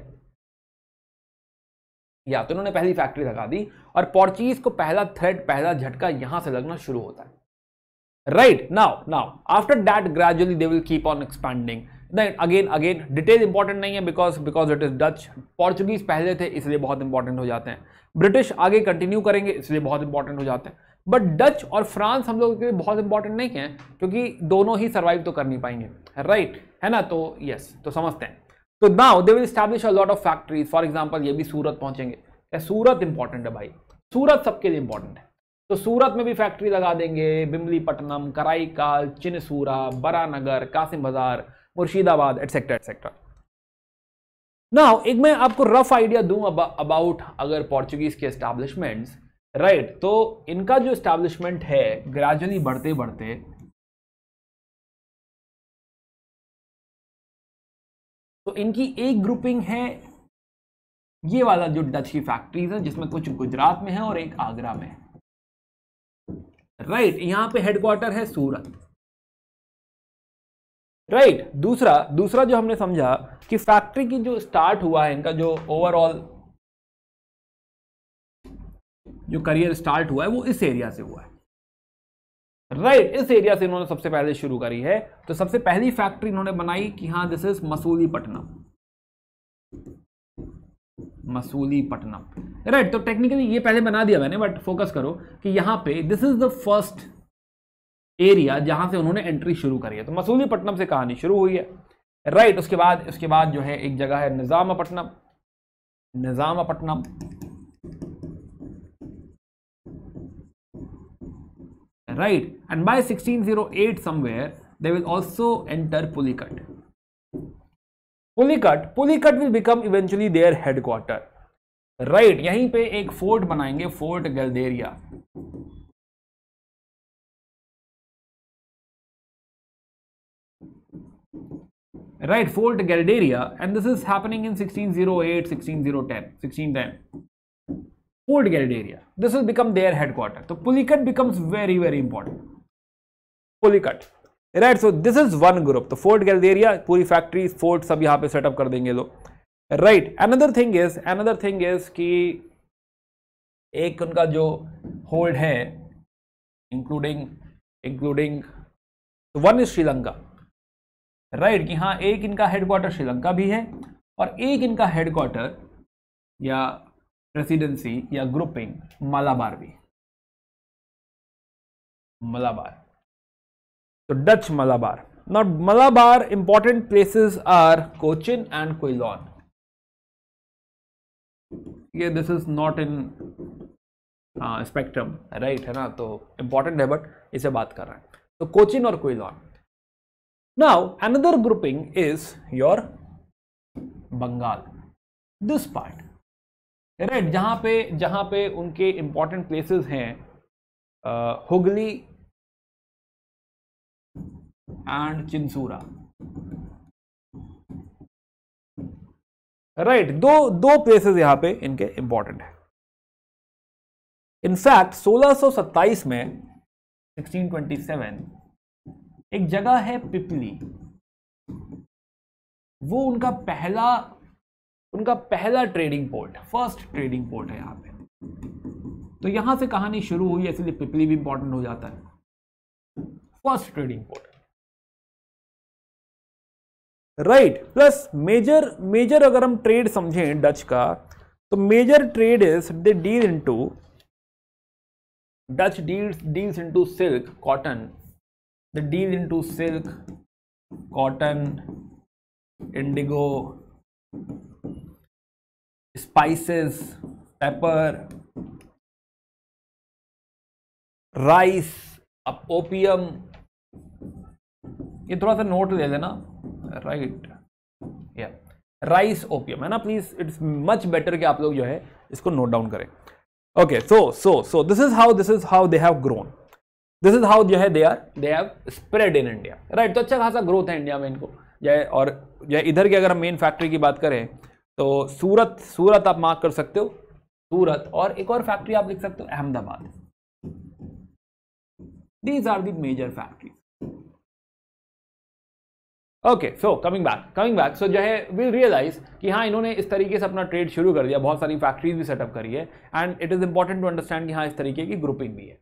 या तो इन्होंने पहली फैक्ट्री लगा दी और पोर्चुगीज को पहला थ्रेड पहला झटका यहाँ से लगना शुरू होता है। Right now now after that gradually they will keep on expanding again again detail important नहीं है because because it is Dutch Portuguese पहले थे इसलिए बहुत इंपॉर्टेंट हो जाते हैं। ब्रिटिश आगे कंटिन्यू करेंगे इसलिए बहुत इंपॉर्टेंट हो जाते हैं। बट डच और फ्रांस हम लोग के लिए बहुत इंपॉर्टेंट नहीं है क्योंकि दोनों ही सर्वाइव तो कर नहीं पाएँगे। Right right? है ना? तो यस yes, तो समझते हैं। तो now they will establish a lot of factories for example ये भी सूरत पहुँचेंगे। सूरत इंपॉर्टेंट है भाई? सूरत सबके लिए इंपॉर्टेंट है। तो सूरत में भी फैक्ट्री लगा देंगे। बिमली पट्टनम कराईकाल, चिनसूरा, बरानगर, कासिम बाज़ार, मुर्शिदाबाद एटसेट्रा एटसेट्रा नाउ एक मैं आपको रफ आइडिया दूँ अबाउट अगर पोर्चुगीज के एस्टैब्लिशमेंट्स राइट तो इनका जो एस्टैब्लिशमेंट है ग्रेजुअली बढ़ते बढ़ते तो इनकी एक ग्रुपिंग है ये वाला जो डच की फैक्ट्रीज है जिसमें कुछ गुजरात में है और एक आगरा में है। राइट right, यहाँ पे हेडक्वार्टर है सूरत। राइट right, दूसरा दूसरा जो हमने समझा कि फैक्ट्री की जो स्टार्ट हुआ है इनका जो ओवरऑल जो करियर स्टार्ट हुआ है वो इस एरिया से हुआ है। राइट right, इस एरिया से इन्होंने सबसे पहले शुरू करी है। तो सबसे पहली फैक्ट्री इन्होंने बनाई कि हाँ this is Masulipatnam. Masulipatnam. Right तो टेक्निकली ये पहले बना दिया मैंने बट फोकस करो कि यहाँ पे this is the first area जहाँ से उन्होंने एंट्री शुरू करी है। तो मसूलीपट्टनम से कहानी शुरू हुई है। राइट right, उसके बाद उसके बाद जो है एक जगह है Nizampatnam. Nizampatnam. right and by 1608 somewhere they will also enter pulicat Pulicat Pulicat will become eventually their headquarter right यहीं पे एक फोर्ट बनाएंगे fort Geldria right fort galderia and this is happening in 1608 1610 1610 fort galderia this will become their headquarter. So pulicat becomes very very important. Pulicat right so this is one group तो fort Geldria पूरी factory fort सब यहाँ पे setup कर देंगे लोग right another thing is another thing is कि एक उनका जो होल्ड है including including one is Sri Lanka right कि हाँ एक इनका हेडक्वार्टर श्रीलंका भी है और एक इनका हेडक्वार्टर या प्रेसिडेंसी या ग्रुपिंग मलाबार भी। Malabar So, Dutch Malabar. Now, Malabar important places are Cochin and Quilon. ये this is not in spectrum right है ना? तो इंपॉर्टेंट है बट इसे बात कर रहे हैं। तो कोचिन और Quilon now another grouping is your Bengal this part right जहाँ पे जहाँ पे उनके इंपॉर्टेंट प्लेसेस हैं Hugli and Chinsura. Right right, दो दो प्लेसेस यहाँ पे इनके इंपॉर्टेंट है। इनफैक्ट 1627 में 1627 एक जगह है पिपली। वो उनका पहला उनका पहला trading port first trading port है यहाँ पे। तो यहाँ से कहानी शुरू हुई, इसलिए पिपली भी इंपॉर्टेंट हो जाता है। First trading port right plus major major अगर हम ट्रेड समझें डच का तो major trade is they deal into Dutch deals deals into silk cotton the deal into silk cotton indigo spices pepper rice अब opium ये थोड़ा सा note ले लेना। राइट या राइस ओपियम है ना? प्लीज़ इट्स मच बेटर कि आप लोग जो है इसको नोट डाउन करें। Okay so so so this is how this is how they have grown this is how जो है they are they have spread in India right तो अच्छा खासा ग्रोथ है इंडिया में इनको। जय और जय इधर की अगर हम मेन फैक्ट्री की बात करें तो सूरत सूरत आप मार्क कर सकते हो। सूरत और एक और फैक्ट्री आप लिख सकते हो Ahmedabad. These are the major factory okay so coming back coming back so जो है विल रियलाइज़ कि हाँ इन्होंने इस तरीके से अपना ट्रेड शुरू कर दिया बहुत सारी फैक्ट्रीज भी सेटअप करी है and it is important to understand कि हाँ इस तरीके की ग्रुपिंग भी है।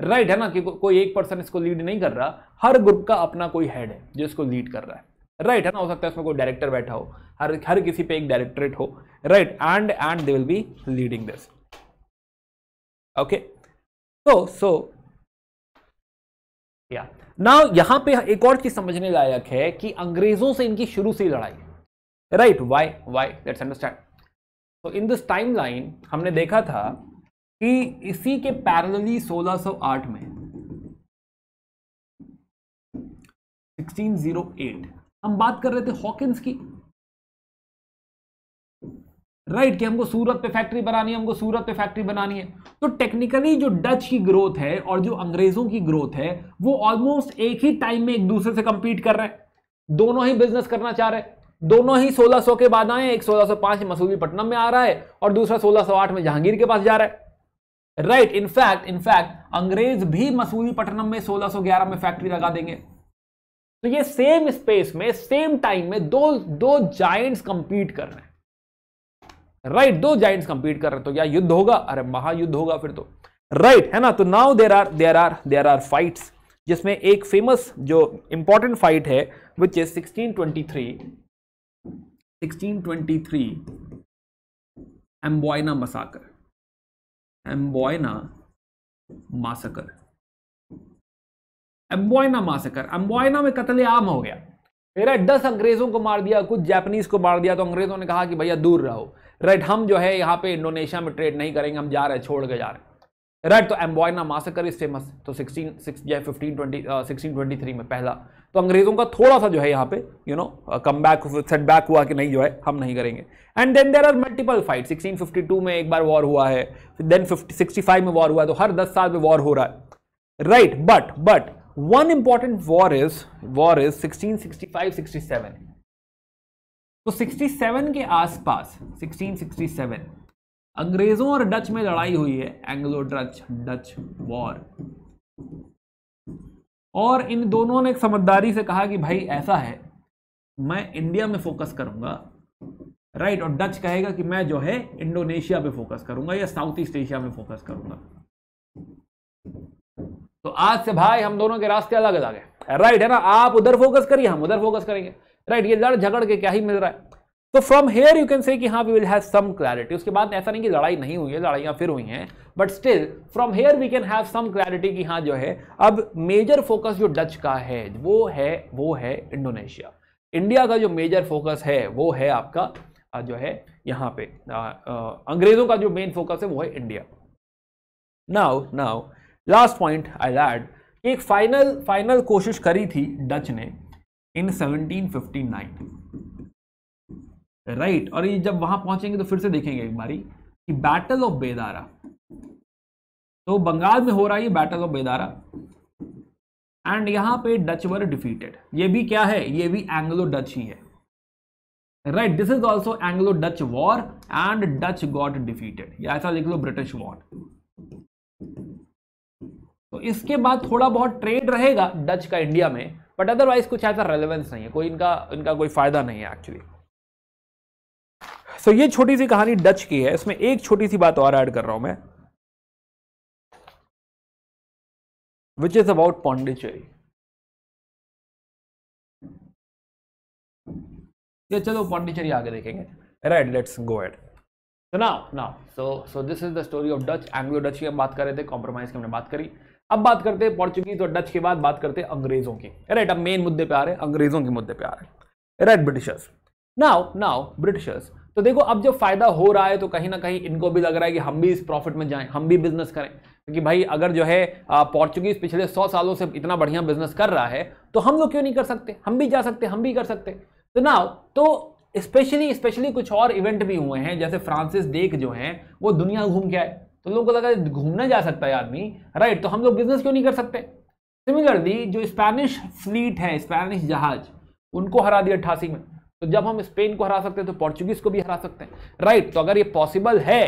राइट right, है ना कि को, कोई एक पर्सन इसको लीड नहीं कर रहा हर ग्रुप का अपना कोई हेड है जो इसको लीड कर रहा है। राइट right, है ना? हो सकता है इसमें कोई डायरेक्टर बैठा हो। हर हर किसी पे एक डायरेक्टरेट हो। Right and and they will be leading this okay so so या ना यहाँ पे एक और चीज़ समझने लायक है कि अंग्रेज़ों से इनकी शुरू से लड़ाई। Right why why let's understand तो इन दिस टाइम लाइन हमने देखा था कि इसी के पैरेलली 1608 में 1608 हम बात कर रहे थे हॉकिंस की। राइट right, कि हमको सूरत पे फैक्ट्री बनानी है हमको सूरत पे फैक्ट्री बनानी है। तो टेक्निकली जो डच की ग्रोथ है और जो अंग्रेज़ों की ग्रोथ है वो ऑलमोस्ट एक ही टाइम में एक दूसरे से कंपीट कर रहे हैं। दोनों ही बिज़नेस करना चाह रहे हैं। दोनों ही 1600 के बाद आए एक 1605 मसूलीपट्टनम में आ रहा है और दूसरा 1608 में जहांगीर के पास जा रहा है। राइट इनफैक्ट इनफैक्ट अंग्रेज़ भी मसूलीपट्टनम में 1611 में फैक्ट्री लगा देंगे। तो ये सेम स्पेस में सेम टाइम में दो दो जाइंट्स कंपीट कर रहे हैं। राइट right, दो जाइंट्स कंपीट कर रहे हैं तो क्या युद्ध होगा? अरे महायुद्ध होगा फिर तो। राइट right, है ना? तो now there are there are there are fights जिसमें एक फ़ेमस जो इंपॉर्टेंट फाइट है which is 1623 1623 Amboina massacre Amboina मासकर Amboina मासकर Amboina में कत्ले आम हो गया। फिर दस अंग्रेज़ों को मार दिया, कुछ जापानीज को मार दिया तो अंग्रेज़ों ने कहा कि भैया दूर रहो। राइट हम जो है यहाँ पे इंडोनेशिया में ट्रेड नहीं करेंगे, हम जा रहे छोड़ के जा रहे राइट तो एम्बॉयना मासकर इज़ फ़ेमस तो 16 सिक्स जो है 1520 1623 में पहला। तो अंग्रेज़ों का थोड़ा सा जो है यहाँ पे you know come back set back हुआ कि नहीं जो है, हम नहीं करेंगे। And then there are multiple fight 1652 में एक बार वॉर हुआ है देन 65 में वॉर हुआ है तो हर 10 साल में वॉर हो रहा है। Right but but one important war is war is 1665 67 तो 67 के आसपास 1667 अंग्रेज़ों और डच में लड़ाई हुई है एंग्लो डच डच वॉर और इन दोनों ने एक समझदारी से कहा कि भाई ऐसा है, मैं इंडिया में फोकस करूँगा राइट और डच कहेगा कि मैं जो है इंडोनेशिया पे फोकस करूँगा या साउथ ईस्ट एशिया में फोकस करूँगा। तो आज से भाई हम दोनों के रास्ते अलग अलग है। राइट है ना? आप उधर फोकस करिए, हम उधर फोकस करेंगे। राइट ये लड़ झगड़ के क्या ही मिल रहा है। तो from here you can say कि हाँ we will have some clarity उसके बाद ऐसा नहीं कि लड़ाई नहीं हुई है, लड़ाइयाँ फिर हुई हैं। But still from here we can have some clarity कि हाँ जो है, अब मेजर फोकस जो डच का है, वो है वो है इंडोनेशिया इंडिया का जो मेजर फोकस है, वो है आपका जो है, यहाँ पे अंग्रेज़ों का जो मेन फोकस है, वो है India now now last point I laid एक फाइनल फाइनल कोशिश करी थी डच ने इन 1759 राइट और ये जब वहाँ पहुँचेंगे तो फिर से देखेंगे एक बारी कि बैटल ऑफ़ बेदारा तो बंगाल में हो रहा है बैटल ऑफ़ बेदारा एंड यहाँ पे डच वर डिफीटेड ये भी क्या है? ये भी एंग्लो डच ही है। Right this is also Anglo Dutch war and Dutch got defeated या ऐसा लिख लो ब्रिटिश वॉर तो इसके बाद थोड़ा बहुत ट्रेड रहेगा डच का इंडिया में बट अदरवाइज़ कुछ ऐसा रेलेवेंस नहीं है। कोई इनका इनका कोई फ़ायदा नहीं है एक्चुअली सो so, ये छोटी सी कहानी डच की है। इसमें एक छोटी सी बात और ऐड कर रहा हूँ मैं विच इज़ अबाउट पौंडिचेरी ये चलो पौंडिचेरी आगे देखेंगे। Right let's go so now now so so this is the story of dutch anglo dutch की हम बात कर रहे थे कॉम्प्रोमाइज की हमने बात करी। अब बात करते हैं पोर्चुगीज और डच के बाद बात करते हैं अंग्रेज़ों की। राइट अब मेन मुद्दे पे आ रहे हैं, अंग्रेज़ों के मुद्दे पे आ रहे हैं। Right Britishers now now Britishers तो देखो, अब जब फ़ायदा हो रहा है तो कहीं ना कहीं इनको भी लग रहा है कि हम भी इस प्रॉफिट में जाएँ, हम भी बिज़नेस करें। क्योंकि भाई, अगर जो है पोर्चुगीज पिछले सौ सालों से इतना बढ़िया बिज़नेस कर रहा है तो हम लोग क्यों नहीं कर सकते? हम भी जा सकते, हम भी कर सकते। तो ना तो स्पेशली स्पेशली कुछ और इवेंट भी हुए हैं, जैसे फ्रांसिस डेक जो है, वो दुनिया घूम के आए। तो लोगों को लगा घूमने जा सकता है आदमी। राइट तो हम लोग बिज़नेस क्यों नहीं कर सकते? सिमिलरली जो स्पेनिश फ्लीट है स्पेनिश जहाज़, उनको हरा दिया अट्ठासी में। तो जब हम स्पेन को हरा सकते हैं तो पोर्चुगीज को भी हरा सकते हैं। राइट तो अगर ये पॉसिबल है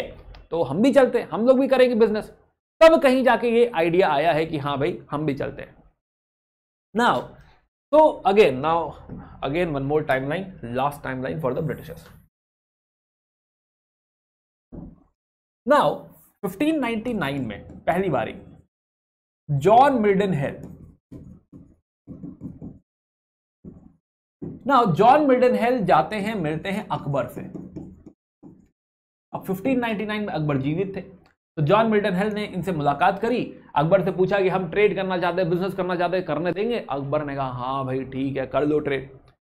तो हम भी चलते हैं। हम लोग भी करेंगे बिज़नेस तब कहीं जाके ये आइडिया आया है कि हाँ भाई, हम भी चलते हैं। नाउ तो again now again one more timeline last timeline for the Britishers now 1599 में, पहली बारी। जॉन मिल्डन हेल ना, जॉन मिल्टन हेल जाते हैं, मिलते हैं अकबर से। अब 1599 में अकबर जीवित थे। तो जॉन मिल्टन हेल ने इनसे मुलाकात करी। अकबर से पूछा कि हम ट्रेड करना चाहते हैं बिज़नेस करना चाहते हैं, करने देंगे? अकबर ने कहा हाँ भाई, ठीक है, कर लो ट्रेड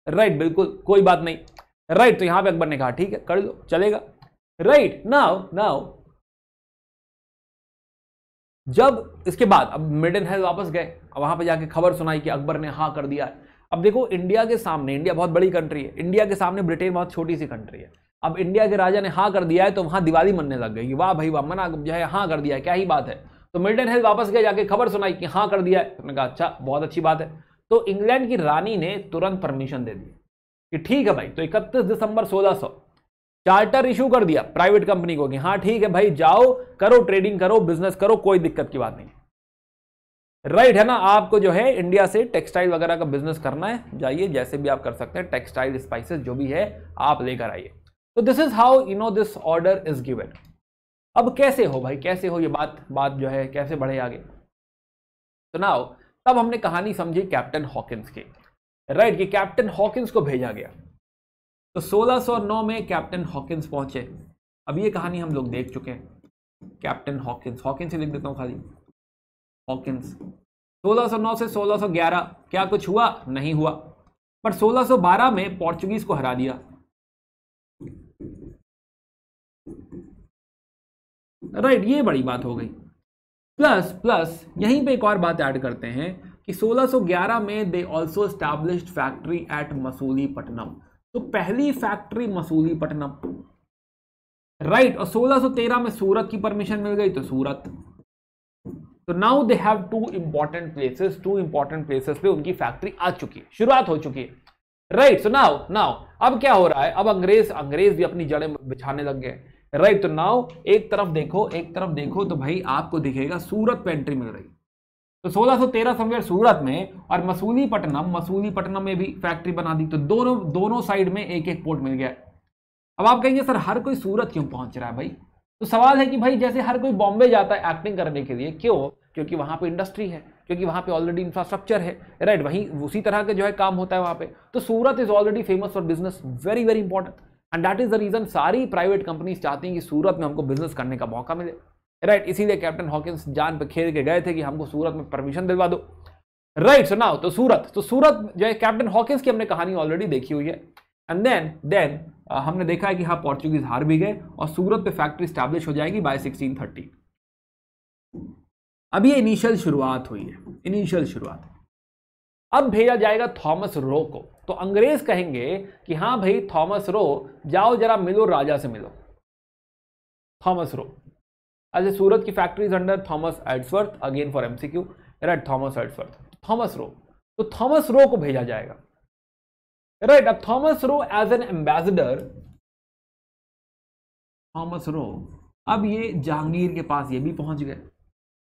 राइट बिल्कुल, कोई बात नहीं। राइट तो यहाँ पे अकबर ने कहा, ठीक है, कर लो, चलेगा। राइट नाउ नाउ जब इसके बाद, अब मिल्टन हेल वापस गए वहाँ पर जाके खबर सुनाई कि अकबर ने हाँ कर दिया है। अब देखो इंडिया के सामने इंडिया बहुत बड़ी कंट्री है। इंडिया के सामने ब्रिटेन बहुत छोटी सी कंट्री है। अब इंडिया के राजा ने हाँ कर दिया है तो वहाँ दिवाली मनने लग गई वाह भाई, वाह, मना जो है हाँ कर दिया है, क्या ही बात है। तो मिल्टन हेल वापस गए, जाके खबर सुनाई कि हाँ कर दिया है। उन्होंने कहा अच्छा बहुत अच्छी बात है। तो इंग्लैंड की रानी ने तुरंत परमिशन दे दी कि ठीक है भाई तो इकतीस दिसंबर सोलह चार्टर इशू कर दिया प्राइवेट कंपनी को कि हाँ ठीक है भाई जाओ करो ट्रेडिंग करो बिज़नेस करो कोई दिक्कत की बात नहीं। राइट right है ना आपको जो है इंडिया से टेक्सटाइल वगैरह का बिज़नेस करना है जाइए जैसे भी आप कर सकते हैं टेक्सटाइल स्पाइसेस जो भी है आप लेकर आइए। तो this is how you know this order is given अब कैसे हो भाई कैसे हो ये बात बात जो है कैसे बढ़े आगे? तो नाउ तब हमने कहानी समझी कैप्टन हॉकिंस की। राइट right, कि कैप्टन हॉकिंस को भेजा गया। तो 1609 में कैप्टन हॉकिंस पहुँचे। अब ये कहानी हम लोग देख चुके हैं। कैप्टन हॉकिंस हॉकिंस ही लिख देता हूँ खाली। हॉकिंस। 1609 से 1611 क्या कुछ हुआ? नहीं हुआ। पर 1612 में पोर्चुगीज को हरा दिया। राइट, ये बड़ी बात हो गई। प्लस प्लस, यहीं पे एक और बात ऐड करते हैं कि 1611 में they also established factory at Masulipatnam तो पहली फैक्ट्री मसूलीपट्टनम राइट और 1613 में सूरत की परमिशन मिल गई तो सूरत। तो now they have two important places two important places पे उनकी फैक्ट्री आ चुकी है, शुरुआत हो चुकी है। राइट सो नाउ नाउ अब क्या हो रहा है? अब अंग्रेज़ अंग्रेज़ भी अपनी जड़ें बिछाने लग गए। राइट तो नाउ एक तरफ़ देखो, एक तरफ़ देखो तो भाई आपको दिखेगा सूरत पे एंट्री मिल रही। तो 1613 समवेयर सूरत में और मसूलीपट्टनम मसूलीपट्टनम में भी फैक्ट्री बना दी तो दोनों दोनों साइड में एक एक पोर्ट मिल गया। अब आप कहेंगे, सर, हर कोई सूरत क्यों पहुँच रहा है भाई? तो सवाल है कि भाई, जैसे हर कोई बॉम्बे जाता है एक्टिंग करने के लिए, क्यों? क्योंकि वहाँ पे इंडस्ट्री है, क्योंकि वहाँ पे ऑलरेडी इंफ्रास्ट्रक्चर है राइट वहीं उसी तरह के जो है काम होता है वहाँ पे। तो Surat is already famous for business very very important and that is the reason सारी प्राइवेट कंपनीज़ चाहती हैं कि सूरत में हमको बिज़नेस करने का मौका मिले। राइट इसीलिए कैप्टन हॉकिंस जान खेल के गए थे कि हमको सूरत में परमिशन दिलवा दो। राइट सो नाउ तो सूरत तो सूरत जो है कैप्टन हॉकिंस की हमने कहानी ऑलरेडी देखी हुई है। एंड देन देन हमने देखा है कि हाँ पोर्चुगीज हार भी गए और सूरत पे फैक्ट्री स्टैब्लिश हो जाएगी बाय 1630 अब ये इनिशियल शुरुआत हुई है इनिशियल शुरुआत। अब भेजा जाएगा थॉमस रो को। तो अंग्रेज़ कहेंगे कि हाँ भाई, थॉमस रो, जाओ जरा मिलो, राजा से मिलो। Thomas Roe. अच्छा सूरत की factories under Thomas Aldworth again for MCQ right Thomas Aldworth Thomas Roe तो थॉमस रो को भेजा जाएगा। राइट अब Thomas Roe as an ambassador Thomas Roe अब ये जहांगीर के पास ये भी पहुँच गए।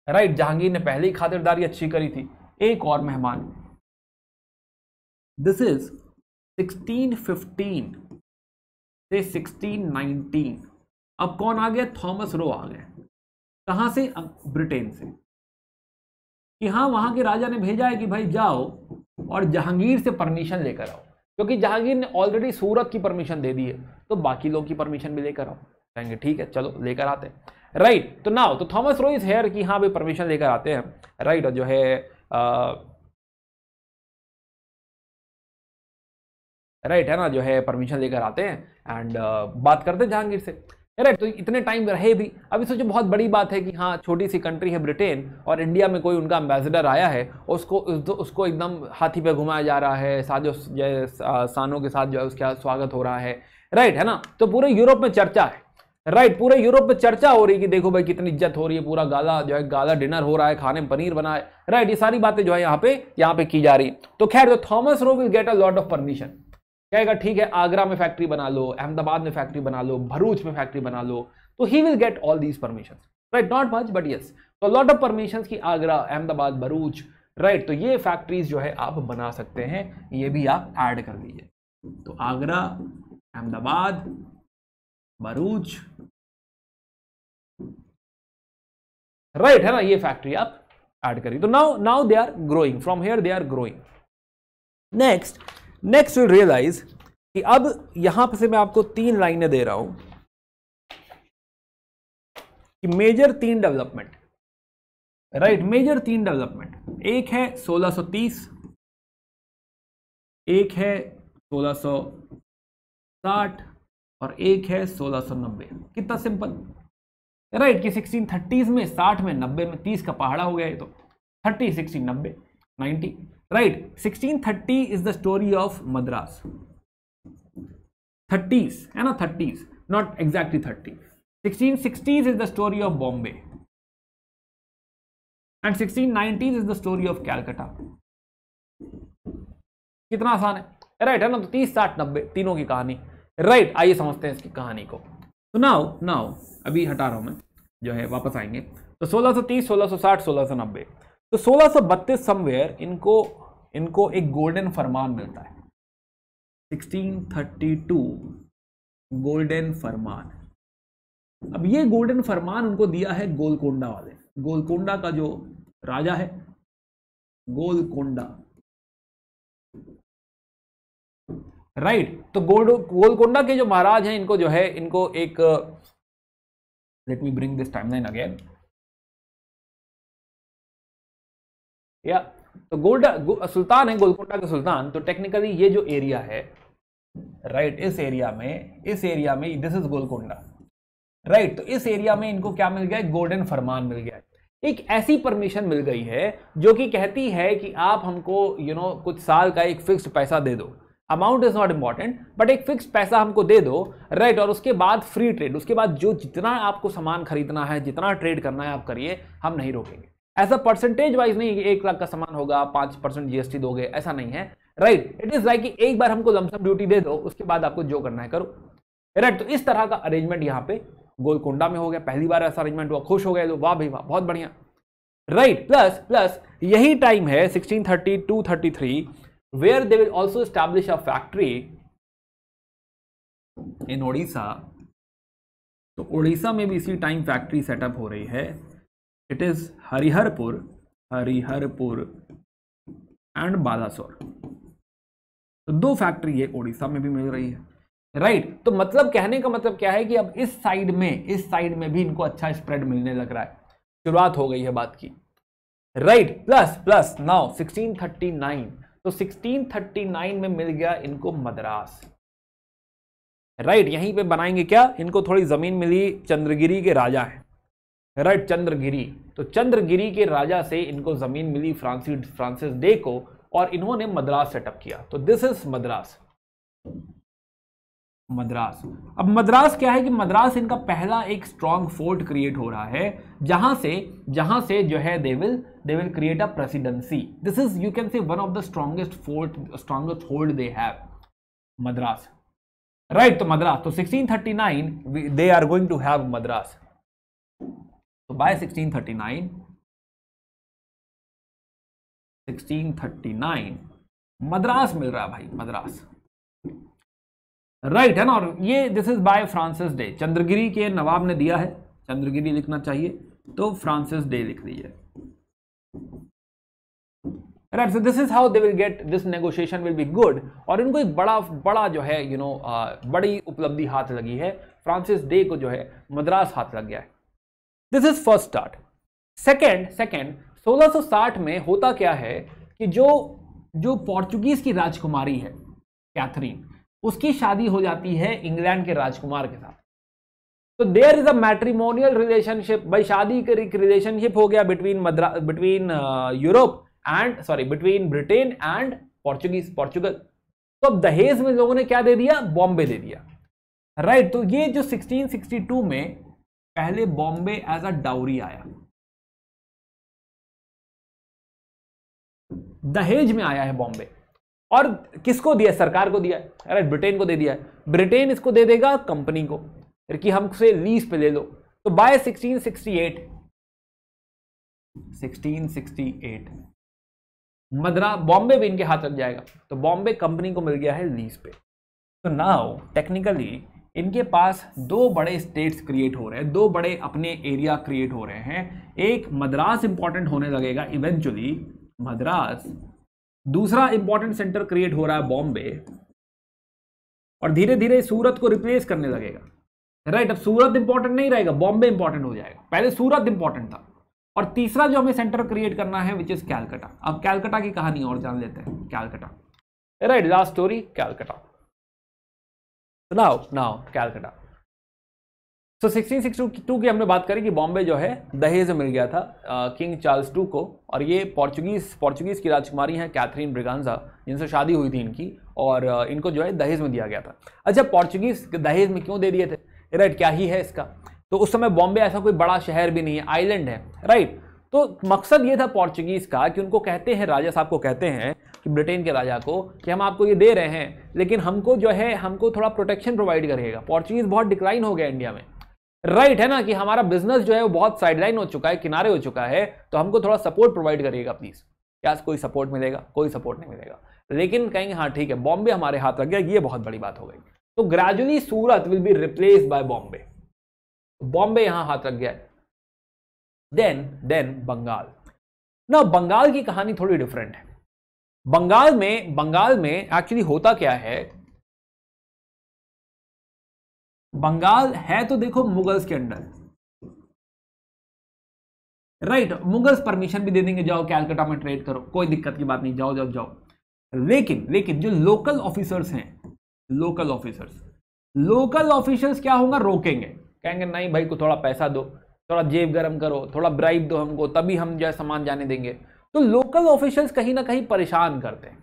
राइट जहांगीर ने पहले ही खातिरदारी अच्छी करी थी, एक और मेहमान। दिस इज़ 1615 से 1619 अब कौन आ गया? थॉमस रो आ गए। कहाँ से? ब्रिटेन से। कि हाँ वहाँ के राजा ने भेजा है कि भाई जाओ और जहांगीर से परमिशन लेकर आओ। क्योंकि जहांगीर ने ऑलरेडी सूरत की परमिशन दे दी है तो बाकी लोग की परमिशन भी लेकर आओ। कहेंगे, ठीक है, चलो, लेकर आते हैं। राइट तो नाउ तो थॉमस रो इज़ हेयर कि हाँ भाई परमिशन लेकर आते हैं। राइट और जो है राइट है ना, जो है परमिशन लेकर आते हैं। एंड बात करते हैं जहांगीर से। राइट तो इतने टाइम रहे भी। अभी सोचो, बहुत बड़ी बात है कि हाँ छोटी सी कंट्री है ब्रिटेन और इंडिया में कोई उनका एम्बेसडर आया है, उसको उसको एकदम हाथी पे घुमाया जा रहा है, साजो सानों के साथ जो है उसका स्वागत हो रहा है। राइट है ना? तो पूरे यूरोप में चर्चा है। राइट पूरे यूरोप में चर्चा हो रही है कि देखो भाई कितनी इज़्ज़त हो रही है, पूरा गाला जो है, गाला डिनर हो रहा है, खाने में पनीर बना है। राइट ये सारी बातें जो है यहाँ पे यहाँ पे की जा रही है। तो खैर जो Thomas Roe will get a lot of permission कहेगा, ठीक है, आगरा में फैक्ट्री बना लो, अहमदाबाद में फैक्ट्री बना लो, भरूच में फैक्ट्री बना लो। तो he will get all these permission right not much but yes तो लॉट ऑफ़ परमिशन की आगरा, अहमदाबाद, भरूच राइट तो ये फैक्ट्रीज जो है, आप बना सकते हैं, ये भी आप ऐड कर लीजिए तो आगरा, अहमदाबाद, भरूच राइट है ना? ये फैक्ट्री आप ऐड करिए। तो now now they are growing from here they are growing next next will realize कि अब यहाँ पर से मैं आपको तीन लाइनें दे रहा हूँ कि मेजर तीन डेवलपमेंट राइट मेजर तीन डेवलपमेंट एक है 1630 एक है 1660 और एक है 1690 कितना सिंपल राइट कि 1630s में 60 में 90 में 30 का पहाड़ा हो गया है तो। 30 60 90 90 right 1630 is the story of Madras 30s है ना 30s not exactly 30 1660s is the story of Bombay and 1690s is the story of Calcutta कितना आसान है? राइट है ना तो 30 साठ, नब्बे, तीनों की कहानी। राइट आइए समझते हैं इसकी कहानी को। तो ना हो ना हो अभी हटा रहा हूँ मैं, जो है, वापस आएँगे। तो 1630 1660 1690 तो 1632 समवेयर इनको इनको एक गोल्डन फरमान मिलता है। 1632 गोल्डन फरमान। अब ये गोल्डन फरमान उनको दिया है गोलकोंडा वाले। गोलकोंडा का जो राजा है, गोलकोंडा। राइट तो गोल्ड गोलकोंडा के जो महाराज हैं, इनको जो है, इनको एक let me bring this timeline again या? तो गोल्डा गो, सुल्तान है गोलकोंडा का सुल्तान। तो टेक्निकली ये जो एरिया है राइट right, इस एरिया में इस एरिया में दिस इज़ गोलकोंडा। राइट तो इस एरिया में इनको क्या मिल गया? गोल्डन फरमान मिल गया। एक ऐसी परमिशन मिल गई है जो कि कहती है कि आप हमको यू you नो know, कुछ साल का एक फिक्स्ड पैसा दे दो। Amount is not important but एक फिक्स पैसा हमको दे दो राइट right, और उसके बाद फ्री ट्रेड उसके बाद जो जितना आपको सामान खरीदना है जितना ट्रेड करना है आप करिए हम नहीं रोकेंगे। ऐसा परसेंटेज वाइज नहीं, एक लाख का सामान होगा पाँच परसेंट जीएसटी दोगे, ऐसा नहीं है राइट इट इज़ लाइक एक बार हमको लमसम ड्यूटी दे दो, उसके बाद आपको जो करना है करो। राइट तो इस तरह का अरेंजमेंट यहाँ पे गोलकोंडा में हो गया। पहली बार ऐसा अरेंजमेंट हुआ, खुश हो गए लोग वाह भाई वाह, बहुत बढ़िया। राइट प्लस प्लस यही टाइम है 1630 to 33 where they will also establish a factory in Odisha. तो उड़ीसा में भी इसी टाइम फैक्ट्री सेटअप हो रही है। It is Hariharpur Hariharpur and Balasore तो दो फैक्ट्री ये उड़ीसा में भी मिल रही है। Right right? तो मतलब कहने का मतलब क्या है कि अब इस साइड में इस साइड में भी इनको अच्छा स्प्रेड मिलने लग रहा है। शुरुआत हो गई है बात की। राइट प्लस प्लस नाउ 1639 तो 1639 में मिल गया इनको मद्रास। राइट right, यहीं पे बनाएँगे क्या? इनको थोड़ी ज़मीन मिली चंद्रगिरी के राजा है। राइट, चंद्रगिरी। तो चंद्रगिरी के राजा से इनको ज़मीन मिली फ्रांसिस फ्रांसिस डे को और इन्होंने मद्रास सेटअप किया। तो दिस इज़ मद्रास। मद्रास। अब मद्रास क्या है कि मद्रास इनका पहला एक स्ट्रॉन्ग फोर्ट क्रिएट हो रहा है, जहाँ से जहाँ से जो है they will they will create a presidency this is you can say one of the strongest fort strongest hold they have Madras. Right तो मद्रास। तो 1639 they are going to have Madras. तो बाय 1639 1639 मद्रास मिल रहा है भाई मद्रास। राइट है ना? और ये this is by Francis Day Chandragiri के नवाब ने दिया है चंद्रगिरी लिखना चाहिए तो फ्रांसिस डे लिख दीजिए। Right so this is how they will get this negotiation will be good और इनको एक बड़ा बड़ा जो है यू you नो know, बड़ी उपलब्धि हाथ लगी है। फ्रांसिस डे को जो है मद्रास हाथ लग गया है। This is first start second second 1660 में होता क्या है कि जो जो पोर्चुगीज की राजकुमारी है कैथरीन उसकी शादी हो जाती है इंग्लैंड के राजकुमार के साथ. तो there is a matrimonial relationship भाई शादी का रिलेशनशिप हो गया बिटवीन मद्रा between Europe and sorry between Britain and Portuguese Portugal तो अब दहेज में लोगों ने क्या दे दिया? बॉम्बे दे दिया. राइट right, तो ये जो 1662 में पहले बॉम्बे एज अ डाउरी आया। दहेज में आया है बॉम्बे। और किसको दिया सरकार को दिया अरे, ब्रिटेन को दे दिया है। ब्रिटेन इसको दे देगा कंपनी को। कि हमसे लीज पे ले लो। तो बाय 1668 1668 मद्रा, बॉम्बे भी इनके हाथ लग जाएगा। तो बॉम्बे कंपनी को मिल गया है लीज पे। तो नाउ टेक्निकली इनके पास दो बड़े स्टेट्स क्रिएट हो रहे हैं, दो बड़े अपने एरिया क्रिएट हो रहे हैं। एक मद्रास इंपॉर्टेंट होने लगेगा इवेंचुअली मद्रास। दूसरा इंपॉर्टेंट सेंटर क्रिएट हो रहा है बॉम्बे और धीरे धीरे सूरत को रिप्लेस करने लगेगा। राइट अब सूरत इंपॉर्टेंट नहीं रहेगा बॉम्बे इंपॉर्टेंट हो जाएगा। पहले सूरत इंपॉर्टेंट था। और तीसरा जो हमें सेंटर क्रिएट करना है विच इज़ कैलकटा अब कैलकटा की कहानी और जान लेते हैं। Calcutta right last story Calcutta now now Calcutta so so, 1662 की हमने बात करी कि बॉम्बे जो है दहेज मिल गया था किंग चार्ल्स टू को और ये पोर्चुगीज पोर्चुगीज की राजकुमारी हैं कैथरीन ब्रिगांजा जिनसे शादी हुई थी इनकी और इनको जो है दहेज में दिया गया था। अच्छा पोर्चुगीज दहेज में क्यों दे दिए थे? राइट क्या ही है इसका? तो उस समय बॉम्बे ऐसा कोई बड़ा शहर भी नहीं है आइलैंड है राइट तो मकसद ये था पोर्चुगीज का कि उनको कहते हैं, राजा साहब को कहते हैं कि ब्रिटेन के राजा को कि हम आपको ये दे रहे हैं, लेकिन हमको जो है, हमको थोड़ा प्रोटेक्शन प्रोवाइड करेगा पोर्चुगीज बहुत डिक्लाइन हो गया इंडिया में। राइट right है ना कि हमारा बिज़नेस जो है, वो बहुत साइडलाइन हो चुका है, किनारे हो चुका है तो हमको थोड़ा सपोर्ट प्रोवाइड करिएगा प्लीज़ क्या कोई सपोर्ट मिलेगा? कोई सपोर्ट नहीं मिलेगा। लेकिन कहेंगे हाँ ठीक है बॉम्बे हमारे हाथ लग गया, ये बहुत बड़ी बात हो गई। तो gradually Surat will be replace by Bombay Bombay यहाँ हाथ लग गया देन देन बंगाल ना बंगाल की कहानी थोड़ी डिफरेंट है। बंगाल में बंगाल में एक्चुअली होता क्या है? बंगाल है तो देखो मुगल्स के अंडर। राइट मुगल्स परमिशन भी दे देंगे, जाओ कैलकाटा में ट्रेड करो, कोई दिक्कत की बात नहीं, जाओ जाओ जाओ। लेकिन लेकिन जो लोकल ऑफिसर्स हैं लोकल ऑफिसर्स लोकल ऑफिसर्स क्या होगा? रोकेंगे। कहेंगे, नहीं भाई, को थोड़ा पैसा दो। थोड़ा जेब गर्म करो, थोड़ा ब्राइब दो हमको, तभी हम जो है सामान जाने देंगे। तो लोकल ऑफिशियल्स कहीं ना कहीं परेशान करते हैं।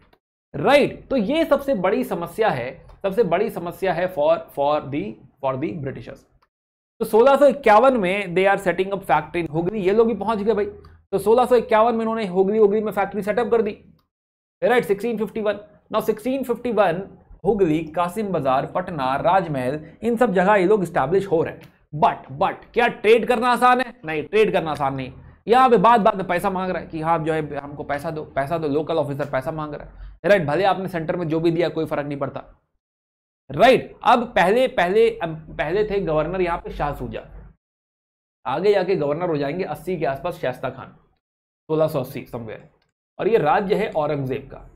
Right right? तो ये सबसे बड़ी समस्या है, सबसे बड़ी समस्या है for for the for the Britishers तो सोलह में they are setting up factory Hooghly ये लोग भी पहुँच गए भाई। तो सोलह में उन्होंने हुगली हुगली में फैक्ट्री सेटअप कर दी। Right sixteen fifty one now sixteen fifty one Hooghly Kasim Bazar Patna Rajmahal इन सब जगह ये लोग स्टैब्लिश हो रहे हैं। बट बट क्या ट्रेड करना आसान है? नहीं ट्रेड करना आसान नहीं। यहाँ पे बात बात में पैसा मांग रहा है कि हाँ जो है, हमको पैसा दो पैसा दो लोकल ऑफिसर पैसा मांग रहा है। राइट भले आपने सेंटर में जो भी दिया, कोई फ़र्क नहीं पड़ता। राइट अब पहले पहले पहले थे गवर्नर यहाँ पे शाह सूजा। आगे जाके गवर्नर हो जाएँगे अस्सी के आसपास शास्ता खान। सोलह सौ अस्सी समवेयर और ये राज्य है औरंगज़ेब का।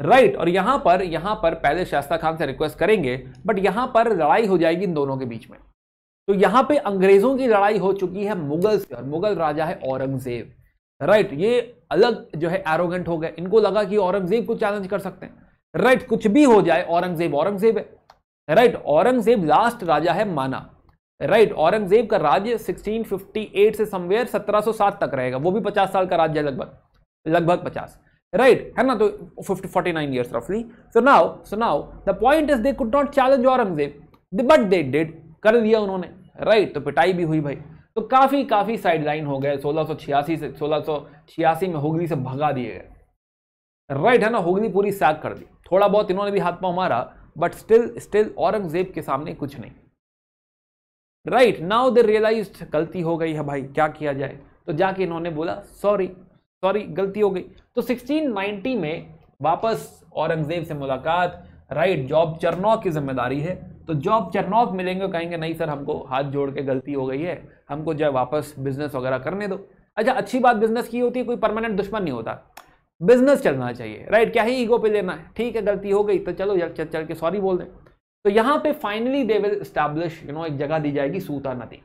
राइट right, और यहाँ पर यहाँ पर पहले शास्ता खान से रिक्वेस्ट करेंगे बट यहाँ पर लड़ाई हो जाएगी इन दोनों के बीच में। तो यहाँ पे अंग्रेज़ों की लड़ाई हो चुकी है मुगल से और मुगल राजा है औरंगज़ेब। राइट right, ये अलग जो है एरोगेंट हो गए। इनको लगा कि औरंगज़ेब को चैलेंज कर सकते हैं। राइट right, कुछ भी हो जाए औरंगज़ेब औरंगज़ेब है। राइट औरंगज़ेब लास्ट राजा है माना। राइट औरंगज़ेब का राज्य 1658 से समवेयर 1707 तक रहेगा। वो भी 50 साल का राज्य है लगभग। लगभग 50 राइट है ना? तो 50 49 इयर्स रफली so now so now the point is they could not challenge Aurangzeb but they did कर दिया उन्होंने राइट तो पिटाई भी हुई भाई. तो काफ़ी काफ़ी साइडलाइन हो गए. 1686 से 1686 में हुगली से भगा दिए गए. राइट है ना? हुगली पूरी सैक कर दी. थोड़ा बहुत इन्होंने भी हाथ पाँव मारा बट स्टिल स्टिल औरंगज़ेब के सामने कुछ नहीं. राइट नाउ दे रियलाइज़ गलती हो गई है भाई. क्या किया जाए? तो जाके इन्होंने बोला सॉरी सॉरी गलती हो गई. तो 1690 में वापस औरंगज़ेब से मुलाकात राइट जॉब चरनौक की ज़िम्मेदारी है। तो जॉब चरनौक मिलेंगे कहेंगे नहीं सर हमको हाथ जोड़ के गलती हो गई है। हमको जो है वापस बिज़नेस वगैरह करने दो। अच्छा अच्छी बात बिज़नेस की होती है कोई परमानेंट दुश्मन नहीं होता। बिज़नेस चलना चाहिए राइट क्या ही ईगो पे लेना है। ठीक है गलती हो गई तो चलो चल चल, के सॉरी बोल दें। तो यहाँ पे finally they will establish you know एक जगह दी जाएगी सूता नदी।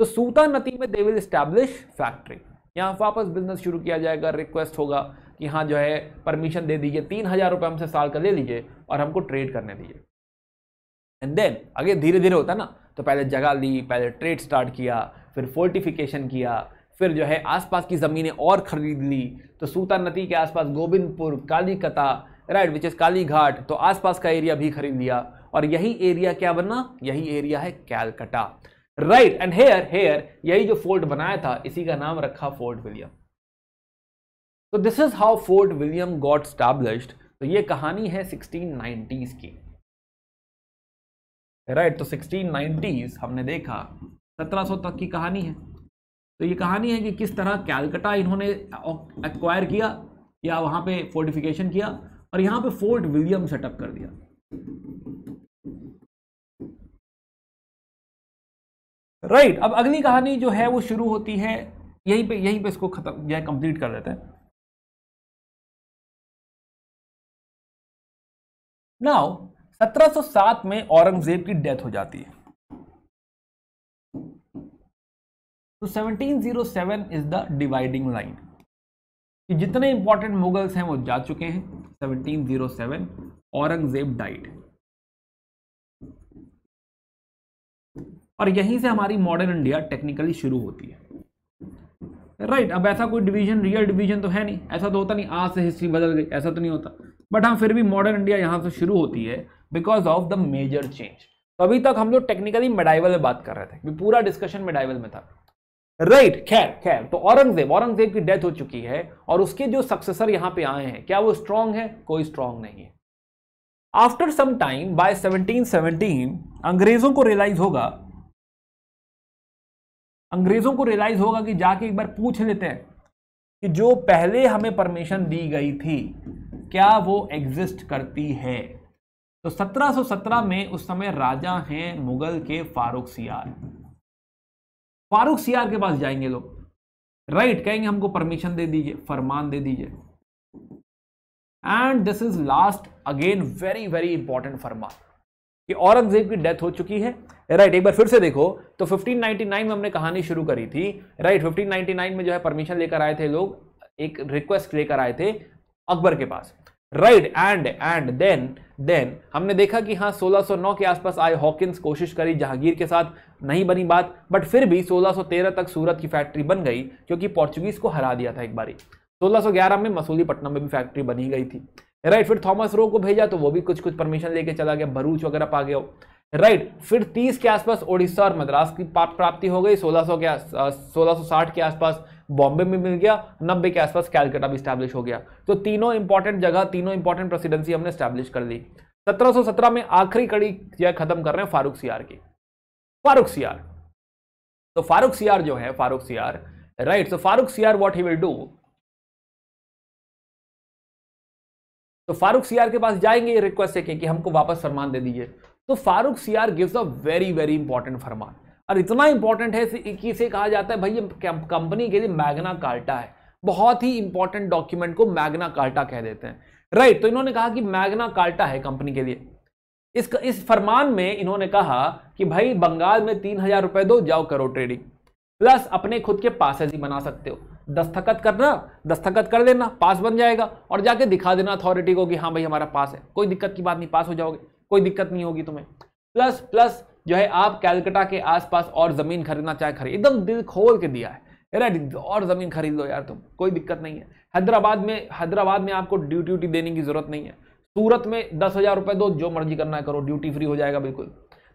तो सूता नदी में दे विल स्टैब्लिश फैक्ट्री यहाँ वापस बिज़नेस शुरू किया जाएगा रिक्वेस्ट होगा कि हाँ जो है परमिशन दे दीजिए, तीन हज़ार रुपये हमसे साल का ले लीजिए और हमको ट्रेड करने दीजिए। एंड देन आगे धीरे धीरे होता ना तो पहले जगह ली, पहले ट्रेड स्टार्ट किया, फिर फोर्टिफिकेशन किया, फिर जो है आसपास की ज़मीनें और खरीद ली तो सूता नदी के आसपास Govindpur, Kalikata right which is Kali Ghat तो आसपास का एरिया भी खरीद लिया। और यही एरिया क्या बना? यही एरिया है Calcutta. Right and here here यही जो फोर्ट बनाया था इसी का नाम रखा फोर्ट विलियम तो this is how fort William got established तो ये कहानी है 1690s की. राइट right, तो 1690s हमने देखा 1700 तक की कहानी है. तो ये कहानी है कि किस तरह कैलकटा इन्होंने एक्वायर किया या वहाँ पे फोर्टिफिकेशन किया और यहाँ पे फोर्ट विलियम सेटअप कर दिया. राइट right, अब अगली कहानी जो है वो शुरू होती है यहीं पे यहीं पे इसको खत्म या कंप्लीट कर देते हैं। नाउ 1707 में औरंगज़ेब की डेथ हो जाती है। तो 1707 इज़ द डिवाइडिंग लाइन जितने इंपॉर्टेंट मुगल्स हैं वो जा चुके हैं। 1707 औरंगज़ेब डाइड और यहीं से हमारी मॉडर्न इंडिया टेक्निकली शुरू होती है। राइट right, अब ऐसा कोई डिवीज़न रियल डिवीज़न तो है नहीं। ऐसा तो होता नहीं आज से हिस्ट्री बदल गई ऐसा तो नहीं होता। बट हाँ फिर भी मॉडर्न इंडिया यहाँ से शुरू होती है because of the major change तो अभी तक हम लोग टेक्निकली मेडाइवल में बात कर रहे थे। पूरा डिस्कशन मेडाइवल में था। राइट right, खैर खैर तो औरंगज़ेब औरंगज़ेब की डेथ हो चुकी है और उसके जो सक्सेसर यहाँ पे आए हैं क्या वो स्ट्रांग है? कोई स्ट्रांग नहीं है। आफ्टर सम टाइम बाय 1717 अंग्रेज़ों को रियलाइज़ होगा अंग्रेज़ों को रियलाइज़ होगा कि जाके एक बार पूछ लेते हैं कि जो पहले हमें परमिशन दी गई थी, क्या वो एग्जिस्ट करती है? तो 1717 में उस समय राजा हैं मुगल के फारूक सियार। फारूक सियार के पास जाएँगे लोग। राइट कहेंगे हमको परमिशन दे दीजिए, फरमान दे दीजिए। And this is last again very very important फरमान। कि औरंगज़ेब की डेथ हो चुकी है। राइट एक बार फिर से देखो तो 1599 में हमने कहानी शुरू करी थी। राइट 1599 में जो है परमिशन लेकर आए थे लोग, एक रिक्वेस्ट लेकर आए थे अकबर के पास। Right and and then then हमने देखा कि हाँ 1609 के आसपास आए हॉकिंस कोशिश करी जहांगीर के साथ, नहीं बनी बात। बट फिर भी 1613 तक सूरत की फैक्ट्री बन गई, क्योंकि पोर्चुगीज को हरा दिया था एक बारी। 1611 में मसूलीपट्टनम में भी फैक्ट्री बनी गई थी। राइट फिर थॉमस रो को भेजा तो वो भी कुछ कुछ परमिशन लेके चला गया, भरूच वगैरह पा गया। राइट फिर 30 के आसपास ओडिशा और मद्रास की प्राप्ति हो गई। 1600 के सोलह सौ के आसपास बॉम्बे में मिल गया, नब्बे के आसपास कैलकाटा भी स्टैब्लिश हो गया। तो तीनों इंपॉर्टेंट जगह, तीनों इंपॉर्टेंट प्रेसिडेंसी हमने स्टैब्लिश कर ली। 1717 में आखिरी कड़ी यह खत्म कर रहे हैं फारूक सियार की। फारूक सियार। तो फारूक सियार जो है, फारूक सियार। राइट सो फारूक सियार व्हाट ही विल डू तो फारूक सियार के पास जाएँगे रिक्वेस्ट है कि हमको वापस फरमान दे दीजिए। तो Farrukh Siyar gives a very very important फरमान। और इतना इंपॉर्टेंट है कि इसे कहा जाता है, भाई, ये कंपनी के लिए मैगना कार्टा है। बहुत ही इंपॉर्टेंट डॉक्यूमेंट को मैगना कार्टा कह देते हैं। राइट तो इन्होंने कहा कि मैगना कार्टा है कंपनी के लिए। इस इस फरमान में इन्होंने कहा कि, भाई, बंगाल में तीन हज़ार रुपए दो, जाओ करो ट्रेडिंग प्लस अपने खुद के पास ही बना सकते हो। दस्तखत करना, दस्तखत कर देना, पास बन जाएगा और जाके दिखा देना अथॉरिटी को कि हाँ भाई हमारा पास है। कोई दिक्कत की बात नहीं, पास हो जाओगे। कोई दिक्कत नहीं होगी तुम्हें। प्लस प्लस जो है आप कैलकटा के आसपास और ज़मीन खरीदना चाहे खरीद। एकदम दिल खोल के दिया है। राइट और ज़मीन खरीद लो यार तुम। कोई दिक्कत नहीं है। हैदराबाद में हैदराबाद में आपको ड्यूटी ड्यूटी देने की ज़रूरत नहीं है। सूरत में दस हज़ार रुपए दो, जो मर्ज़ी करना है करो ड्यूटी फ्री हो जाएगा बिल्कुल।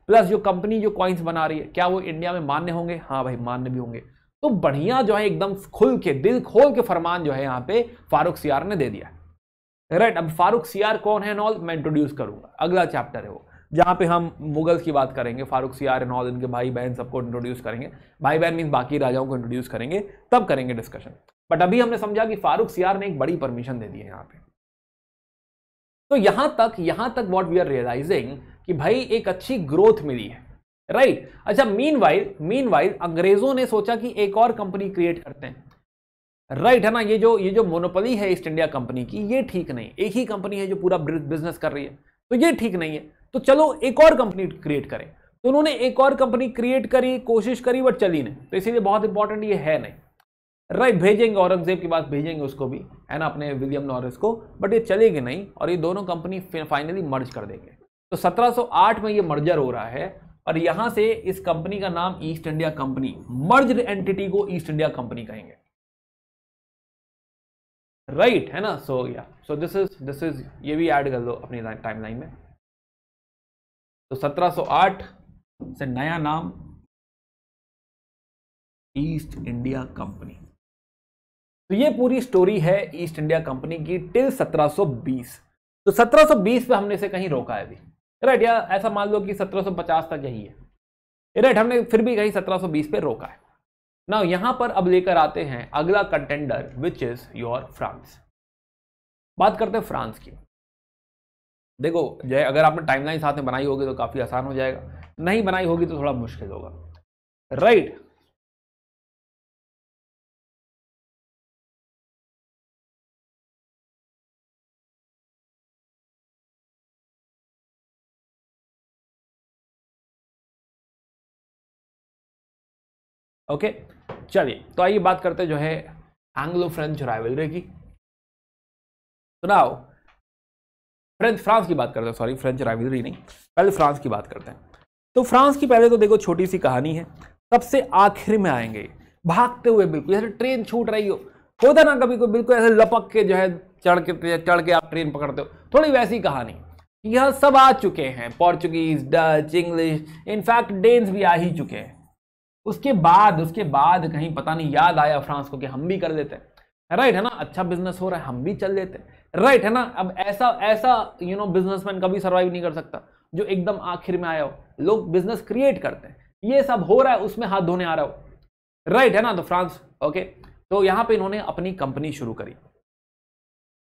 प्लस जो कंपनी जो कॉइन्स बना रही है, क्या वो इंडिया में मान्य होंगे? हाँ भाई, मान्य भी होंगे। तो बढ़िया जो है, एकदम खुल के, दिल खोल के फरमान जो है यहाँ पे फारूक सियार ने दे दिया। राइट अब फारूक सियार कौन है नॉल मैं इंट्रोड्यूस करूँगा। अगला चैप्टर है वो, जहाँ पे हम मुगल्स की बात करेंगे, फारूक सियार एंड ऑल इनके भाई बहन सबको इंट्रोड्यूस करेंगे। भाई बहन मीन बाकी राजाओं को इंट्रोड्यूस करेंगे, तब करेंगे डिस्कशन बट अभी हमने समझा कि फारूक सियार ने एक बड़ी परमिशन दे दी है यहाँ पे। तो यहाँ तक यहाँ तक व्हाट वी आर रियलाइजिंग कि भाई एक अच्छी ग्रोथ मिली है। Right right? अच्छा मीन वाइज मीन वाइज अंग्रेज़ों ने सोचा कि एक और कंपनी क्रिएट करते हैं। राइट right, है ना? ये जो ये जो मोनोपली है ईस्ट इंडिया कंपनी की ये ठीक नहीं एक ही कंपनी है जो पूरा बिज़नेस कर रही है। तो ये ठीक नहीं है। तो चलो एक और कंपनी क्रिएट करें। तो उन्होंने एक और कंपनी क्रिएट करी कोशिश करी बट चली नहीं। तो इसीलिए बहुत इंपॉर्टेंट ये है नहीं। राइट right, भेजेंगे औरंगज़ेब के पास भेजेंगे उसको भी है ना अपने विलियम नॉरिस को। बट ये चलेगी नहीं और ये दोनों कंपनी फाइनली मर्ज कर देंगे। तो 1708 में ये मर्जर हो रहा है। और यहाँ से इस कंपनी का नाम East India company merge entity को ईस्ट इंडिया कंपनी कहेंगे। राइट right, है ना? सो या so this is this is ये भी ऐड कर दो अपनी टाइमलाइन में। तो 1708 से नया नाम ईस्ट इंडिया कंपनी। तो ये पूरी स्टोरी है ईस्ट इंडिया कंपनी की टिल 1720 तो 1720 पे हमने से कहीं रोका है अभी। राइट या ऐसा मान लो कि 1750 तक यही है। राइट हमने फिर भी कहीं 1720 पे रोका है। ना यहाँ पर अब लेकर आते हैं अगला contender which is your France बात करते हैं फ्रांस की। देखो, जय, अगर आपने टाइमलाइन साथ में बनाई होगी तो काफ़ी आसान हो जाएगा। नहीं बनाई होगी तो थोड़ा मुश्किल होगा। Right okay? चलिए तो आइए बात करते जो है एंग्लो फ्रेंच राइवलरी की। सुनाओ फ्रेंच फ्रांस की बात करते हैं सॉरी फ्रेंच राइवलरी नहीं, पहले फ्रांस की बात करते हैं। तो फ्रांस की पहले तो देखो छोटी सी कहानी है, सबसे आखिर में आएँगे, भागते हुए बिल्कुल, जैसे ट्रेन छूट रही हो, होता ना कभी कोई, बिल्कुल ऐसे लपक के जो है चढ़ के चढ़ के आप ट्रेन पकड़ते हो, थोड़ी वैसी कहानी। यह सब आ चुके हैं Portuguese Dutch English in fact Danes भी आ ही चुके हैं। उसके बाद उसके बाद कहीं पता नहीं याद आया फ्रांस को कि हम भी कर लेते हैं। राइट है ना? अच्छा बिज़नेस हो रहा है, हम भी चल देते हैं। राइट है ना? अब ऐसा ऐसा यू नो बिजनेसमैन कभी सर्वाइव नहीं कर सकता, जो एकदम आखिर में आया हो। लोग बिज़नेस क्रिएट करते हैं। ये सब हो रहा है, उसमें हाथ धोने आ रहा हो। राइट है ना? तो फ्रांस ओके तो यहाँ पे इन्होंने अपनी कंपनी शुरू करी।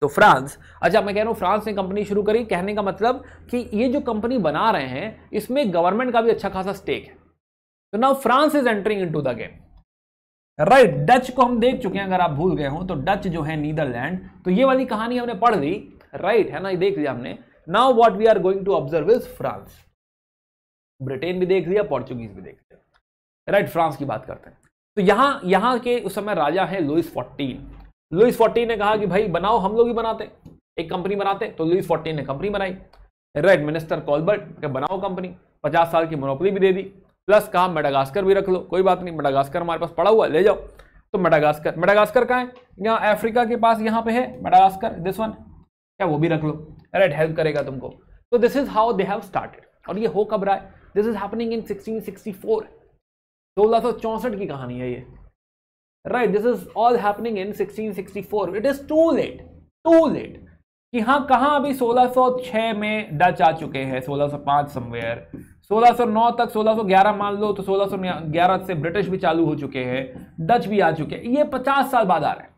तो फ्रांस अच्छा मैं कह रहा हूँ, फ्रांस ने कंपनी शुरू करी। कहने का मतलब कि ये जो कंपनी बना रहे हैं, इसमें गवर्नमेंट का भी अच्छा खासा स्टेक है। तो now France is entering into the game right Dutch को हम देख चुके हैं अगर आप भूल गए हो तो डच जो है नीदरलैंड तो ये वाली कहानी हमने पढ़ ली। राइट right, है ना ये देख लिया हमने। Now what we are going to observe is France Britain भी देख लिया पोर्चुगीज भी देख लिया। राइट right, फ्रांस की बात करते हैं। तो यहाँ यहाँ के उस समय राजा है लुइस फोर्टीन लुइस फोर्टीन ने कहा कि भाई बनाओ हम लोग ही बनाते एक कंपनी बनाते तो लुइस फोर्टीन ने कंपनी बनाई। राइट मिनिस्टर कॉलबर्ट बनाओ कंपनी पचास साल की मोनोपली भी दे दी। प्लस कहा मेडागास्कर भी रख लो, कोई बात नहीं, मेडागास्कर हमारे पास पड़ा हुआ ले जाओ। तो मेडागास्कर मेडागास्कर कहाँ है? यहाँ अफ्रीका के पास यहाँ पे है, मेडागास्कर दिस वन क्या वो भी रख लो राइट हेल्प करेगा तुमको। तो this is how they have started और ये हो कब रहा है? दिस इज़ हैपनिंग इन 1664 1664 की कहानी है ये। Right this is all happening in 1664 it is too late too late कि हाँ कहाँ अभी 1606 में डच आ चुके हैं 1605 समवेयर 1609 तक 1611 मान लो तो 1611 से ब्रिटिश भी चालू हो चुके हैं, डच भी आ चुके हैं। ये 50 साल बाद आ रहे हैं।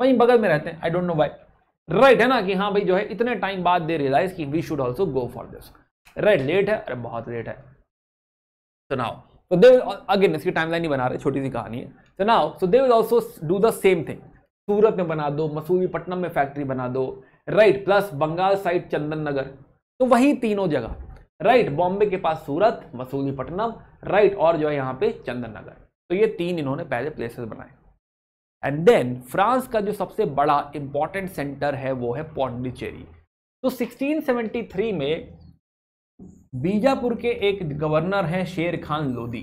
वहीं बगल में रहते हैं I don't know why right है ना कि हाँ भाई जो है, इतने टाइम बाद दे रियलाइज़ कि we should also go for this right late है? अरे बहुत लेट है। तो नाउ तो दे अगेन इसकी टाइमलाइन नहीं बना रहे, छोटी सी कहानी है। तो now so they also do the same thing Surat में बना दो मसूलीपट्टनम में फैक्ट्री बना दो। Right plus Bengal side Chandan Nagar. तो वही तीनों जगह। राइट, बॉम्बे के पास सूरत मसूलीपट्टनम राइट, और जो है यहाँ पे चंदन नगर तो ये तीन इन्होंने पहले प्लेसेस बनाए। एंड देन फ्रांस का जो सबसे बड़ा इंपॉर्टेंट सेंटर है, वो है पौंडीचेरी तो 1673 में बीजापुर के एक गवर्नर हैं शेर खान लोधी।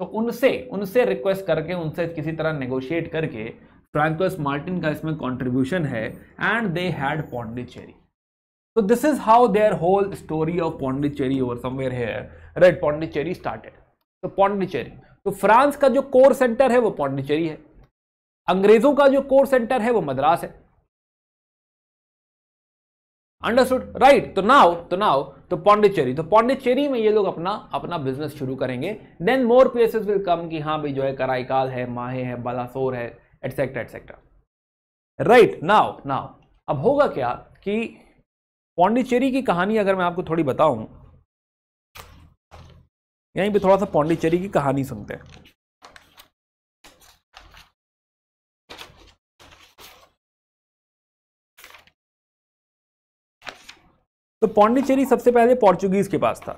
तो उनसे उनसे रिक्वेस्ट करके, उनसे किसी तरह नेगोशिएट करके फ्रांकोस मार्टिन का इसमें कंट्रीब्यूशन है एंड दे हैड पौंडीचेरी तो this is how there whole story of Pondicherry over somewhere here right Pondicherry started तो पौंडीचेरी तो फ्रांस का जो कोर सेंटर है, वो पौंडीचेरी है. अंग्रेज़ों का जो कोर सेंटर है, वो मद्रास है. अंडरस्टूड राइट तो नाउ तो नाउ तो पौंडिचेरी तो पौंडिचेरी में ये लोग अपना अपना बिज़नेस शुरू करेंगे. Then more places will come कि हाँ भाई जो है कराईकाल है माहे है बालासोर है etcetera etcetera right now now अब होगा क्या कि पौंडिचेरी की कहानी अगर मैं आपको थोड़ी बताऊँ, यहीं पे थोड़ा सा पौंडिचेरी की कहानी सुनते हैं। तो पौंडीचेरी सबसे पहले पोर्चुगीज के पास था।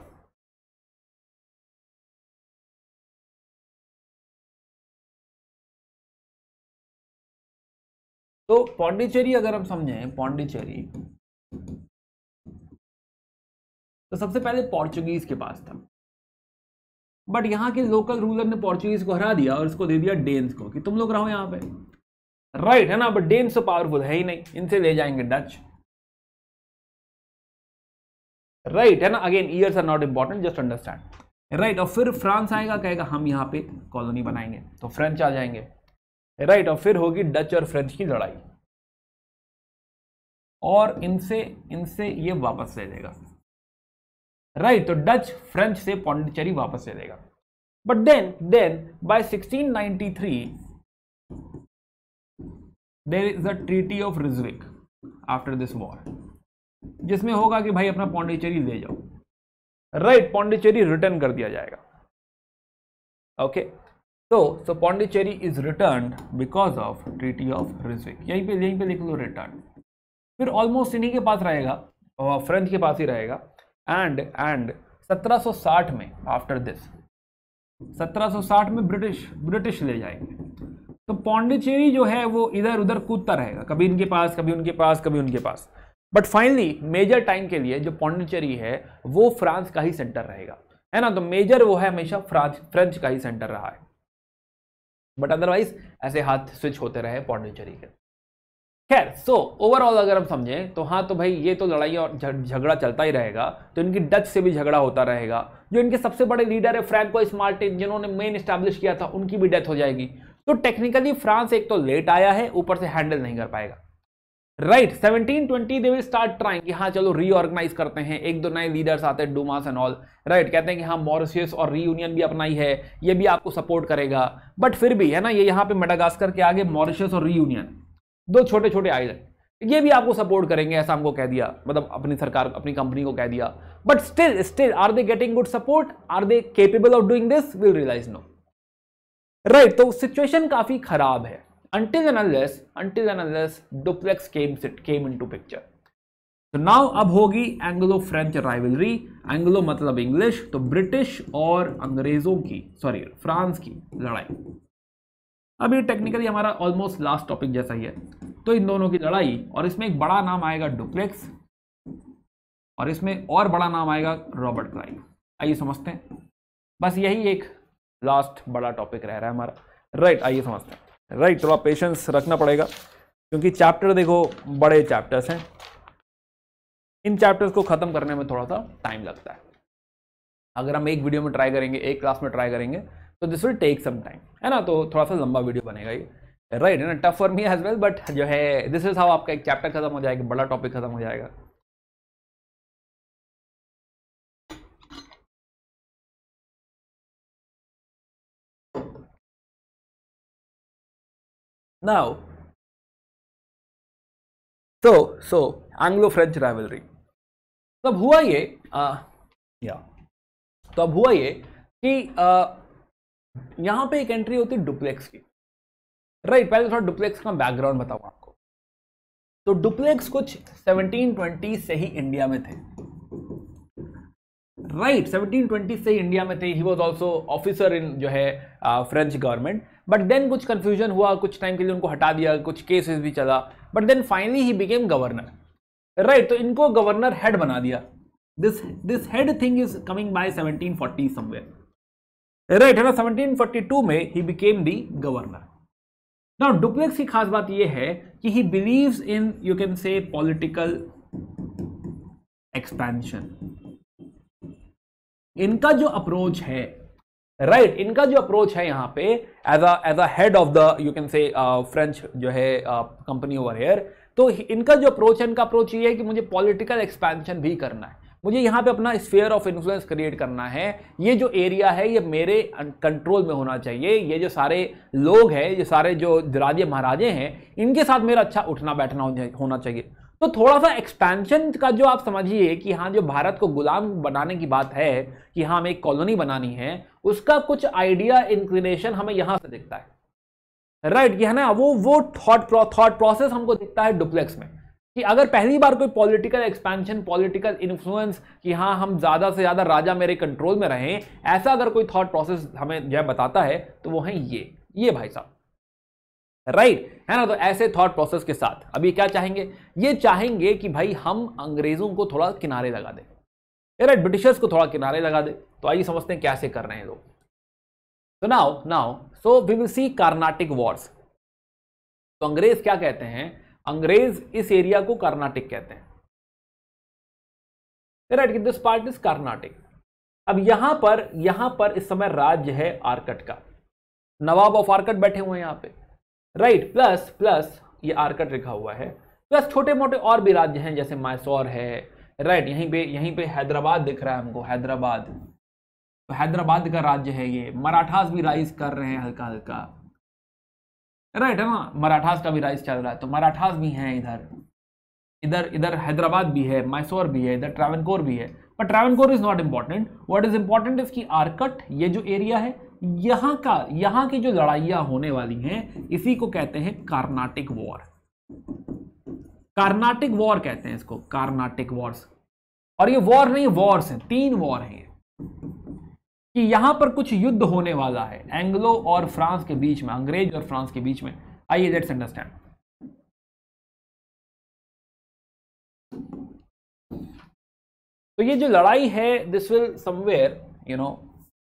तो पौंडीचेरी अगर हम समझें, पौंडीचेरी तो सबसे पहले पोर्चुगीज के पास था। बट यहाँ के लोकल रूलर ने पोर्चुगीज को हरा दिया और इसको दे दिया डेन्स को कि तुम लोग रहो यहाँ पे। राइट right, है ना? बट डेन्स तो पावरफुल है ही नहीं। इनसे ले जाएँगे डच राइट right, है ना? Again years are not important just understand right और फिर फ्रांस आएगा कहेगा हम यहाँ पे कॉलोनी बनाएँगे। तो फ्रेंच आ जाएँगे। राइट right, और फिर होगी डच और फ्रेंच की लड़ाई। और इनसे इनसे ये वापस ले लेगा। राइट तो डच फ्रेंच से पौंडिचेरी वापस ले लेगा but then then by 1693 there is a treaty of Ryswick after this war जिसमें होगा कि भाई अपना पौंडीचेरी ले जाओ। राइट पौंडीचेरी रिटर्न कर दिया जाएगा। ओके तो so Pondicherry is return because of treaty of Ryswick यहीं पे यहीं पे लिख लो रिटर्न फिर ऑलमोस्ट इन्हीं के पास रहेगा फ्रेंच के पास ही रहेगा। एंड एंड 1760 में आफ्टर दिस 1760 में ब्रिटिश ब्रिटिश ले जाएँगे। तो पौंडीचेरी जो है, वो इधर उधर कूदता रहेगा। कभी इनके पास, कभी उनके पास, कभी उनके पास। बट फाइनली मेजर टाइम के लिए जो पौंडिचेरी है, वो फ्रांस का ही सेंटर रहेगा। है ना? तो मेजर वो है हमेशा फ्रांस फ्रेंच का ही सेंटर रहा है। बट अदरवाइज़ ऐसे हाथ स्विच होते रहे पौंडिचेरी के। खैर सो ओवरऑल अगर हम समझें तो हाँ तो भाई, ये तो लड़ाई और झगड़ा चलता ही रहेगा तो इनकी डच से भी झगड़ा होता रहेगा। जो इनके सबसे बड़े लीडर है फ्रैंको स्मार्टिन जिन्होंने मेन स्टैब्लिश किया था, उनकी भी डेथ हो जाएगी। तो टेक्निकली फ्रांस एक तो लेट आया है, ऊपर से हैंडल नहीं कर पाएगा। Right seventeen twenty they will start trying कि हाँ चलो रीऑर्गेनाइज करते हैं, एक दो नए लीडर्स आते हैं डूमास एंड ऑल राइट कहते हैं कि हाँ मॉरिशियस और रीयूनियन भी अपना ही है ये भी आपको सपोर्ट करेगा। बट फिर भी, है ना, ये यहाँ पे मेडागास्कर के आगे मॉरिशियस और रीयूनियन दो छोटे छोटे आइलैंड ये भी आपको सपोर्ट करेंगे, ऐसा हमको कह दिया मतलब अपनी सरकार, अपनी कंपनी को कह दिया। But still still are they getting good support are they capable of doing this will realise no right तो सिचुएशन काफ़ी खराब है। Until and unless, until and unless duplex came came तो नाउ अब होगी एंग्लो फ्रेंच राइवलरी एंग्लो मतलब English तो British और अंग्रेज़ों की सॉरी फ्रांस की लड़ाई। अब ये टेक्निकली हमारा ऑलमोस्ट लास्ट टॉपिक जैसा ही है। तो इन दोनों की लड़ाई, और इसमें एक बड़ा नाम आएगा डुप्लेक्स और इसमें और बड़ा नाम आएगा रॉबर्ट क्लाइव आइए समझते हैं। बस यही एक लास्ट बड़ा टॉपिक रह रहा है हमारा। राइट आइए समझते हैं। राइट थोड़ा पेशेंस रखना पड़ेगा, क्योंकि चैप्टर देखो, बड़े चैप्टर्स हैं। इन चैप्टर्स को ख़त्म करने में थोड़ा सा टाइम लगता है। अगर हम एक वीडियो में ट्राई करेंगे, एक क्लास में ट्राई करेंगे तो this will take some time है ना? तो थोड़ा सा लंबा वीडियो बनेगा ये। राइट है ना? Tough for me as well but जो है दिस इज़ हाउ आपका एक चैप्टर खत्म हो जाएगा बड़ा टॉपिक खत्म हो जाएगा। Now so so anglo french rivalry तो अब हुआ ये आ, या तो अब हुआ ये कि यहाँ पे एक एंट्री होती है डुप्लेक्स की। राइट पहले थोड़ा डुप्लेक्स का बैकग्राउंड बताऊँ आपको। तो डुप्लेक्स कुछ 1720 से ही इंडिया में थे। राइट right, 1720 से ही इंडिया में थे। He was also officer in जो है फ्रेंच गवर्नमेंट बट देन कुछ कंफ्यूजन हुआ कुछ टाइम के लिए उनको हटा दिया कुछ केसेस भी चला। But then finally he became governor right तो इनको गवर्नर हेड बना दिया। This this head thing is coming by 1740 somewhere right है ना? 1742 में he became the governor now Dupleix की खास बात यह है कि he believes in you can say political expansion इनका जो अप्रोच है राइट right, इनका जो अप्रोच है यहाँ पे as a as a head of the you can say French जो है कंपनी ओवर हेयर तो इनका जो अप्रोच है इनका अप्रोच ये है कि मुझे पॉलिटिकल एक्सपेंशन भी करना है। मुझे यहाँ पे अपना स्फेयर ऑफ़ इन्फ्लुएंस क्रिएट करना है। ये जो एरिया है ये मेरे कंट्रोल में होना चाहिए। ये जो सारे लोग हैं ये सारे जो राजे महाराजे हैं इनके साथ मेरा अच्छा उठना बैठना होना चाहिए तो थोड़ा सा एक्सपेंशन का जो आप समझिए कि हाँ जो भारत को गुलाम बनाने की बात है कि हाँ हमें एक कॉलोनी बनानी है उसका कुछ आइडिया इंक्लिनेशन हमें यहाँ से दिखता है। राइट right, है ना वो वो थॉट थॉट प्रोसेस हमको दिखता है डुप्लेक्स में। कि अगर पहली बार कोई पॉलिटिकल एक्सपेंशन पॉलिटिकल इन्फ्लुएंस कि हाँ हम ज़्यादा से ज़्यादा राजा मेरे कंट्रोल में रहें, ऐसा अगर कोई थॉट प्रोसेस हमें जो बताता है तो वो है ये ये भाई साहब। Right right? है ना? तो ऐसे थॉट प्रोसेस के साथ। अभी क्या चाहेंगे? ये चाहेंगे कि भाई हम अंग्रेज़ों को थोड़ा किनारे लगा दें। राइट ब्रिटिशर्स को थोड़ा किनारे लगा दे। तो आइए समझते हैं कैसे कर रहे हैं लोग। तो now now so we will see Carnatic wars तो अंग्रेज़ क्या कहते हैं? अंग्रेज़ इस एरिया को कर्नाटिक कहते हैं। Right this part is Carnatic. अब यहाँ पर यहाँ पर इस समय राज्य है आर्कट का। नवाब ऑफ़ आर्कट बैठे हुए हैं यहाँ पे। राइट प्लस प्लस ये आर्कट लिखा हुआ है। प्लस छोटे मोटे और भी राज्य हैं, जैसे मैसौर है। राइट यहीं पे यहीं पे हैदराबाद दिख रहा है हमको, हैदराबाद। तो हैदराबाद का राज्य है ये। मराठास भी राइज कर रहे हैं हल्का हल्का राइट है ना मराठास का भी राइज चल रहा है तो मराठास भी हैं इधर। इधर इधर हैदराबाद भी है, मैसूर भी है, इधर ट्रावनकोर भी है। But Travancore is not important what is important इसकी आर्कट, ये जो एरिया है, यहाँ का, यहाँ की जो लड़ाइयाँ होने वाली हैं, इसी को कहते हैं कार्नाटिक वॉर कार्नाटिक वॉर कहते हैं इसको कार्नाटिक वॉर्स और ये वॉर नहीं वॉर्स हैं, तीन वॉर हैं कि यहाँ पर कुछ युद्ध होने वाला है। एंग्लो और फ्रांस के बीच में, अंग्रेज़ और फ्रांस के बीच में। आइए लेट्स अंडरस्टैंड तो ये जो लड़ाई है this will somewhere you know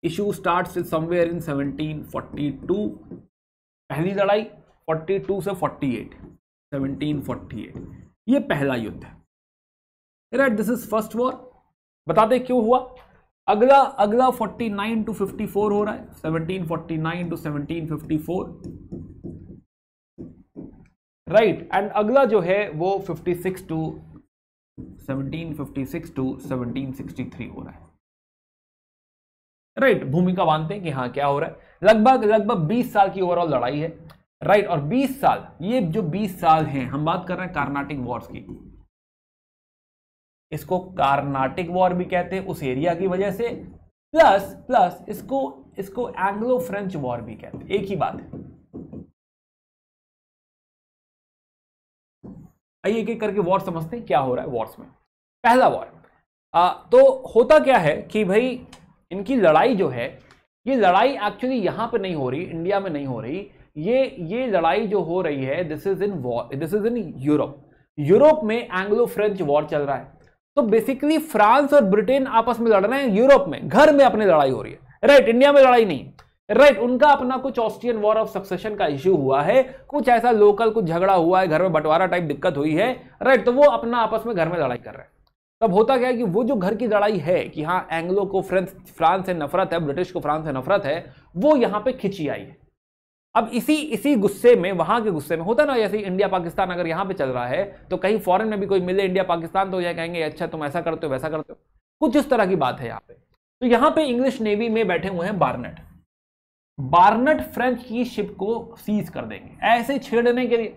issue start somewhere in 1742 पहली लड़ाई 42 से 48 1748 ये पहला युद्ध है। Right this is first war बता दें क्यों हुआ? अगला अगला 49 टू 54 हो रहा है। 1749 टू 1754 राइट एंड अगला जो है वो 56 टू 1756 टू 1763 हो रहा है। राइट right, भूमिका बांधते हैं कि हाँ क्या हो रहा है? लगभग लगभग 20 साल की ओवरऑल लड़ाई है। राइट right, और 20 साल ये जो 20 साल हैं हम बात कर रहे हैं कार्नाटिक वॉर्स की। इसको कार्नाटिक वॉर भी कहते हैं, उस एरिया की वजह से, प्लस प्लस इसको इसको एंग्लो फ्रेंच वॉर भी कहते हैं। एक ही बात है। आइए एक एक करके वॉर समझते हैं, क्या हो रहा है वॉर्स में। पहला वॉर तो होता क्या है कि भाई, इनकी लड़ाई जो है, ये लड़ाई एक्चुअली यहाँ पे नहीं हो रही इंडिया में नहीं हो रही। ये ये लड़ाई जो हो रही है this is in this is in Europe Europe में एंग्लो फ्रेंच वॉर चल रहा है। तो बेसिकली फ्रांस और ब्रिटेन आपस में लड़ रहे हैं यूरोप में, घर में अपनी लड़ाई हो रही है। राइट इंडिया में लड़ाई नहीं। राइट उनका अपना कुछ ऑस्ट्रियन वॉर ऑफ़ सक्सेशन का इश्यू हुआ है। कुछ ऐसा लोकल कुछ झगड़ा हुआ है, घर में बंटवारा टाइप दिक्कत हुई है। राइट तो वो अपना आपस में घर में लड़ाई कर रहे हैं। तब होता क्या है कि वो जो घर की लड़ाई है कि हाँ एंग्लो को फ्रेंच फ्रांस से नफरत है ब्रिटिश को फ्रांस से नफरत है, वो यहाँ पे खिंची आई है। अब इसी इसी गुस्से में, वहाँ के गुस्से में, होता ना जैसे इंडिया पाकिस्तान अगर यहाँ पे चल रहा है तो कहीं फॉरेन में भी कोई मिले इंडिया पाकिस्तान तो यह कहेंगे अच्छा तुम ऐसा करते हो, वैसा करते हो। कुछ इस तरह की बात है यहाँ पे। तो यहाँ पे इंग्लिश नेवी में बैठे हुए हैं बारनेट बारनेट फ्रेंच की शिप को सीज कर देंगे। ऐसे छेड़ने के लिए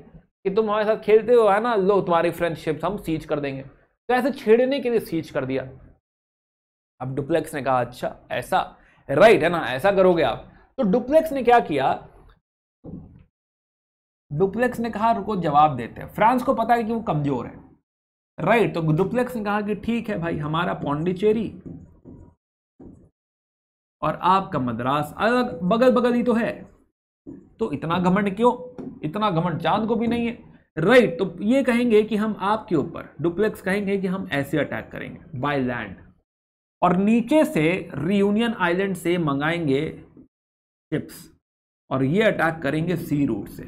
कि तुम हमारे साथ खेलते हो, है ना? लो, तुम्हारी फ्रेंच शिप हम सीज कर देंगे। तो ऐसे छेड़ने के लिए सीज कर दिया। अब डुप्लेक्स ने कहा अच्छा ऐसा राइट है ना? ऐसा करोगे आप। तो डुप्लेक्स ने क्या किया? डुप्लेक्स ने कहा, रुको, जवाब देते हैं। फ्रांस को पता है कि वो कमज़ोर है। राइट तो डुप्लेक्स ने कहा कि ठीक है भाई, हमारा पौंडीचेरी और आपका मद्रास अलग बगल बगल ही तो है। तो इतना घमंड क्यों? इतना घमंड चाँद को भी नहीं है। राइट तो ये कहेंगे कि हम आपके ऊपर, डुप्लेक्स कहेंगे कि हम ऐसे अटैक करेंगे बाय लैंड और नीचे से रियूनियन आइलैंड से मंगाएँगे शिप्स और ये अटैक करेंगे सी रूट से।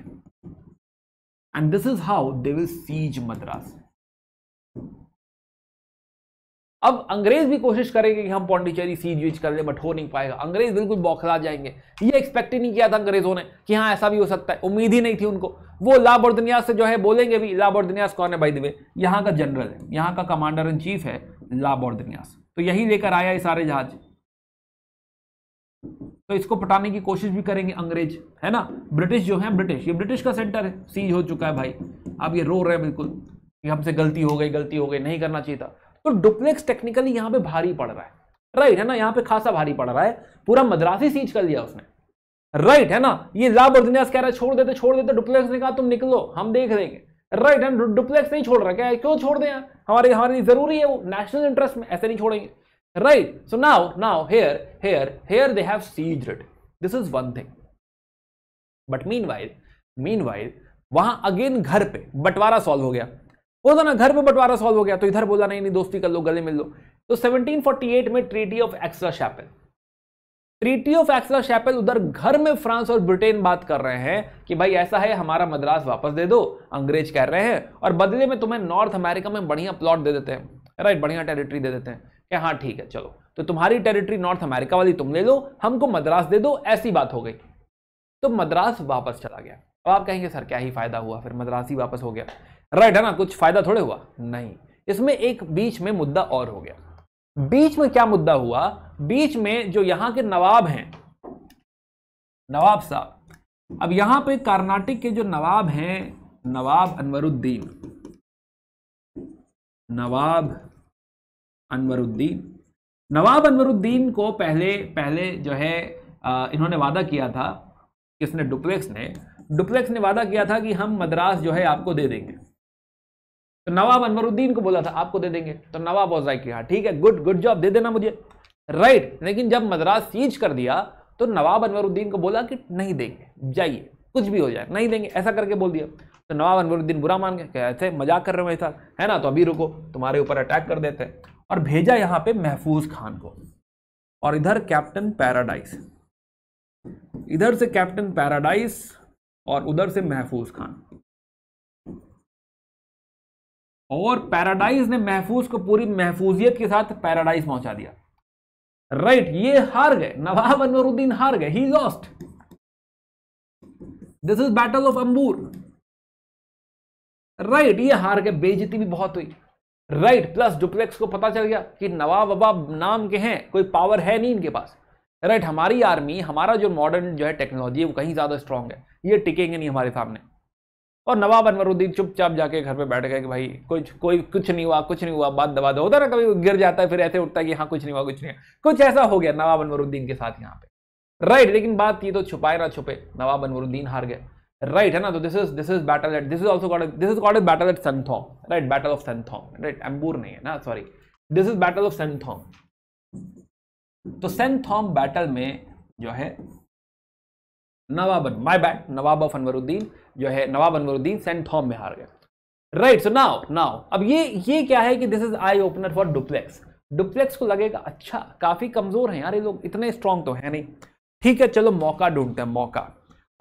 And this is how they will seize Madras अब अंग्रेज़ भी कोशिश करेंगे कि हम पौंडीचेरी सीज वीज कर ले बट हो नहीं पाएगा। अंग्रेज़ बिल्कुल बौखला जाएँगे। ये एक्सपेक्ट ही नहीं किया था अंग्रेज़ों ने कि हाँ ऐसा भी हो सकता है। उम्मीद ही नहीं थी उनको। वो लाबोर्दनियास से जो है बोलेंगे भी, लाबोर्दनियास कौन है भाई दिवे यहाँ का जनरल है। यहाँ का कमांडर इन चीफ है लाबोर्दनियास। तो यही लेकर आया ये सारे जहाज़। तो इसको पटाने की कोशिश भी करेंगे अंग्रेज़, है ना? ब्रिटिश जो है, ब्रिटिश। ये ब्रिटिश का सेंटर है सीज हो चुका है भाई। अब ये रो रहे हैं बिल्कुल कि हमसे गलती हो गई, गलती हो गई, नहीं करना चाहिए था। तो डुप्लेक्स टेक्निकली यहाँ पे भारी पड़ रहा है। राइट है ना? यहाँ पे खासा भारी पड़ रहा है। पूरा मद्रासी सीज कर लिया उसने। राइट है ना? ये लाभ और कह रहा है, छोड़ देते छोड़ देते डुप्लेक्स ने कहा, तुम निकलो, हम देख लेंगे। राइट है डुप्लेक्स नहीं छोड़ रहा। क्या, क्यों छोड़ दें हमारे हमारे लिए ज़रूरी है वो नेशनल इंटरेस्ट में ऐसे नहीं छोड़ेंगे। Right. So now, now here, here, here they have sieged it. This is one thing. But meanwhile, meanwhile, वहाँ अगेन घर पे बंटवारा सॉल्व हो गया बोला ना घर पे बंटवारा सॉल्व हो गया तो इधर बोला नहीं नहीं दोस्ती कर लो गले मिल लो तो 1748 में treaty of Aix-la-Chapelle treaty of Aix-la-Chapelle उधर घर में फ्रांस और ब्रिटेन बात कर रहे हैं कि भाई ऐसा है हमारा मद्रास वापस दे दो अंग्रेज़ कह रहे हैं और बदले में तुम्हें नॉर्थ अमेरिका में बढ़िया प्लॉट दे देते हैं राइट बढ़िया टेरिटरी दे देते हैं कि हाँ ठीक है, चलो। तो तुम्हारी टेरिटरी नॉर्थ अमेरिका वाली तुम ले लो, हमको मद्रास दे दो, ऐसी बात हो गई। तो मद्रास वापस चला गया। अब आप कहेंगे, सर, क्या ही फ़ायदा हुआ? फिर मद्रास ही वापस हो गया। राइट है ना? कुछ फ़ायदा थोड़े हुआ? नहीं। इसमें एक बीच में मुद्दा और हो गया। बीच में क्या मुद्दा हुआ? बीच में जो यहाँ के नवाब हैं, नवाब साहब। अब यहाँ पे कर्नाटक के जो नवाब हैं, नवाब अनवरुद्दीन। नवाब अनवरुद्दीन। नवाब अनवरुद्दीन को पहले पहले जो है इन्होंने वादा किया था किसने? डुप्लेक्स ने। डुप्लेक्स ने वादा किया था कि हम मद्रास जो है आपको दे देंगे। तो नवाब अनवरुद्दीन को बोला था, आपको दे देंगे। तो नवाब वॉज़ लाइक हाँ ठीक है गुड गुड जॉब दे देना मुझे। राइट लेकिन जब मद्रास सीज कर दिया तो नवाब अनवरुद्दीन को बोला कि नहीं देंगे, जाइए, कुछ भी हो जाए, नहीं देंगे, ऐसा करके बोल दिया। तो नवाब अनवरुद्दीन बुरा मान गया ऐसे मज़ाक कर रहे हो साथ, है ना? तो अभी रुको, तुम्हारे ऊपर अटैक कर देते हैं। और भेजा यहाँ पे महफूज खान को। और इधर कैप्टन पैराडाइस। इधर से कैप्टन पैराडाइस और उधर से महफूज खान। और पैराडाइज ने महफूज को पूरी महफूजियत के साथ पैराडाइज पहुँचा दिया। राइट right, ये हार गए। नवाब अनवरुद्दीन हार गए। He lost this is battle of Ambur right ये हार गए। बेजती भी बहुत हुई। राइट प्लस डुप्लेक्स को पता चल गया कि नवाब अबाब नाम के हैं, कोई पावर है नहीं इनके पास। राइट हमारी आर्मी हमारा जो मॉडर्न जो है टेक्नोलॉजी है, वो कहीं ज़्यादा स्ट्रांग है। ये टिकेंगे नहीं हमारे सामने। और नवाब अनवरुद्दीन चुपचाप जाके घर पे बैठ गए कि भाई कुछ कोई कुछ नहीं हुआ, कुछ नहीं हुआ, बात दबा दो। होता ना, कभी गिर जाता है, फिर ऐसे उठता है कि हाँ कुछ नहीं हुआ, कुछ नहीं हुआ। कुछ ऐसा हो गया नवाब अनवरुद्दीन के साथ यहाँ पे। राइट लेकिन बात ये तो छुपाए ना छुपे, नवाब अनवरुद्दीन हार गए। राइट है ना? तो this is this is battle at this is also this is called battle at Santhome right battle of Santhome right Ambur नहीं है ना sorry this is battle of Santhome तो सेंथोम बैटल में जो है नवाब माय बैड नवाब ऑफ़ अनवरुद्दीन जो है नवाब अनवरुद्दीन सेंट थॉम में हार गए राइट सो नाउ नाउ अब ये ये क्या है कि this is eye opener for Dupleix Dupleix को लगेगा अच्छा काफ़ी कमज़ोर है यार ये लोग, इतने स्ट्रांग तो है नहीं। ठीक है, चलो मौका ढूंढते हैं, मौका।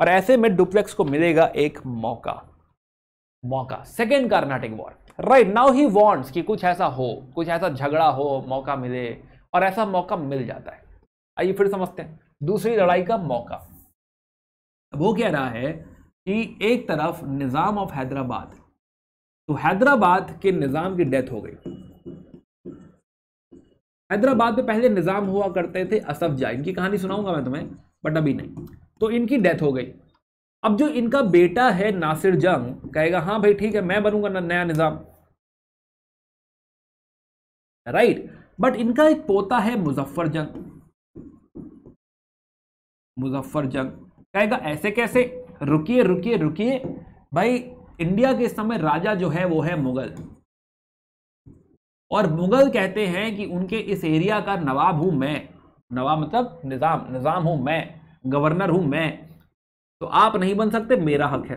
और ऐसे में डुप्लेक्स को मिलेगा एक मौका। मौका। Second Carnatic war right now ही वॉन्ट्स कि कुछ ऐसा हो, कुछ ऐसा झगड़ा हो, मौका मिले और ऐसा मौका मिल जाता है। आइए फिर समझते हैं। दूसरी लड़ाई का मौका। वो कह रहा है कि एक तरफ़ निज़ाम ऑफ़ हैदराबाद। तो हैदराबाद के निज़ाम की डेथ हो गई। हैदराबाद में पहले निज़ाम हुआ करते थे, असफ जा इनकी कहानी सुनाऊँगा मैं तुम्हें बट अभी नहीं। तो इनकी डेथ हो गई। अब जो इनका बेटा है नासिर जंग, कहेगा हाँ भाई, ठीक है, मैं बनूँगा ना, नया निज़ाम। राइट बट इनका एक पोता है मुजफ्फर जंग। मुजफ्फर जंग। कहेगा, ऐसे कैसे? रुकिए रुकिए रुकिए। भाई, इंडिया के समय राजा जो है, वो है मुगल। और मुगल कहते हैं कि उनके इस एरिया का नवाब हूँ मैं। नवाब मतलब निज़ाम निज़ाम हूँ मैं। गवर्नर हूँ मैं तो आप नहीं बन सकते मेरा हक है।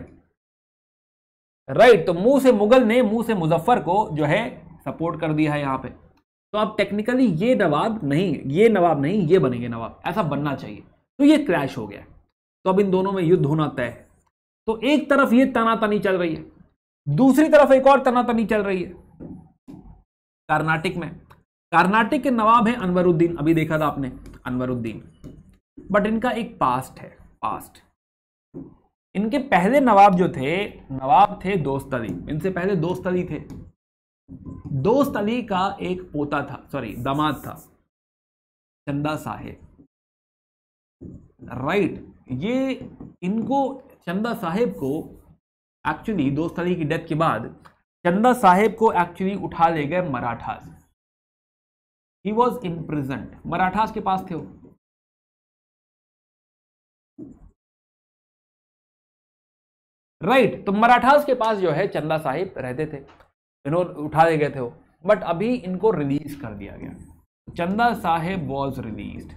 राइट right, तो मुँह से मुगल ने मुँह से मुजफ्फर को जो है सपोर्ट कर दिया है यहाँ पे। तो अब टेक्निकली ये नवाब नहीं ये नवाब नहीं ये बनेंगे नवाब। ऐसा बनना चाहिए। तो ये क्रैश हो गया। तो अब इन दोनों में युद्ध होना तय। तो एक तरफ़ ये तनातनी चल रही है दूसरी तरफ़ एक और तनातनी चल रही है। कर्नाटिक में। कर्नाटिक के नवाब है अनवरुद्दीन अभी देखा था आपने अनवरुद्दीन। बट इनका एक पास्ट है पास्ट इनके पहले नवाब जो थे, नवाब थे दोस्त अली. इनसे पहले दोस्त अली थे. दोस्त अली का एक पोता था सॉरी दामाद था. चंदा साहेब. राइट ये इनको, चंदा साहेब को एक्चुअली दोस्त अली की डेथ के बाद, चंदा साहेब को एक्चुअली उठा ले गए Marathas. He was in present Marathas के पास थे वो. राइट तो मराठास के पास जो है चंदा साहिब रहते थे। इन्होंने उठा ले गए थे वो। बट अभी इनको रिलीज़ कर दिया गया। चंदा साहेब वॉज़ रिलीज़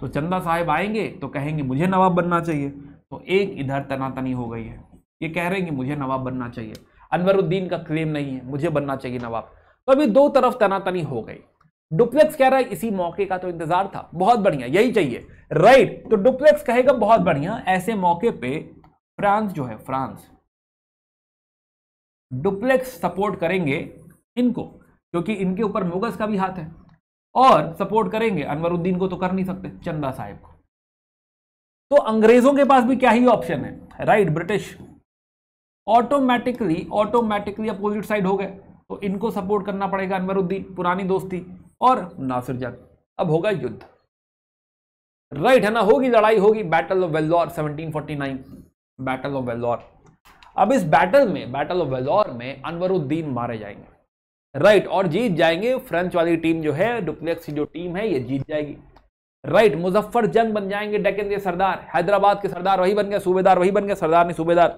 तो चंदा साहेब आएँगे तो कहेंगे, मुझे नवाब बनना चाहिए। तो एक इधर तनातनी हो गई है। ये कह रहे हैं कि, मुझे नवाब बनना चाहिए। अनवरुद्दीन का क्लेम नहीं है। मुझे बनना चाहिए नवाब। तो अभी दो तरफ़ तनातनी हो गई। डुप्लेक्स कह रहा है, इसी मौके का तो इंतज़ार था। बहुत बढ़िया, यही चाहिए। राइट तो डुप्लेक्स कहेगा, बहुत बढ़िया, ऐसे मौके पे फ्रांस जो है, फ्रांस। डुप्लेक्स सपोर्ट करेंगे इनको, क्योंकि इनके ऊपर मुगस का भी हाथ है। और सपोर्ट करेंगे अनवरुद्दीन को तो कर नहीं सकते, चंदा साहेब को। तो अंग्रेज़ों के पास भी क्या ही ऑप्शन है? Right British automatically automatically opposite side हो गए। तो इनको सपोर्ट करना पड़ेगा अनवरुद्दीन, पुरानी दोस्ती। और नासिर जंग, अब होगा युद्ध। राइट है ना, होगी लड़ाई, होगी battle of Vellore 1749 battle of Vellore अब इस बैटल में बैटल ऑफ़ वेल्लोर में अनवरुद्दीन मारे जाएँगे। राइट और जीत जाएँगे फ्रेंच वाली टीम जो है डुप्लेक्स की जो टीम है, ये जीत जाएगी। राइट मुजफ्फर जंग बन जाएँगे डेकन के सरदार। हैदराबाद के सरदार वही बन गया सूबेदार वही बन गया सरदार नहीं, सूबेदार।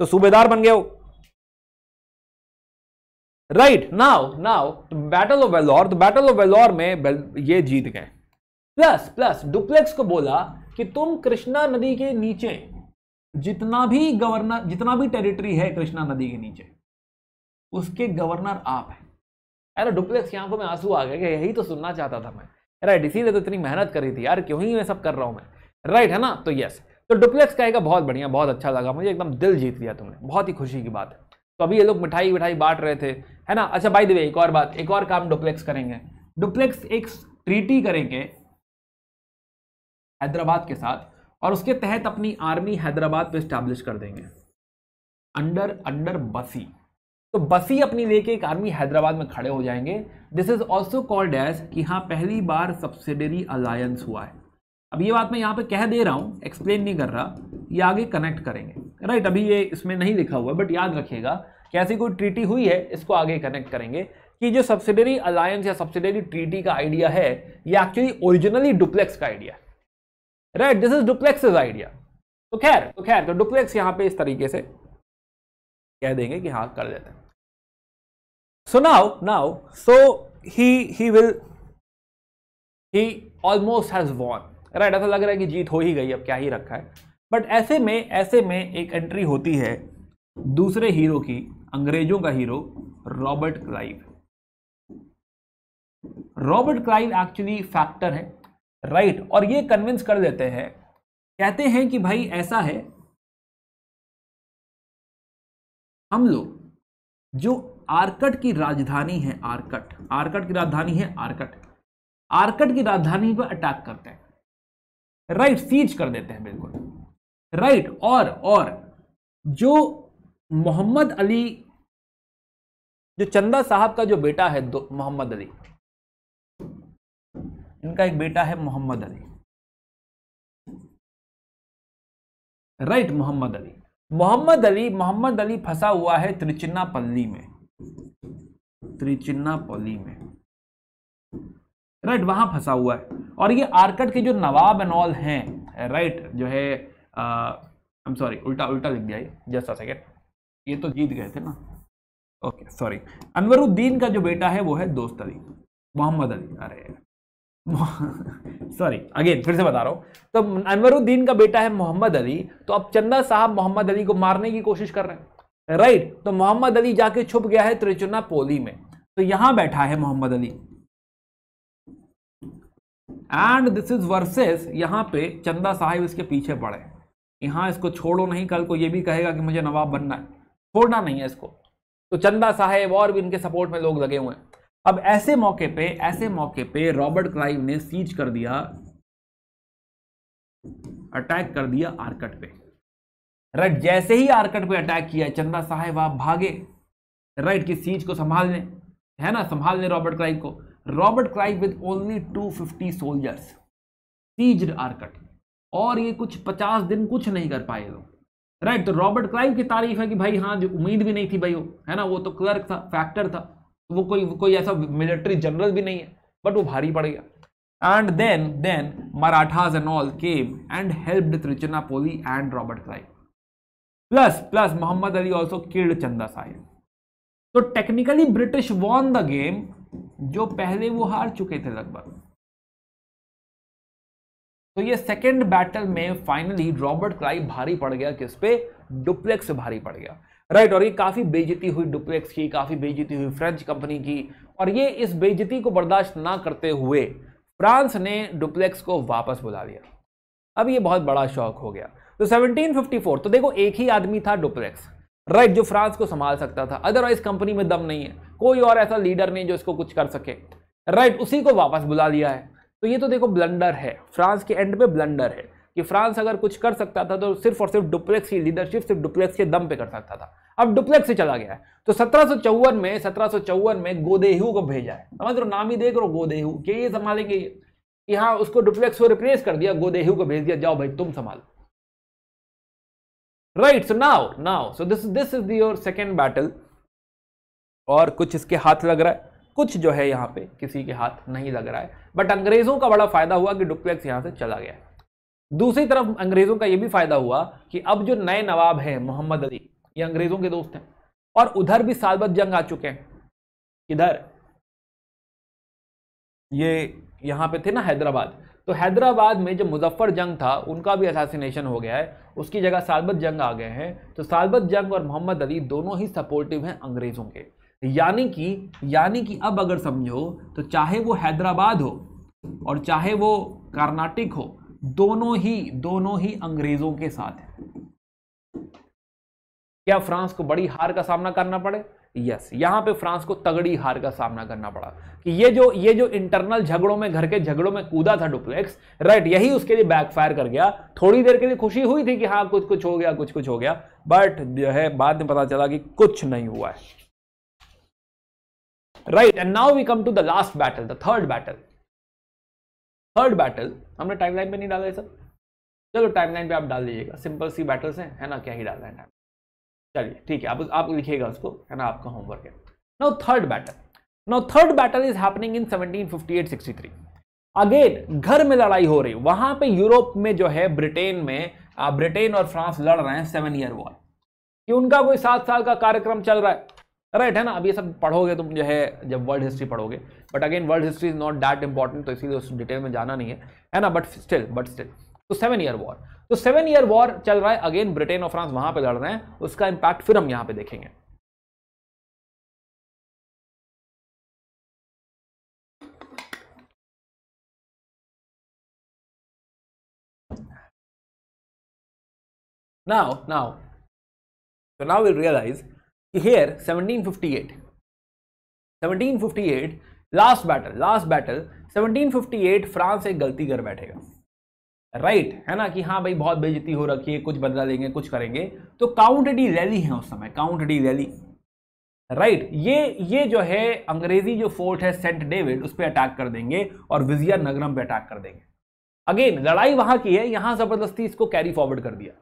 तो सूबेदार बन गए right now now battle of Vellore तो बैटल ऑफ़ वेलोर में ये जीत गए। प्लस प्लस डुप्लेक्स को बोला कि तुम कृष्णा नदी के नीचे जितना भी गवर्नर, जितना भी टेरिटरी है कृष्णा नदी के नीचे, उसके गवर्नर आप हैं। अरे डुप्लेक्स की आँखों में आँसू आ गए यही तो सुनना चाहता था मैं। राइट इसीलिए तो इतनी मेहनत करी थी यार, क्यों ही मैं सब कर रहा हूँ मैं? राइट है ना? तो यस तो डुप्लेक्स कहेगा बहुत बढ़िया, बहुत अच्छा लगा। मुझे एकदम दिल जीत लिया तुमने। बहुत ही खुशी की बात है। तो अभी ये लोग मिठाई विठाई बांट रहे थे, है ना? अच्छा बाई वे एक और बात, एक और काम डुप्लेक्स करेंगे। डुप्लेक्स एक ट्रीटी करेंगे हैदराबाद के साथ। और उसके तहत अपनी आर्मी हैदराबाद पे स्टैब्लिश कर देंगे। अंडर अंडर बसी तो बसी अपनी लेके एक आर्मी हैदराबाद में खड़े हो जाएँगे। This is also called as कि हाँ पहली बार सब्सिडरी अलायंस हुआ है। अब ये बात मैं यहाँ पे कह दे रहा हूँ एक्सप्लेन नहीं कर रहा, ये आगे कनेक्ट करेंगे। राइट अभी ये इसमें नहीं लिखा हुआ बट याद रखिएगा कि ऐसी कोई ट्रीटी हुई है, इसको आगे कनेक्ट करेंगे। कि जो सब्सिडरी अलायंस या सब्सिडरी ट्रीटी का आइडिया है, ये एक्चुअली ओरिजिनली डुप्लेक्स का idea right this is Dupleix idea तो खैर तो खैर तो डुप्लेक्स यहाँ पे इस तरीके से कह देंगे कि हाँ कर देते हैं। So now, now, so he he will he almost has. Right ऐसा लग रहा है कि जीत हो ही गई अब क्या ही रखा है। बट ऐसे में ऐसे में एक एंट्री होती है दूसरे हीरो की अंग्रेज़ों का hero Robert Clive Robert Clive actually factor है। राइट? right, और ये कन्विंस कर देते हैं। कहते हैं कि भाई ऐसा है हम लोग जो आरकट की राजधानी है आरकट आरकट की राजधानी है आरकट आरकट की राजधानी पर अटैक करते हैं। राइट सीज कर देते हैं बिल्कुल। राइट और और जो मोहम्मद अली जो चंदा साहब का जो बेटा है मोहम्मद अली इनका एक बेटा है मोहम्मद अली। राइट मोहम्मद अली। मोहम्मद अली मोहम्मद अली फंसा हुआ है त्रिचिन्नापल्ली में। त्रिचिन्नापल्ली में। राइट वहाँ फंसा हुआ है। और ये आर्कट के जो नवाब ऑल हैं राइट जो है आई एम सॉरी उल्टा उल्टा लिख दिया जस्ट अ सेकेंड ये तो जीत गए थे ना। ओके सॉरी अनवरुद्दीन का जो बेटा है, वो है दोस्त अली, मोहम्मद अली। अरे सॉरी अगेन फिर से बता रहा हूँ। तो अनवरुद्दीन का बेटा है मोहम्मद अली। तो अब चंदा साहब मोहम्मद अली को मारने की कोशिश कर रहे हैं। राइट तो मोहम्मद अली जाके छुप गया है त्रिचुना पोली में। तो यहाँ बैठा है Mohammad Ali. And this is versus यहाँ पे चंदा साहिब इसके पीछे पड़े यहाँ इसको छोड़ो नहीं, कल को ये भी कहेगा कि मुझे नवाब बनना है। छोड़ना नहीं है इसको। तो चंदा साहेब और भी इनके सपोर्ट में लोग लगे हुए हैं। अब ऐसे मौके पे, ऐसे मौके पे रॉबर्ट क्लाइव ने सीज कर दिया अटैक कर दिया आर्कट पे। राइट जैसे ही आर्कट पे अटैक किया, चंदा साहेब आप भागे। राइट की सीज को संभालने, है ना? संभालने रॉबर्ट क्लाइव को। Robert Clive with only 250 soldiers seized Arcot. और ये कुछ 50 दिन कुछ नहीं कर पाए लोग राइट तो रॉबर्ट क्लाइव की तारीफ़ है कि भाई हाँ जो उम्मीद भी नहीं थी भाई वो, है ना? वो तो क्लर्क था फैक्टर था। वो कोई कोई ऐसा मिलिट्री जनरल भी नहीं है बट वो भारी पड़ गया। And then then Marathas and all came and help Trichinopoly and Robert Clive plus plus Mohammad Ali also killed Chanda Sahib तो technically British won the game जो पहले वो हार चुके थे लगभग। तो ये सेकेंड बैटल में फाइनली रॉबर्ट क्लाइव भारी पड़ गया। किस पे? डुप्लेक्स भारी पड़ गया। राइट और ये काफ़ी बेजती हुई डुप्लेक्स की, काफ़ी बेजती हुई फ्रेंच कंपनी की, और ये इस बेजती को बर्दाश्त ना करते हुए फ्रांस ने डुप्लेक्स को वापस बुला लिया। अब ये बहुत बड़ा शौक हो गया। तो 1754 तो देखो एक ही आदमी था डुप्लेक्स। राइट जो फ्रांस को संभाल सकता था। अदरवाइज़ कंपनी में दम नहीं है। कोई और ऐसा लीडर नहीं जो इसको कुछ कर सके। राइट उसी को वापस बुला लिया है। तो ये तो देखो ब्लंडर है। फ्रांस के एंड पे ब्लंडर है। कि फ्रांस अगर कुछ कर सकता था तो सिर्फ़ और सिर्फ़ डुप्लेक्स की लीडरशिप सिर्फ़ डुप्लेक्स के दम पे कर सकता था। अब डुप्लेक्स से चला गया है। तो सत्रह में सत्रह में गोदेहू को भेजा है। समझ लो नाम ही देख रो गोदेहू। के ये संभालेंगे? कि हाँ उसको डुप्लेक्स को रिप्लेस कर दिया, गोदेहू को भेज दिया। जाओ भाई, तुम संभालो। Right so now now so this this is your second battle और कुछ इसके हाथ लग रहा है। कुछ जो है यहाँ पे किसी के हाथ नहीं लग रहा है। बट अंग्रेज़ों का बड़ा फ़ायदा हुआ कि डुप्लेक्स यहाँ से चला गया। दूसरी तरफ़ अंग्रेज़ों का यह भी फ़ायदा हुआ कि अब जो नए नवाब हैं, मोहम्मद अली ये अंग्रेज़ों के दोस्त हैं। और उधर भी सालबत जंग आ चुके हैं। इधर, ये यहाँ पे थे ना हैदराबाद। तो हैदराबाद में जो मुजफ्फर जंग था, उनका भी असैसिनेशन हो गया है। उसकी जगह सालबत जंग आ गए हैं। तो सालबत जंग और मोहम्मद अली दोनों ही सपोर्टिव हैं अंग्रेज़ों के। यानी कि यानी कि अब अगर समझो तो चाहे वो हैदराबाद हो और चाहे वो कर्नाटिक हो, दोनों ही दोनों ही अंग्रेज़ों के साथ है। क्या फ्रांस को बड़ी हार का सामना करना पड़े? यस यहाँ पे फ्रांस को तगड़ी हार का सामना करना पड़ा कि ये जो ये जो इंटरनल झगड़ों में, घर के झगड़ों में कूदा था डुप्लेक्स राइट यही उसके लिए बैकफायर कर गया। थोड़ी देर के लिए खुशी हुई थी कि हाँ कुछ कुछ हो गया, कुछ कुछ हो गया बट जो है, बाद में पता चला कि कुछ नहीं हुआ है। Right and now we come to the last battle the third battle third battle हमने टाइमलाइन पे नहीं डाला है सर चलो टाइमलाइन पे आप डाल दीजिएगा। सिंपल सी बैटल्स हैं, है ना? क्या ही डालना है? चलिए, ठीक है आप आप लिखिएगा उसको, है ना, आपका होमवर्क है। No third battle no third battle is happening in 1758-63 again घर में लड़ाई हो रही, वहाँ पे यूरोप में जो है, ब्रिटेन में ब्रिटेन और फ्रांस लड़ रहे हैं सेवन ईयर वॉर कि उनका कोई सात साल का कार्यक्रम चल रहा है। राइट है ना? अब ये सब पढ़ोगे तुम जो है, जब वर्ल्ड हिस्ट्री पढ़ोगे। But again world history is not that important तो इसीलिए उस डिटेल में जाना नहीं है। है ना? बट स्टिल बट स्टिल तो सेवन ईयर वॉर तो सेवन ईयर वॉर चल रहा है, अगेन ब्रिटेन और फ्रांस वहाँ पे लड़ रहे हैं, उसका इंपैक्ट फिर हम यहाँ पे देखेंगे। Now now, so now we'll realize here 1758 1758 last battle last battle 1758 France एक गलती कर बैठेगा। राइट है ना कि हाँ भाई बहुत बेजती हो रखी है, कुछ बदला लेंगे, कुछ करेंगे। तो काउंट डी रैली है उस समय काउंट डी रैली राइट ये ये जो है, अंग्रेज़ी जो फोर्ट है सेंट डेविड उस पर अटैक कर देंगे और विजिया नगरम पे अटैक कर देंगे। अगेन लड़ाई वहाँ की है, यहाँ ज़बरदस्ती इसको कैरी फॉरवर्ड कर दिया।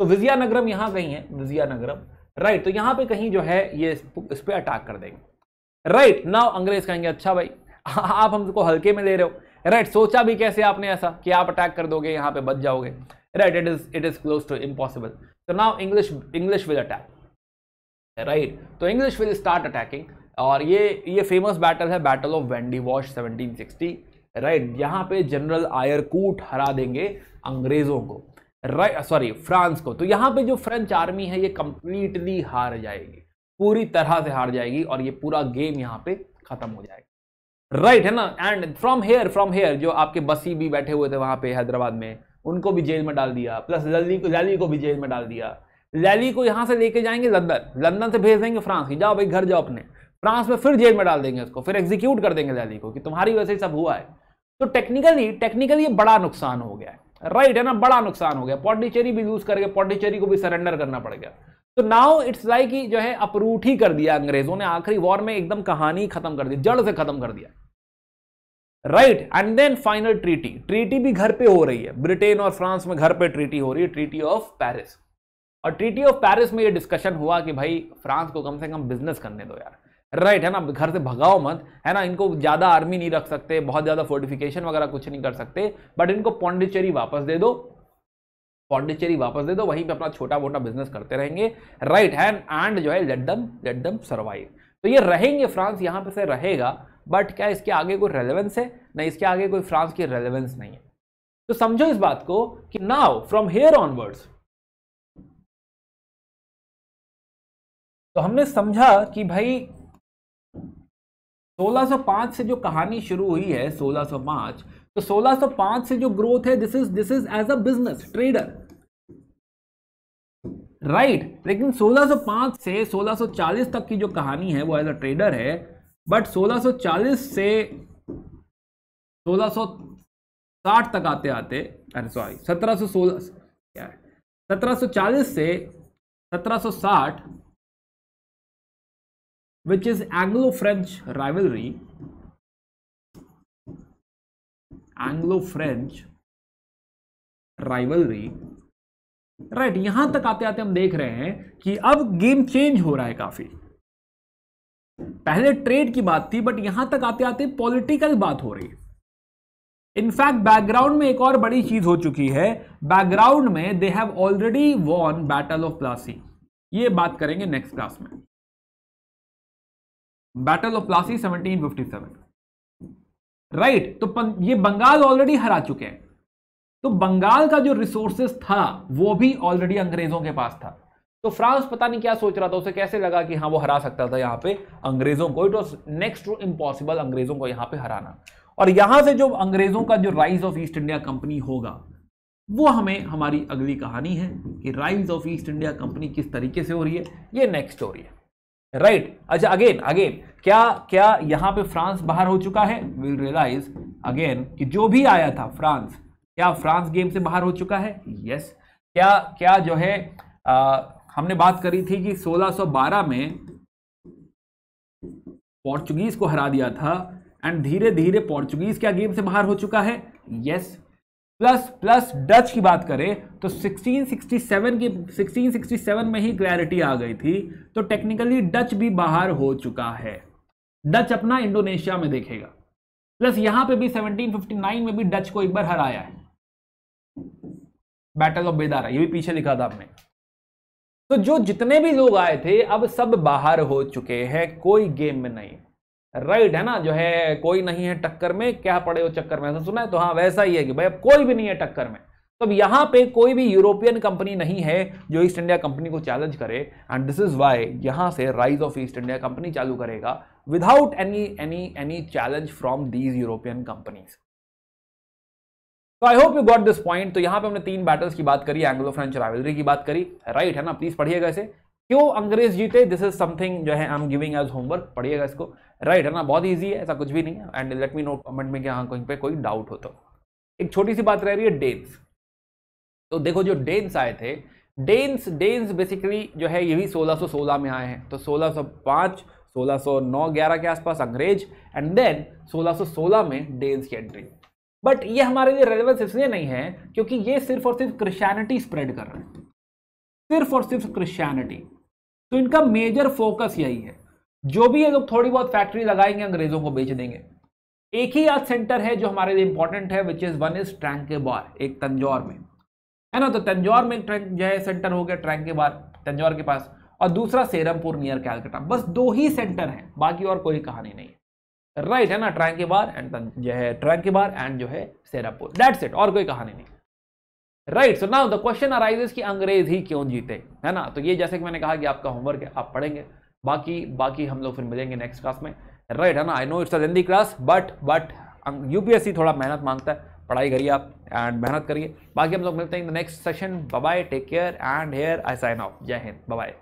तो विजया नगरम यहाँ कहीं है, विजया नगरम। राइट तो यहाँ पे कहीं जो है, ये इस पर अटैक कर देंगे। राइट नाउ अंग्रेज़ कहेंगे अच्छा भाई, आप हमको हल्के में ले रहे हो। राइट right, सोचा भी कैसे आपने ऐसा कि आप अटैक कर दोगे यहाँ पे बच जाओगे? Right it is it is close to impossible तो now English English will attack right तो इंग्लिश विल स्टार्ट अटैकिंग और ये ये फ़ेमस बैटल है battle of Wandiwash 1760 right यहाँ पे जनरल आयरकूट हरा देंगे अंग्रेज़ों को. राइट सॉरी फ्रांस को. तो यहाँ पे जो फ्रेंच आर्मी है ये कंप्लीटली हार जाएगी. पूरी तरह से हार जाएगी और ये पूरा गेम यहाँ पे खत्म हो जाएगा. राइट है ना? And from here from here जो आपके बसी भी बैठे हुए थे वहाँ पे हैदराबाद में, उनको भी जेल में डाल दिया। प्लस लली को, लैली को भी जेल में डाल दिया। लैली को यहाँ से लेके जाएँगे लंदन। लंदन से भेज देंगे फ्रांस की। जाओ भाई, घर जाओ अपने। फ्रांस में फिर जेल में डाल देंगे उसको। फिर एग्जीक्यूट कर देंगे लैली को कि तुम्हारी वजह से सब हुआ है। तो टेक्निकली टेक्निकली बड़ा नुकसान हो गया है। राइट है ना? बड़ा नुकसान हो गया। पौंडीचेरी भी लूज कर गया। पौंडीचेरी को भी सरेंडर करना पड़ गया। तो नाउ इट्स लाइक जो है अप्रूट ही कर दिया अंग्रेज़ों ने। आखिरी वॉर में एकदम कहानी खत्म कर दी। जड़ से खत्म कर दिया। Right and then final treaty treaty भी घर पे हो रही है. ब्रिटेन और फ्रांस में घर पे ट्रीटी हो रही है. ट्रीटी ऑफ़ पेरिस और ट्रीटी ऑफ़ पेरिस में ये डिस्कशन हुआ कि भाई फ्रांस को कम से कम बिज़नेस करने दो यार. राइट है ना? घर से भगाओ मत. है ना? इनको ज़्यादा आर्मी नहीं रख सकते, बहुत ज़्यादा फोर्टिफिकेशन वगैरह कुछ नहीं कर सकते बट इनको पौंडिचेरी वापस दे दो. पौंडिचेरी वापस दे दो. वहीं पे अपना छोटा मोटा बिज़नेस करते रहेंगे. राइट हैंड एंड जो है let them let them survive तो ये रहेंगे फ्रांस यहाँ पे से रहेगा. बट क्या इसके आगे कोई रेलेवेंस है? ना इसके आगे कोई फ्रांस की रेलेवेंस नहीं है। तो समझो इस बात को कि नाउ फ्रॉम हेयर ऑनवर्ड्स तो हमने समझा कि भाई 1605 से जो कहानी शुरू हुई है 1605 तो 1605 से जो ग्रोथ है this is this is as a business trader right लेकिन 1605 से 1640 तक की जो कहानी है, वो एज अ ट्रेडर है बट 1640 से 1660 तक आते आते अरे सॉरी 1716 क्या है? 1740 से 1760 which is Anglo-French rivalry, Anglo-French rivalry. Right right, यहाँ तक आते आते हम देख रहे हैं कि अब गेम चेंज हो रहा है काफ़ी। पहले ट्रेड की बात थी बट यहाँ तक आते आते पॉलिटिकल बात हो रही है। इनफैक्ट बैकग्राउंड में एक और बड़ी चीज़ हो चुकी है। बैकग्राउंड में they have already won battle of Plassey ये बात करेंगे नेक्स्ट क्लास में। बैटल ऑफ़ प्लासी 1757 राइट तो ये बंगाल ऑलरेडी हरा चुके हैं। तो बंगाल का जो रिसोर्सेस था, वो भी ऑलरेडी अंग्रेज़ों के पास था। तो फ्रांस पता नहीं क्या सोच रहा था उसे कैसे लगा कि हाँ वो हरा सकता था यहाँ पे अंग्रेज़ों को। It was next to impossible अंग्रेज़ों को यहाँ पे हराना। और यहाँ से जो अंग्रेज़ों का जो rise of East India Company होगा वो हमें हमारी अगली कहानी है कि rise of East India Company किस तरीके से हो रही है ये नेक्स्ट स्टोरी है। Right right. अच्छा अगेन अगेन क्या क्या यहाँ पे फ्रांस बाहर हो चुका है? विल रियलाइज़ अगेन कि जो भी आया था फ्रांस क्या फ्रांस गेम से बाहर हो चुका है? Yes yes. क्या क्या जो है आ, हमने बात करी थी कि 1612 में पोर्चुगीज को हरा दिया था एंड धीरे धीरे पोर्चुगीज क्या गेम से बाहर हो चुका है? यस. प्लस प्लस डच की बात करें तो 1667 की 1667 में ही क्लैरिटी आ गई थी तो टेक्निकली डच भी बाहर हो चुका है। डच अपना इंडोनेशिया में देखेगा। प्लस यहाँ पे भी 1759 में भी डच को एक बार हराया है। बैटल ऑफ़ बेदारा ये भी पीछे लिखा था आपने। तो जो जितने भी लोग आए थे, अब सब बाहर हो चुके हैं, कोई गेम में नहीं। राइट है ना? जो है, कोई नहीं है टक्कर में, क्या पड़े हो चक्कर में? ऐसा सुना है? तो हाँ वैसा ही है कि भाई, अब कोई भी नहीं है टक्कर में। तो अब यहाँ पे कोई भी यूरोपियन कंपनी नहीं है जो ईस्ट इंडिया कंपनी को चैलेंज करे एंड दिस इज़ वाई यहाँ से rise of East India Company चालू करेगा without any any any challenge from these European companies तो I hope you got this point तो यहाँ पे हमने तीन बैटल्स की बात करी एंग्लो फ्रेंच राइवलरी की बात करी। राइट है ना? प्लीज़ पढ़िएगा इसे। क्यों अंग्रेज़ जीते? दिस इज़ समथिंग जो है I am giving as homework पढ़िएगा इसको। राइट है ना? बहुत ईजी है, ऐसा कुछ भी नहीं है। And let me know comment में कि हाँ कहीं पे कोई डाउट हो तो। एक छोटी सी बात रह रही है डेट्स तो देखो जो डेन्स आए थे डेन्स डेन्स बेसिकली जो है ये भी 1616 में आए हैं। तो 1605 1609 11 के आसपास अंग्रेज़ एंड देन 1616 में डेन्स की एंट्री बट ये हमारे लिए रेलेवेंस इसलिए नहीं है क्योंकि ये सिर्फ़ और सिर्फ़ क्रिश्चियनिटी स्प्रेड कर रहे हैं। सिर्फ़ और सिर्फ़ क्रिश्चियनिटी तो इनका मेजर फोकस यही है। जो भी ये लोग थोड़ी बहुत फैक्ट्री लगाएँगे, अंग्रेज़ों को बेच देंगे। एक ही आज सेंटर है जो हमारे लिए इंपॉर्टेंट है which is one is Tranquebar एक तंजौर में। है ना? तो तंजौर में ट्रैंक जो है सेंटर हो गया ट्रैंक के बार तंजौर के पास। और दूसरा सेरमपुर नियर कैलकटा बस दो ही सेंटर हैं, बाकी और कोई कहानी नहीं है। राइट है ना? ट्रैंक के बार एंड जो है ट्रैंक के बार एंड जो है सेरापुर दैट्स इट और कोई कहानी नहीं. Right so now the question arises कि अंग्रेज़ ही क्यों जीते? है ना? तो ये जैसे कि मैंने कहा कि आपका होमवर्क है, आप पढ़ेंगे। बाकी बाकी हम लोग फिर मिलेंगे नेक्स्ट क्लास में. राइट है ना? I know it's a class but but UPSC थोड़ा मेहनत माँगता है. पढ़ाई करिए आप एंड मेहनत करिए. बाकी हम लोग मिलते हैं in the next session bye take care and here I sign off जय हिंद बाय